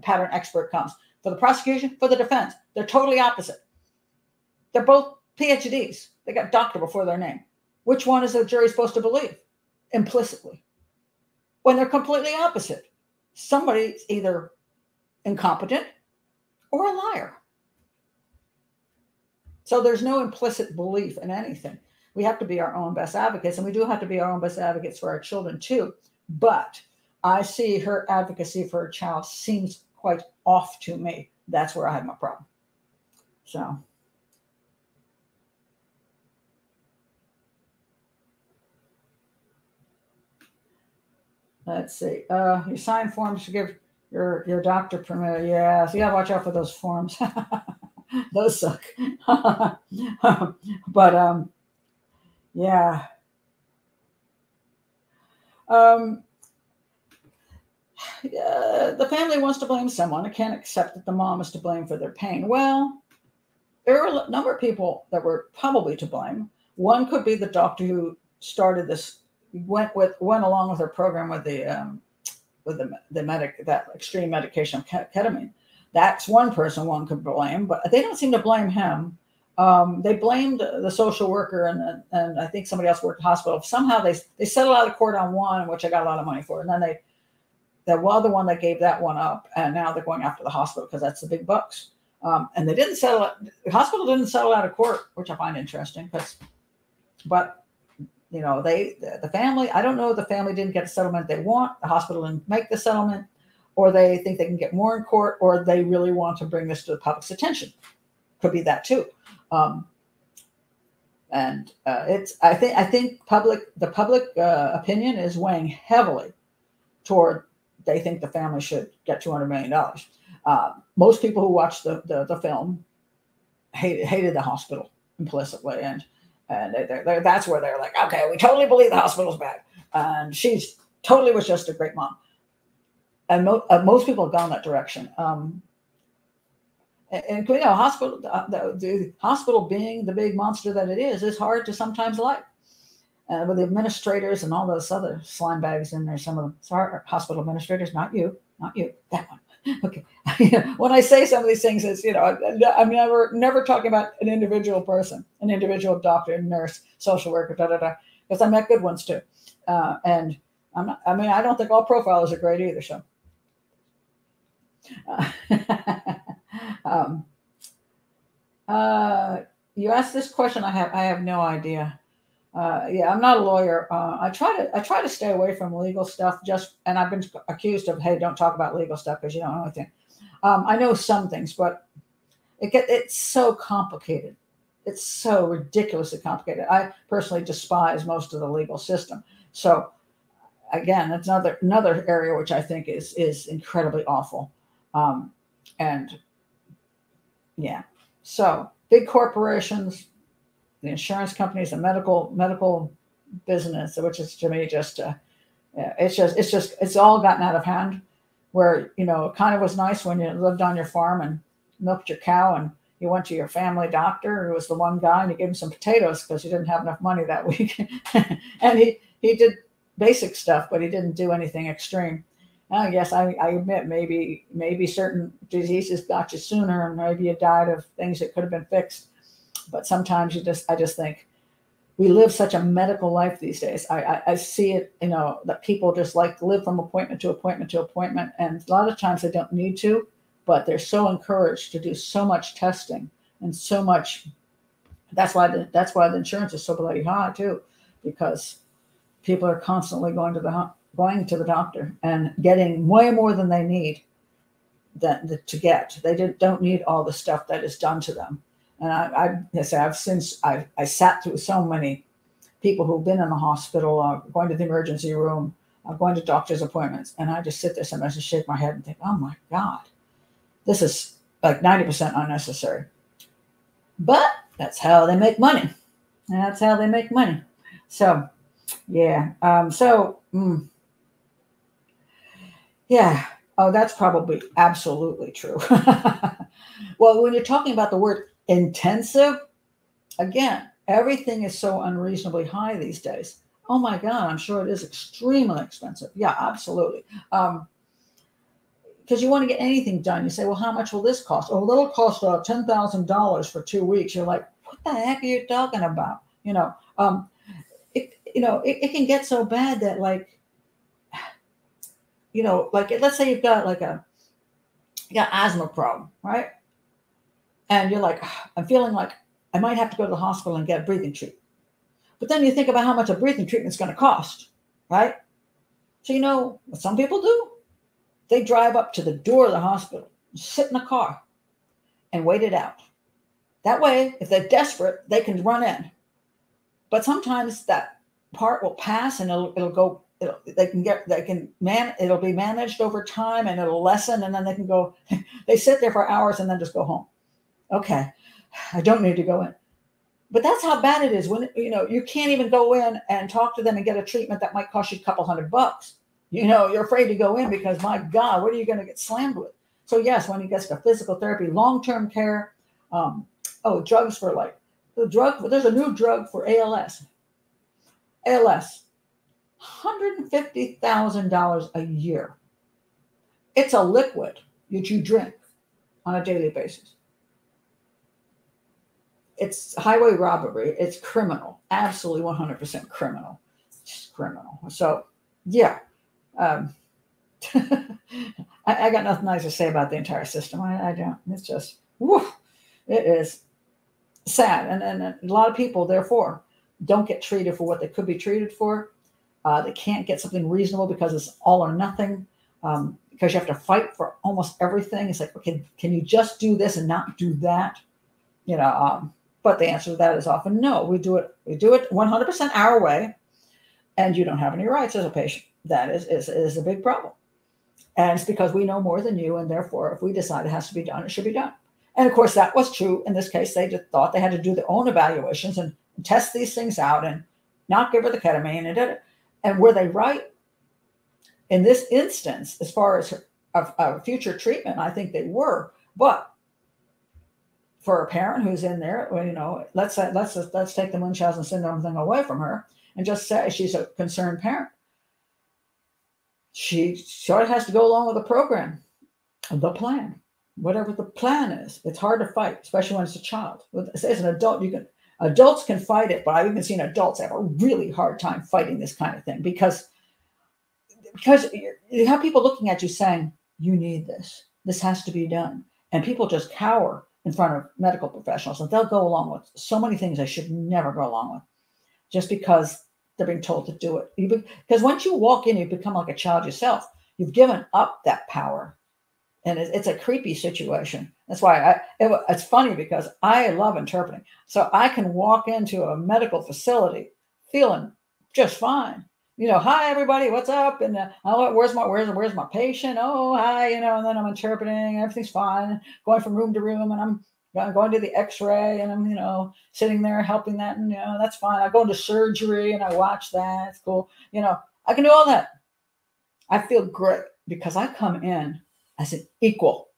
pattern expert comes for the prosecution, for the defense. They're totally opposite. They're both PhDs. They got doctor before their name. Which one is the jury supposed to believe implicitly? When they're completely opposite. Somebody's either incompetent or a liar. So there's no implicit belief in anything. We have to be our own best advocates, and we do have to be our own best advocates for our children too. But I see her advocacy for a child seems quite off to me. That's where I have my problem. So. Let's see. Uh, you sign forms to give your your doctor permit. Yeah, so you gotta watch out for those forms. those suck. but um, yeah. Um, yeah, the family wants to blame someone. I can't accept that the mom is to blame for their pain. Well, there are a number of people that were probably to blame. One could be the doctor who started this, went with went along with her program with the um, with the the medic that extreme medication of ketamine that's one person one could blame, but they don't seem to blame him. Um, they blamed the social worker and and I think somebody else worked at the hospital. Somehow they they settled out of court on one, which I got a lot of money for, and then they the other one that gave that one up, and now they're going after the hospital because that's the big bucks. Um, and they didn't settle. The hospital didn't settle out of court, which I find interesting. Because, but you know, they the family. I don't know. if The family didn't get the settlement they want. The hospital didn't make the settlement or they think they can get more in court, or they really want to bring this to the public's attention. Could be that too. Um, and uh, it's I think I think public the public uh, opinion is weighing heavily toward they think the family should get two hundred million dollars. Uh, most people who watched the, the, the film hated hated the hospital implicitly, and and they're, they're, that's where they're like, okay, we totally believe the hospital's bad, and she's totally was just a great mom and mo- uh, most people have gone that direction. Um, and, you know, hospital, uh, the, the, hospital being the big monster that it is, is hard to sometimes like. Uh, with the administrators and all those other slime bags in there, some of them, sorry, hospital administrators, not you, not you, that one. Okay. when I say some of these things, it's, you know, I'm never, never talking about an individual person, an individual doctor, nurse, social worker, da, da, da, because I met good ones too. Uh, and I'm not, I mean, I don't think all profilers are great either. So, um, uh, you asked this question. I have I have no idea. Uh, yeah, I'm not a lawyer. Uh, I try to I try to stay away from legal stuff. Just and I've been accused of hey, don't talk about legal stuff because you don't know anything. Um, I know some things, but it get it's so complicated. It's so ridiculously complicated. I personally despise most of the legal system. So again, that's another another area which I think is is incredibly awful. Um, and yeah, so big corporations, the insurance companies, the medical medical business, which is to me just uh, it's just it's just it's all gotten out of hand. Where you know it kind of was nice when you lived on your farm and milked your cow and you went to your family doctor who was the one guy and you gave him some potatoes because you didn't have enough money that week and he he did basic stuff but he didn't do anything extreme I guess I, I admit maybe maybe certain diseases got you sooner, and maybe you died of things that could have been fixed. But sometimes you just I just think we live such a medical life these days. I, I, I see it, you know, that people just like live from appointment to appointment to appointment, and a lot of times they don't need to, but they're so encouraged to do so much testing and so much. That's why the, that's why the insurance is so bloody high too, because people are constantly going to the going to the doctor and getting way more than they need that, to get. They don't need all the stuff that is done to them. And I, I say I've since I, I sat through so many people who've been in the hospital, uh, going to the emergency room, uh, going to doctor's appointments, and I just sit there sometimes and shake my head and think, oh my God, this is like 90% unnecessary. But that's how they make money. That's how they make money. So Yeah. Um, so, mm, yeah. Oh, that's probably absolutely true. well, when you're talking about the word intensive, again, everything is so unreasonably high these days. Oh my God, I'm sure it is extremely expensive. Yeah, absolutely. Um, because you want to get anything done. You say, well, how much will this cost? Oh, that'll cost uh, $10,000 for two weeks. You're like, what the heck are you talking about? You know, um, it, you know, it, it can get so bad that like, you know, like let's say you've got like a, you got asthma problem, right? And you're like, ah, I'm feeling like I might have to go to the hospital and get a breathing treatment. But then you think about how much a breathing treatment is going to cost, right? So you know what some people do? They drive up to the door of the hospital, sit in the car, and wait it out. That way, if they're desperate, they can run in. But sometimes that part will pass and it'll, it'll go, it'll, they can get, they can man, it'll be managed over time and it'll lessen and then they can go, they sit there for hours and then just go home. Okay, I don't need to go in. But that's how bad it is when, you know, you can't even go in and talk to them and get a treatment that might cost you a couple hundred bucks you know, you're afraid to go in because my God, what are you going to get slammed with? So yes, when he gets to physical therapy, long-term care, um, oh, drugs for like the drug. There's a new drug for ALS. ALS, hundred and fifty thousand dollars a year. It's a liquid that you drink on a daily basis. It's highway robbery. It's criminal. Absolutely 100% criminal. Just criminal. So, yeah, um, I, I, got nothing nice to say about the entire system. I, I don't. It's just, it is sad. And, and a lot of people, therefore, don't get treated for what they could be treated for. Uh, they can't get something reasonable because it's all or nothing. Um, because you have to fight for almost everything. It's like, okay, can you just do this and not do that? You know, um, but the answer to that is often no. We do it, we do it 100% our way, and you don't have any rights as a patient that is, is, is a big problem. And it's because we know more than you, and therefore, if we decide it has to be done, it should be done. And of course, that was true in this case. They just thought they had to do their own evaluations and test these things out and not give her the ketamine and did it. And were they right? In this instance, as far as a, a future treatment, I think they were. But for a parent who's in there, well, you know, let's say, let's let's take the Munchausen syndrome thing away from her and just say she's a concerned parent she sort of has to go along with the program, the plan, whatever the plan is. It's hard to fight, especially when it's a child. As an adult, you can adults can fight it, but I've even seen adults have a really hard time fighting this kind of thing because because you have people looking at you saying, "You need this. This has to be done," and people just cower in front of medical professionals, and they'll go along with so many things they should never go along with, just because they're being told to do it. Because once you walk in, you become like a child yourself. You've given up that power, and it, it's a creepy situation. That's why I. It, it's funny because I love interpreting, so I can walk into a medical facility feeling just fine. You know, hi everybody, what's up? And uh, oh, where's my where's where's my patient? Oh, hi, you know, and then I'm interpreting, everything's fine, going from room to room, and I'm I'm going to the x-ray and I'm, you know, sitting there helping that and, you know, that's fine. I go into surgery and I watch that. It's cool. You know, I can do all that. I feel great because I come in as an equal,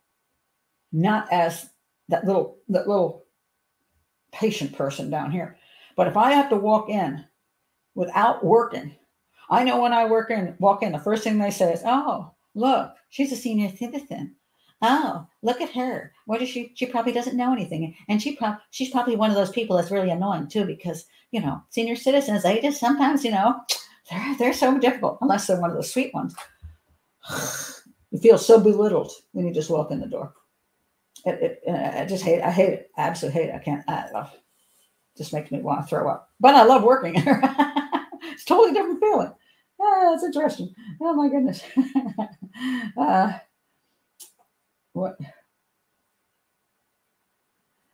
not as that little, that little patient person down here. But if I have to walk in without working, I know when I work in, walk in, the first thing they say is, oh, look, she's a senior citizen. Oh look at her. What is she she probably doesn't know anything. And she probably she's probably one of those people that's really annoying too because you know senior citizens they just sometimes you know they're they're so difficult unless they're one of the sweet ones. You feel so belittled when you just walk in the door it, it, i just hate i hate it I absolutely hate it i can't i love just makes me want to throw up but i love working it's totally different feeling it's interesting oh my goodness uh, what?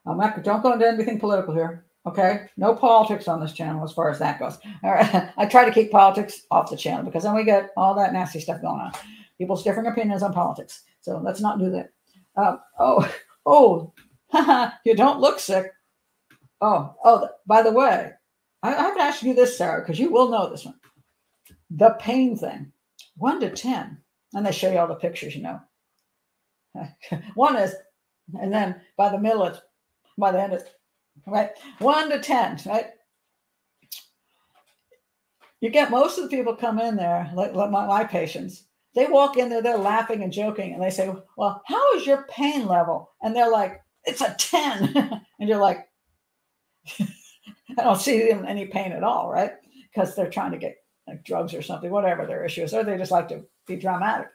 I'm not, don't go into anything political here. Okay. No politics on this channel as far as that goes. All right. I try to keep politics off the channel because then we get all that nasty stuff going on. People's different opinions on politics. So let's not do that. Uh, oh, oh, you don't look sick. Oh, oh, by the way, I, I have to ask you this, Sarah, because you will know this one. The pain thing, one to 10. And they show you all the pictures, you know. one is, and then by the middle, it's, by the end, it's, right? One to 10, right? You get most of the people come in there, like, like my, my patients, they walk in there, they're laughing and joking, and they say, Well, how is your pain level? And they're like, It's a 10. and you're like, I don't see them any pain at all, right? Because they're trying to get like drugs or something, whatever their issue is, or they just like to be dramatic.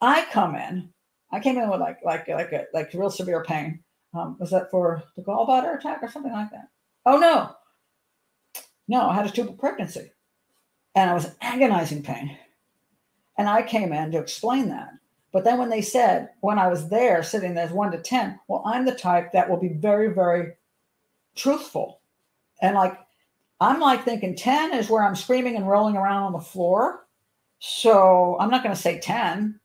I come in, I came in with like like like a like real severe pain. Um, was that for the gallbladder attack or something like that? Oh no, no, I had a tubal pregnancy, and I was agonizing pain. And I came in to explain that. But then when they said, when I was there sitting there one to 10, well, I'm the type that will be very, very truthful. And like, I'm like thinking 10 is where I'm screaming and rolling around on the floor. So I'm not going to say 10.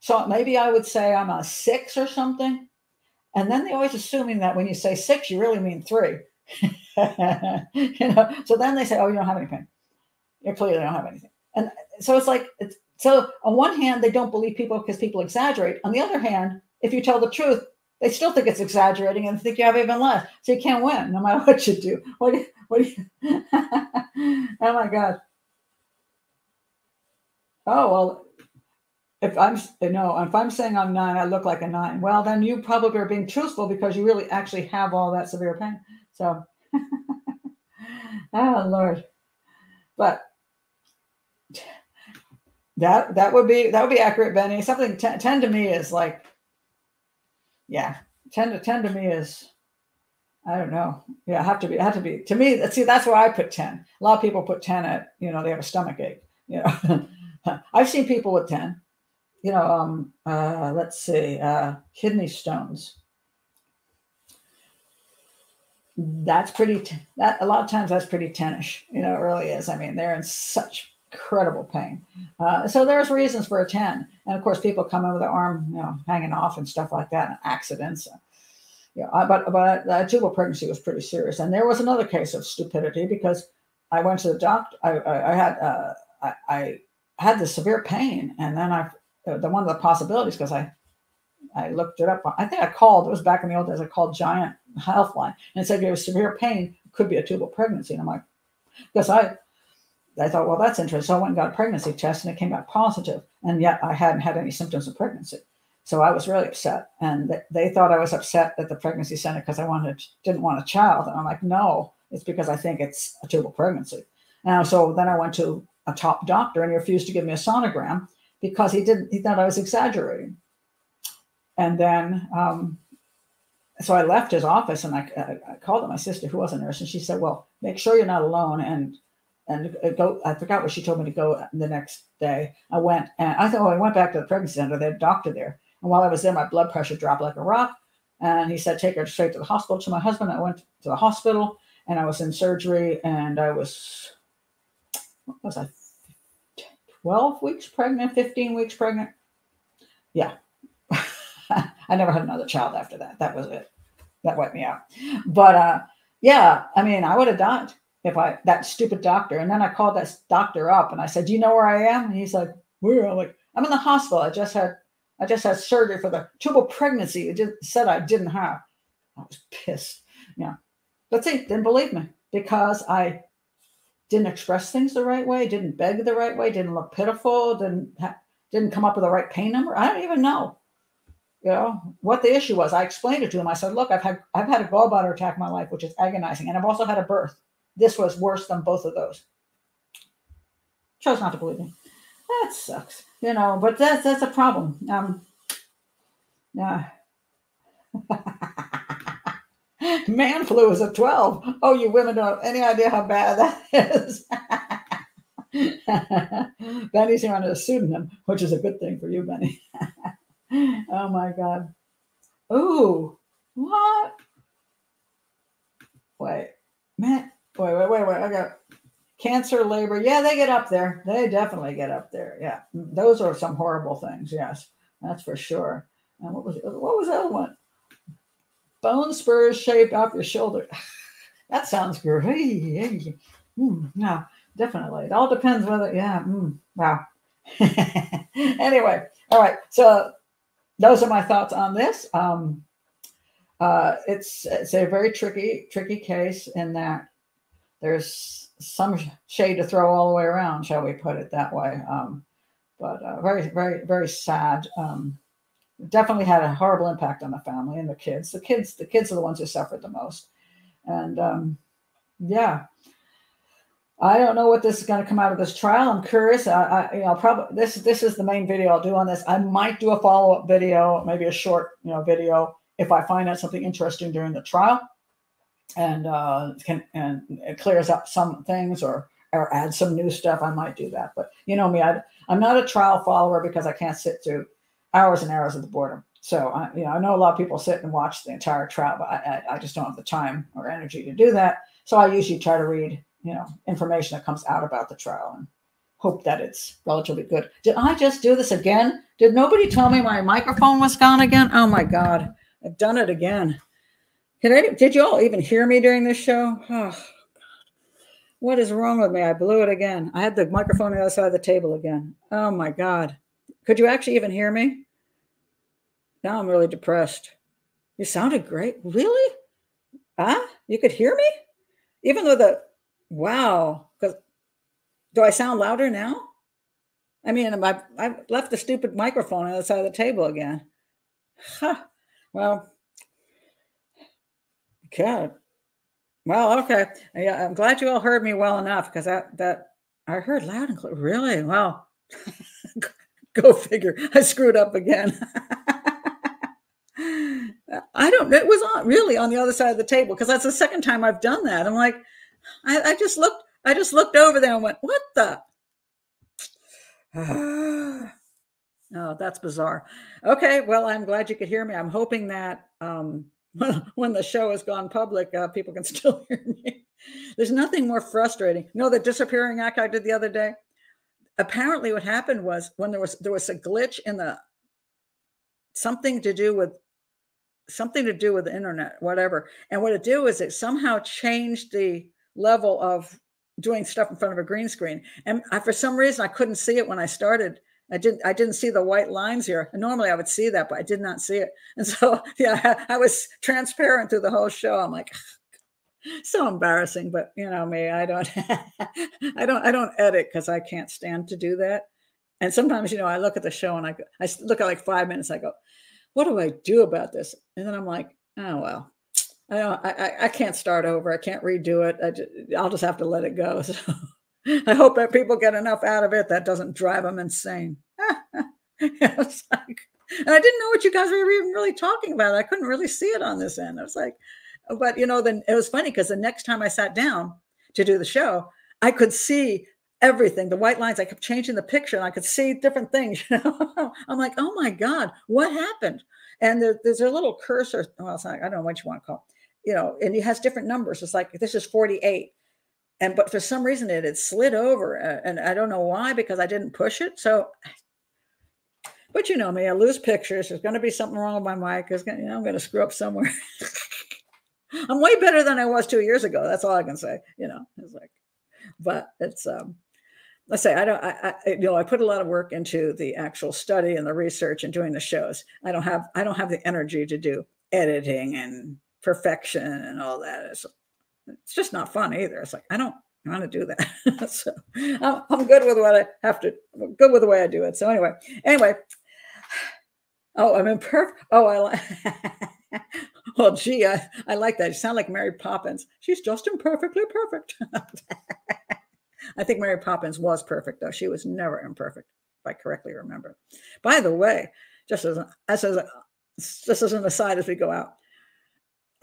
So maybe I would say I'm a six or something. And then they always assuming that when you say six, you really mean three. you know, so then they say, oh, you don't have any pain. You clearly don't have anything. And so it's like, it's, so on one hand, they don't believe people because people exaggerate. On the other hand, if you tell the truth, they still think it's exaggerating and think you have even less. So you can't win no matter what you do. What do you, what do you oh my God. Oh well, if I'm no, if I'm saying I'm nine, I look like a nine. Well, then you probably are being truthful because you really actually have all that severe pain. So, oh Lord, but that that would be that would be accurate, Benny. Something ten to me is like, yeah, ten to ten to me is, I don't know. Yeah, have to be have to be to me. See, that's where I put ten. A lot of people put ten at you know they have a stomach ache. You know, I've seen people with ten. You know, um, uh, let's see, uh, kidney stones. That's pretty. T- that a lot of times that's pretty tenish. You know, it really is. I mean, they're in such incredible pain. Uh, so there's reasons for a 10. And of course, people come in with their arm, you know, hanging off and stuff like that, and accidents. Yeah, but but uh, tubal pregnancy was pretty serious. And there was another case of stupidity because I went to the doctor. I, I, I had uh, I, I, had this severe pain, and then I the one of the possibilities because I I looked it up. I think I called. It was back in the old days. I called Giant Healthline and said you have severe pain, could be a tubal pregnancy. And I'm like, because I I thought, well, that's interesting. So I went and got a pregnancy test and it came back positive, and yet I hadn't had any symptoms of pregnancy. So I was really upset, and they thought I was upset at the pregnancy center because I wanted didn't want a child, and I'm like, no, it's because I think it's a tubal pregnancy. And so then I went to a top doctor, and he refused to give me a sonogram because he didn't. He thought I was exaggerating. And then, um, so I left his office, and I, I, called up my sister, who was a nurse, and she said, "Well, make sure you're not alone, and and go. I forgot what she told me to go the next day. I went and I thought, oh, I went back to the pregnancy center. They had a doctor there, and while I was there, my blood pressure dropped like a rock. And he said, take her straight to the hospital. To my husband, I went to the hospital, and I was in surgery, and I was, what was I, twelve weeks pregnant, fifteen weeks pregnant. Yeah, I never had another child after that. That was it. That wiped me out. But uh, yeah, I mean, I would have died if I that stupid doctor. And then I called that doctor up and I said, Do you know where I am? And he's like, Where? I'm like, I'm in the hospital. I just had I just had surgery for the tubal pregnancy. It just said I didn't have. I was pissed. Yeah. But see, didn't believe me because I didn't express things the right way, didn't beg the right way, didn't look pitiful, didn't ha- didn't come up with the right pain number. I don't even know, you know, what the issue was. I explained it to him. I said, "Look, I've had I've had a gallbladder attack in my life, which is agonizing, and I've also had a birth. This was worse than both of those. Chose not to believe me. That sucks, you know, but that's that's a problem. Um, yeah. Man flu is a 12. Oh, you women don't have any idea how bad that is. Benny's here under a pseudonym, which is a good thing for you, Benny. oh my God. Ooh, what? Wait, man, Wait, wait, wait, wait. I got cancer, labor. Yeah, they get up there. They definitely get up there. Yeah, those are some horrible things. Yes, that's for sure. And what was what was that one? Bone spurs shaped off your shoulder. that sounds great. Mm, no, definitely. It all depends whether, yeah. Mm, wow. anyway, all right. So those are my thoughts on this. Um, uh, it's it's a very tricky tricky case in that there's some shade to throw all the way around, shall we put it that way? Um, but uh, very very very sad. Um, definitely had a horrible impact on the family and the kids. The kids the kids are the ones who suffered the most, and um, yeah. I don't know what this is going to come out of this trial. I'm curious. I, I, you know, probably this this is the main video I'll do on this. I might do a follow up video, maybe a short, you know, video if I find out something interesting during the trial, and uh, can and it clears up some things or or add some new stuff. I might do that. But you know me, I, I'm not a trial follower because I can't sit through hours and hours of the boredom. So I, you know, I know a lot of people sit and watch the entire trial, but I, I just don't have the time or energy to do that. So I usually try to read you know information that comes out about the trial and hope that it's relatively good. Did I just do this again? Did nobody tell me my microphone was gone again? Oh my god, I've done it again. I, did you all even hear me during this show? Oh, what is wrong with me? I blew it again. I had the microphone on the other side of the table again. Oh my god. Could you actually even hear me? Now I'm really depressed. You sounded great. Really? Ah, you could hear me? Even though the Wow. Because do I sound louder now? I mean, I, I left the stupid microphone on the side of the table again. Huh. Well, God. Well, okay. Yeah, I'm glad you all heard me well enough because that that I heard loud and clear. Really? Well, go figure. I screwed up again. I don't. It was on really on the other side of the table because that's the second time I've done that. I'm like, I, I just looked, I just looked over there and went, what the? oh, that's bizarre. Okay, well, I'm glad you could hear me. I'm hoping that um, when the show has gone public, uh, people can still hear me. There's nothing more frustrating. You know the disappearing act I did the other day? Apparently, what happened was when there was there was a glitch in the something to do with something to do with the internet, whatever. And what it did was it somehow changed the level of doing stuff in front of a green screen. And I, for some reason, I couldn't see it when I started. I didn't. I didn't see the white lines here. Normally, I would see that, but I did not see it. And so, yeah, I, was transparent through the whole show. I'm like, so embarrassing. But you know me, I don't. I don't. I don't edit because I can't stand to do that. And sometimes, you know, I look at the show and I go, I look at like five minutes. I go, what do I do about this? And then I'm like, oh well, I don't, I, I can't start over. I can't redo it. I just, I'll just have to let it go. So I hope that people get enough out of it that doesn't drive them insane. it's like, and I didn't know what you guys were even really talking about. I couldn't really see it on this end. I was like, but you know, then it was funny because the next time I sat down to do the show, I could see everything the white lines i kept changing the picture and i could see different things you know i'm like oh my god what happened and there, there's a little cursor well like, i don't know what you want to call it you know, and it has different numbers. It's like this is 48. And but for some reason it had slid over. And I don't know why, because I didn't push it. So but you know me, I lose pictures. There's going to be something wrong with my mic. There's going, you know, I'm going to screw up somewhere. I'm way better than I was two years ago. That's all I can say. You know, it's like, but it's um, let's say I don't, I, I, you know, I put a lot of work into the actual study and the research and doing the shows. I don't have, I don't have the energy to do editing and perfection and all that. It's, it's just not fun either. It's like, I don't want to do that. so I'm, I'm, good with what I have to, good with the way I do it. So anyway, anyway, oh, I'm imperfect. Oh, I like, well, gee, I, I like that. You sound like Mary Poppins. She's just imperfectly perfect. I think Mary Poppins was perfect, though. She was never imperfect, if I correctly remember. By the way, just as, as, as just as an aside as we go out,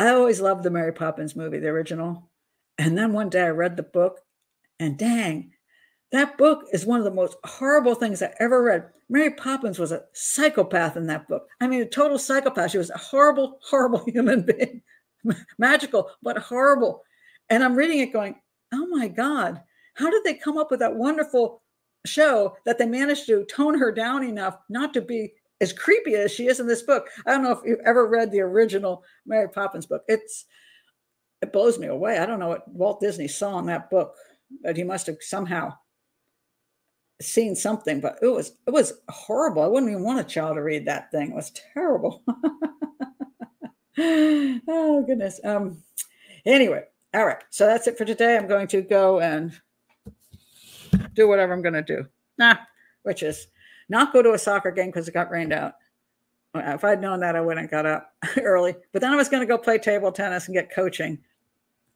I always loved the Mary Poppins movie, the original. And then one day I read the book, and dang, that book is one of the most horrible things I ever read. Mary Poppins was a psychopath in that book. I mean, a total psychopath. She was a horrible, horrible human being, magical, but horrible. And I'm reading it going, oh my God, how did they come up with that wonderful show that they managed to tone her down enough not to be as creepy as she is in this book. I don't know if you've ever read the original Mary Poppins book. It's it blows me away. I don't know what Walt Disney saw in that book, but he must have somehow seen something. But it was it was horrible. I wouldn't even want a child to read that thing. It was terrible. oh goodness. Um. Anyway, all right. So that's it for today. I'm going to go and do whatever I'm going to do. Nah, which is not go to a soccer game because it got rained out. If I'd known that, I wouldn't got up early. But then I was going to go play table tennis and get coaching.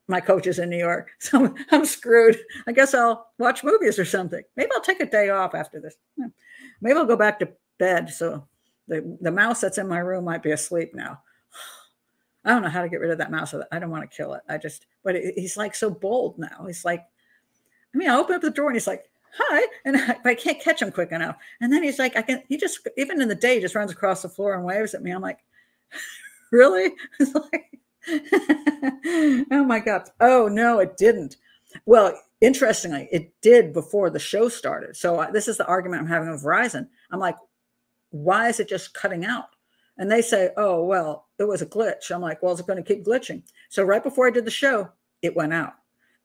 My coach is in New York, so I'm screwed. I guess I'll watch movies or something. Maybe I'll take a day off after this. Hmm. Maybe I'll go back to bed. So the, the mouse that's in my room might be asleep now. I don't know how to get rid of that mouse. I don't want to kill it. I just, but he's like so bold now. He's like, I mean, I open up the door and he's like, hi. And I, I, can't catch him quick enough. And then he's like, I can, he just, even in the day, just runs across the floor and waves at me. I'm like, really? It's like, oh my God. Oh, no, it didn't. Well, interestingly, it did before the show started. So uh, this is the argument I'm having with Verizon. I'm like, why is it just cutting out? And they say, oh, well, it was a glitch. I'm like, well, it's going to keep glitching. So right before I did the show, it went out.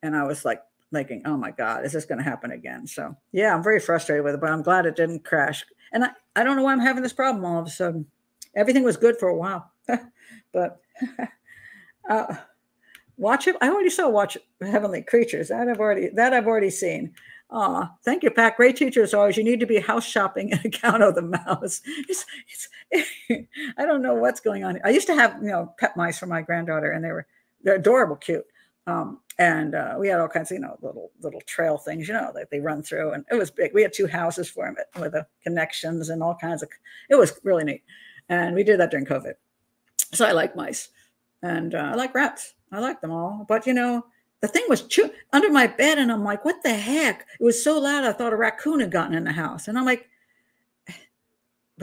And I was like, thinking, oh my God, is this going to happen again? So yeah, I'm very frustrated with it, but I'm glad it didn't crash. And I, I don't know why I'm having this problem all of a sudden. Everything was good for a while, but uh, watch it. I already saw Watch Heavenly Creatures. That I've already that I've already seen. Oh, thank you, Pat. Great teacher as always. You need to be house shopping an account of the mouse. It's, it's, I don't know what's going on. I used to have, you know, pet mice for my granddaughter, and they were they're adorable, cute. Um, and uh, we had all kinds of, you know, little little trail things, you know, that they run through, and it was big. We had two houses for him with the connections and all kinds of. It was really neat, and we did that during COVID. So I like mice, and uh, I like rats. I like them all, but you know, the thing was chew- under my bed, and I'm like, what the heck? It was so loud, I thought a raccoon had gotten in the house. And I'm like,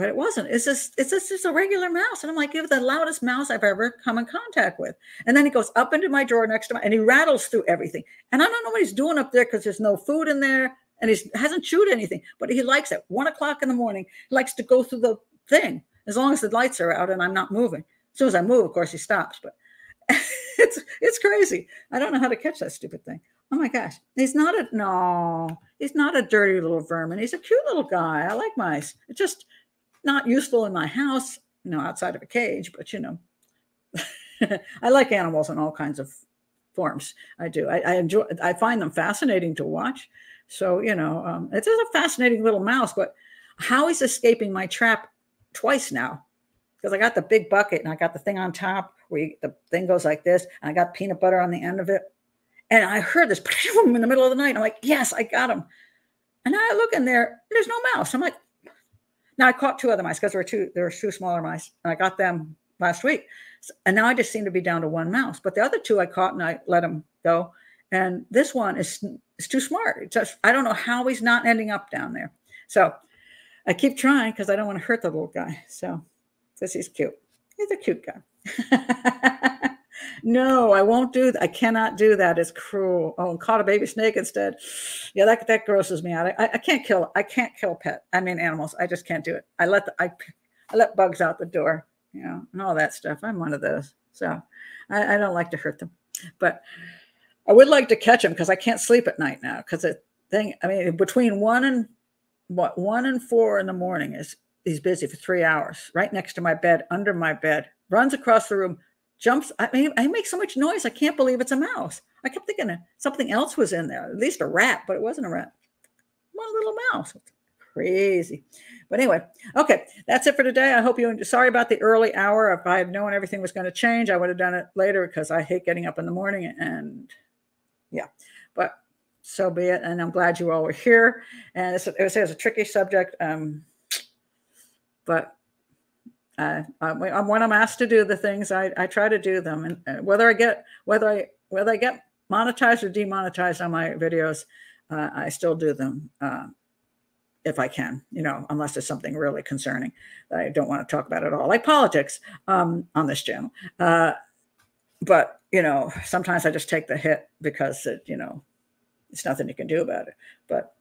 but it wasn't. It's just, it's just, a regular mouse. And I'm like, it was the loudest mouse I've ever come in contact with. And then he goes up into my drawer next to my, and he rattles through everything. And I don't know what he's doing up there because there's no food in there and he hasn't chewed anything, but he likes it. One o'clock in the morning, he likes to go through the thing as long as the lights are out and I'm not moving. As soon as I move, of course, he stops. But it's it's crazy. I don't know how to catch that stupid thing. Oh my gosh. He's not a no, he's not a dirty little vermin. He's a cute little guy. I like mice. It's just not useful in my house, you know, outside of a cage, but you know. I like animals in all kinds of forms. I do. I, I, enjoy I find them fascinating to watch. So, you know, um, it's a fascinating little mouse, but how he's escaping my trap twice now because I got the big bucket and I got the thing on top where you, the thing goes like this, and I got peanut butter on the end of it. And I heard this in the middle of the night. I'm like, yes, I got him. And I look in there, there's no mouse. I'm like, now I caught two other mice because there were two, there were two smaller mice, and I got them last week. And now I just seem to be down to one mouse. But the other two I caught and I let them go. And this one is is too smart. It's just, I don't know how he's not ending up down there. So I keep trying because I don't want to hurt the little guy. So because he's cute. He's a cute guy. no, I won't do that. I cannot do that. It's cruel. Oh, and caught a baby snake instead. Yeah, that that grosses me out. I, I can't kill. I can't kill pet. I mean animals. I just can't do it. I let the, I I let bugs out the door. You know, and all that stuff. I'm one of those. So I, I don't like to hurt them, but I would like to catch them because I can't sleep at night now. Because the thing, I mean, between one and what one and four in the morning is he's busy for three hours right next to my bed, under my bed, runs across the room, jumps. I mean, I make so much noise. I can't believe it's a mouse. I kept thinking something else was in there, at least a rat, but it wasn't a rat. One little mouse. Crazy. But anyway, okay, that's it for today. I hope you. Sorry about the early hour. If I had known everything was going to change, I would have done it later because I hate getting up in the morning. And yeah, but so be it. And I'm glad you all were here. And it was, it was a tricky subject. Um, but uh, when I'm asked to do the things, I, I try to do them, and uh, whether I get whether I whether I get monetized or demonetized on my videos, uh, I still do them uh, if I can. You know, unless it's something really concerning that I don't want to talk about at all, like politics um, on this channel. Uh, but you know, sometimes I just take the hit because it, you know, it's nothing you can do about it. But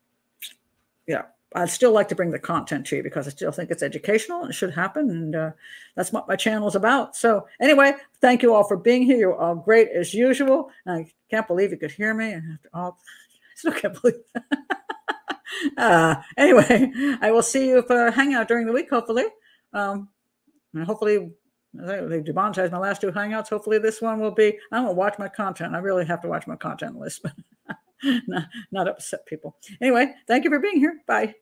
yeah, I'd still like to bring the content to you because I still think it's educational and it should happen. And uh, that's what my channel is about. So, anyway, thank you all for being here. You're all great as usual. I can't believe you could hear me. And all, I still can't believe uh, anyway, I will see you for a hangout during the week, hopefully. Um, and hopefully, they demonetized my last two hangouts. Hopefully, this one will be. I'm gonna watch my content. I really have to watch my content list, not, not upset people. Anyway, thank you for being here. Bye.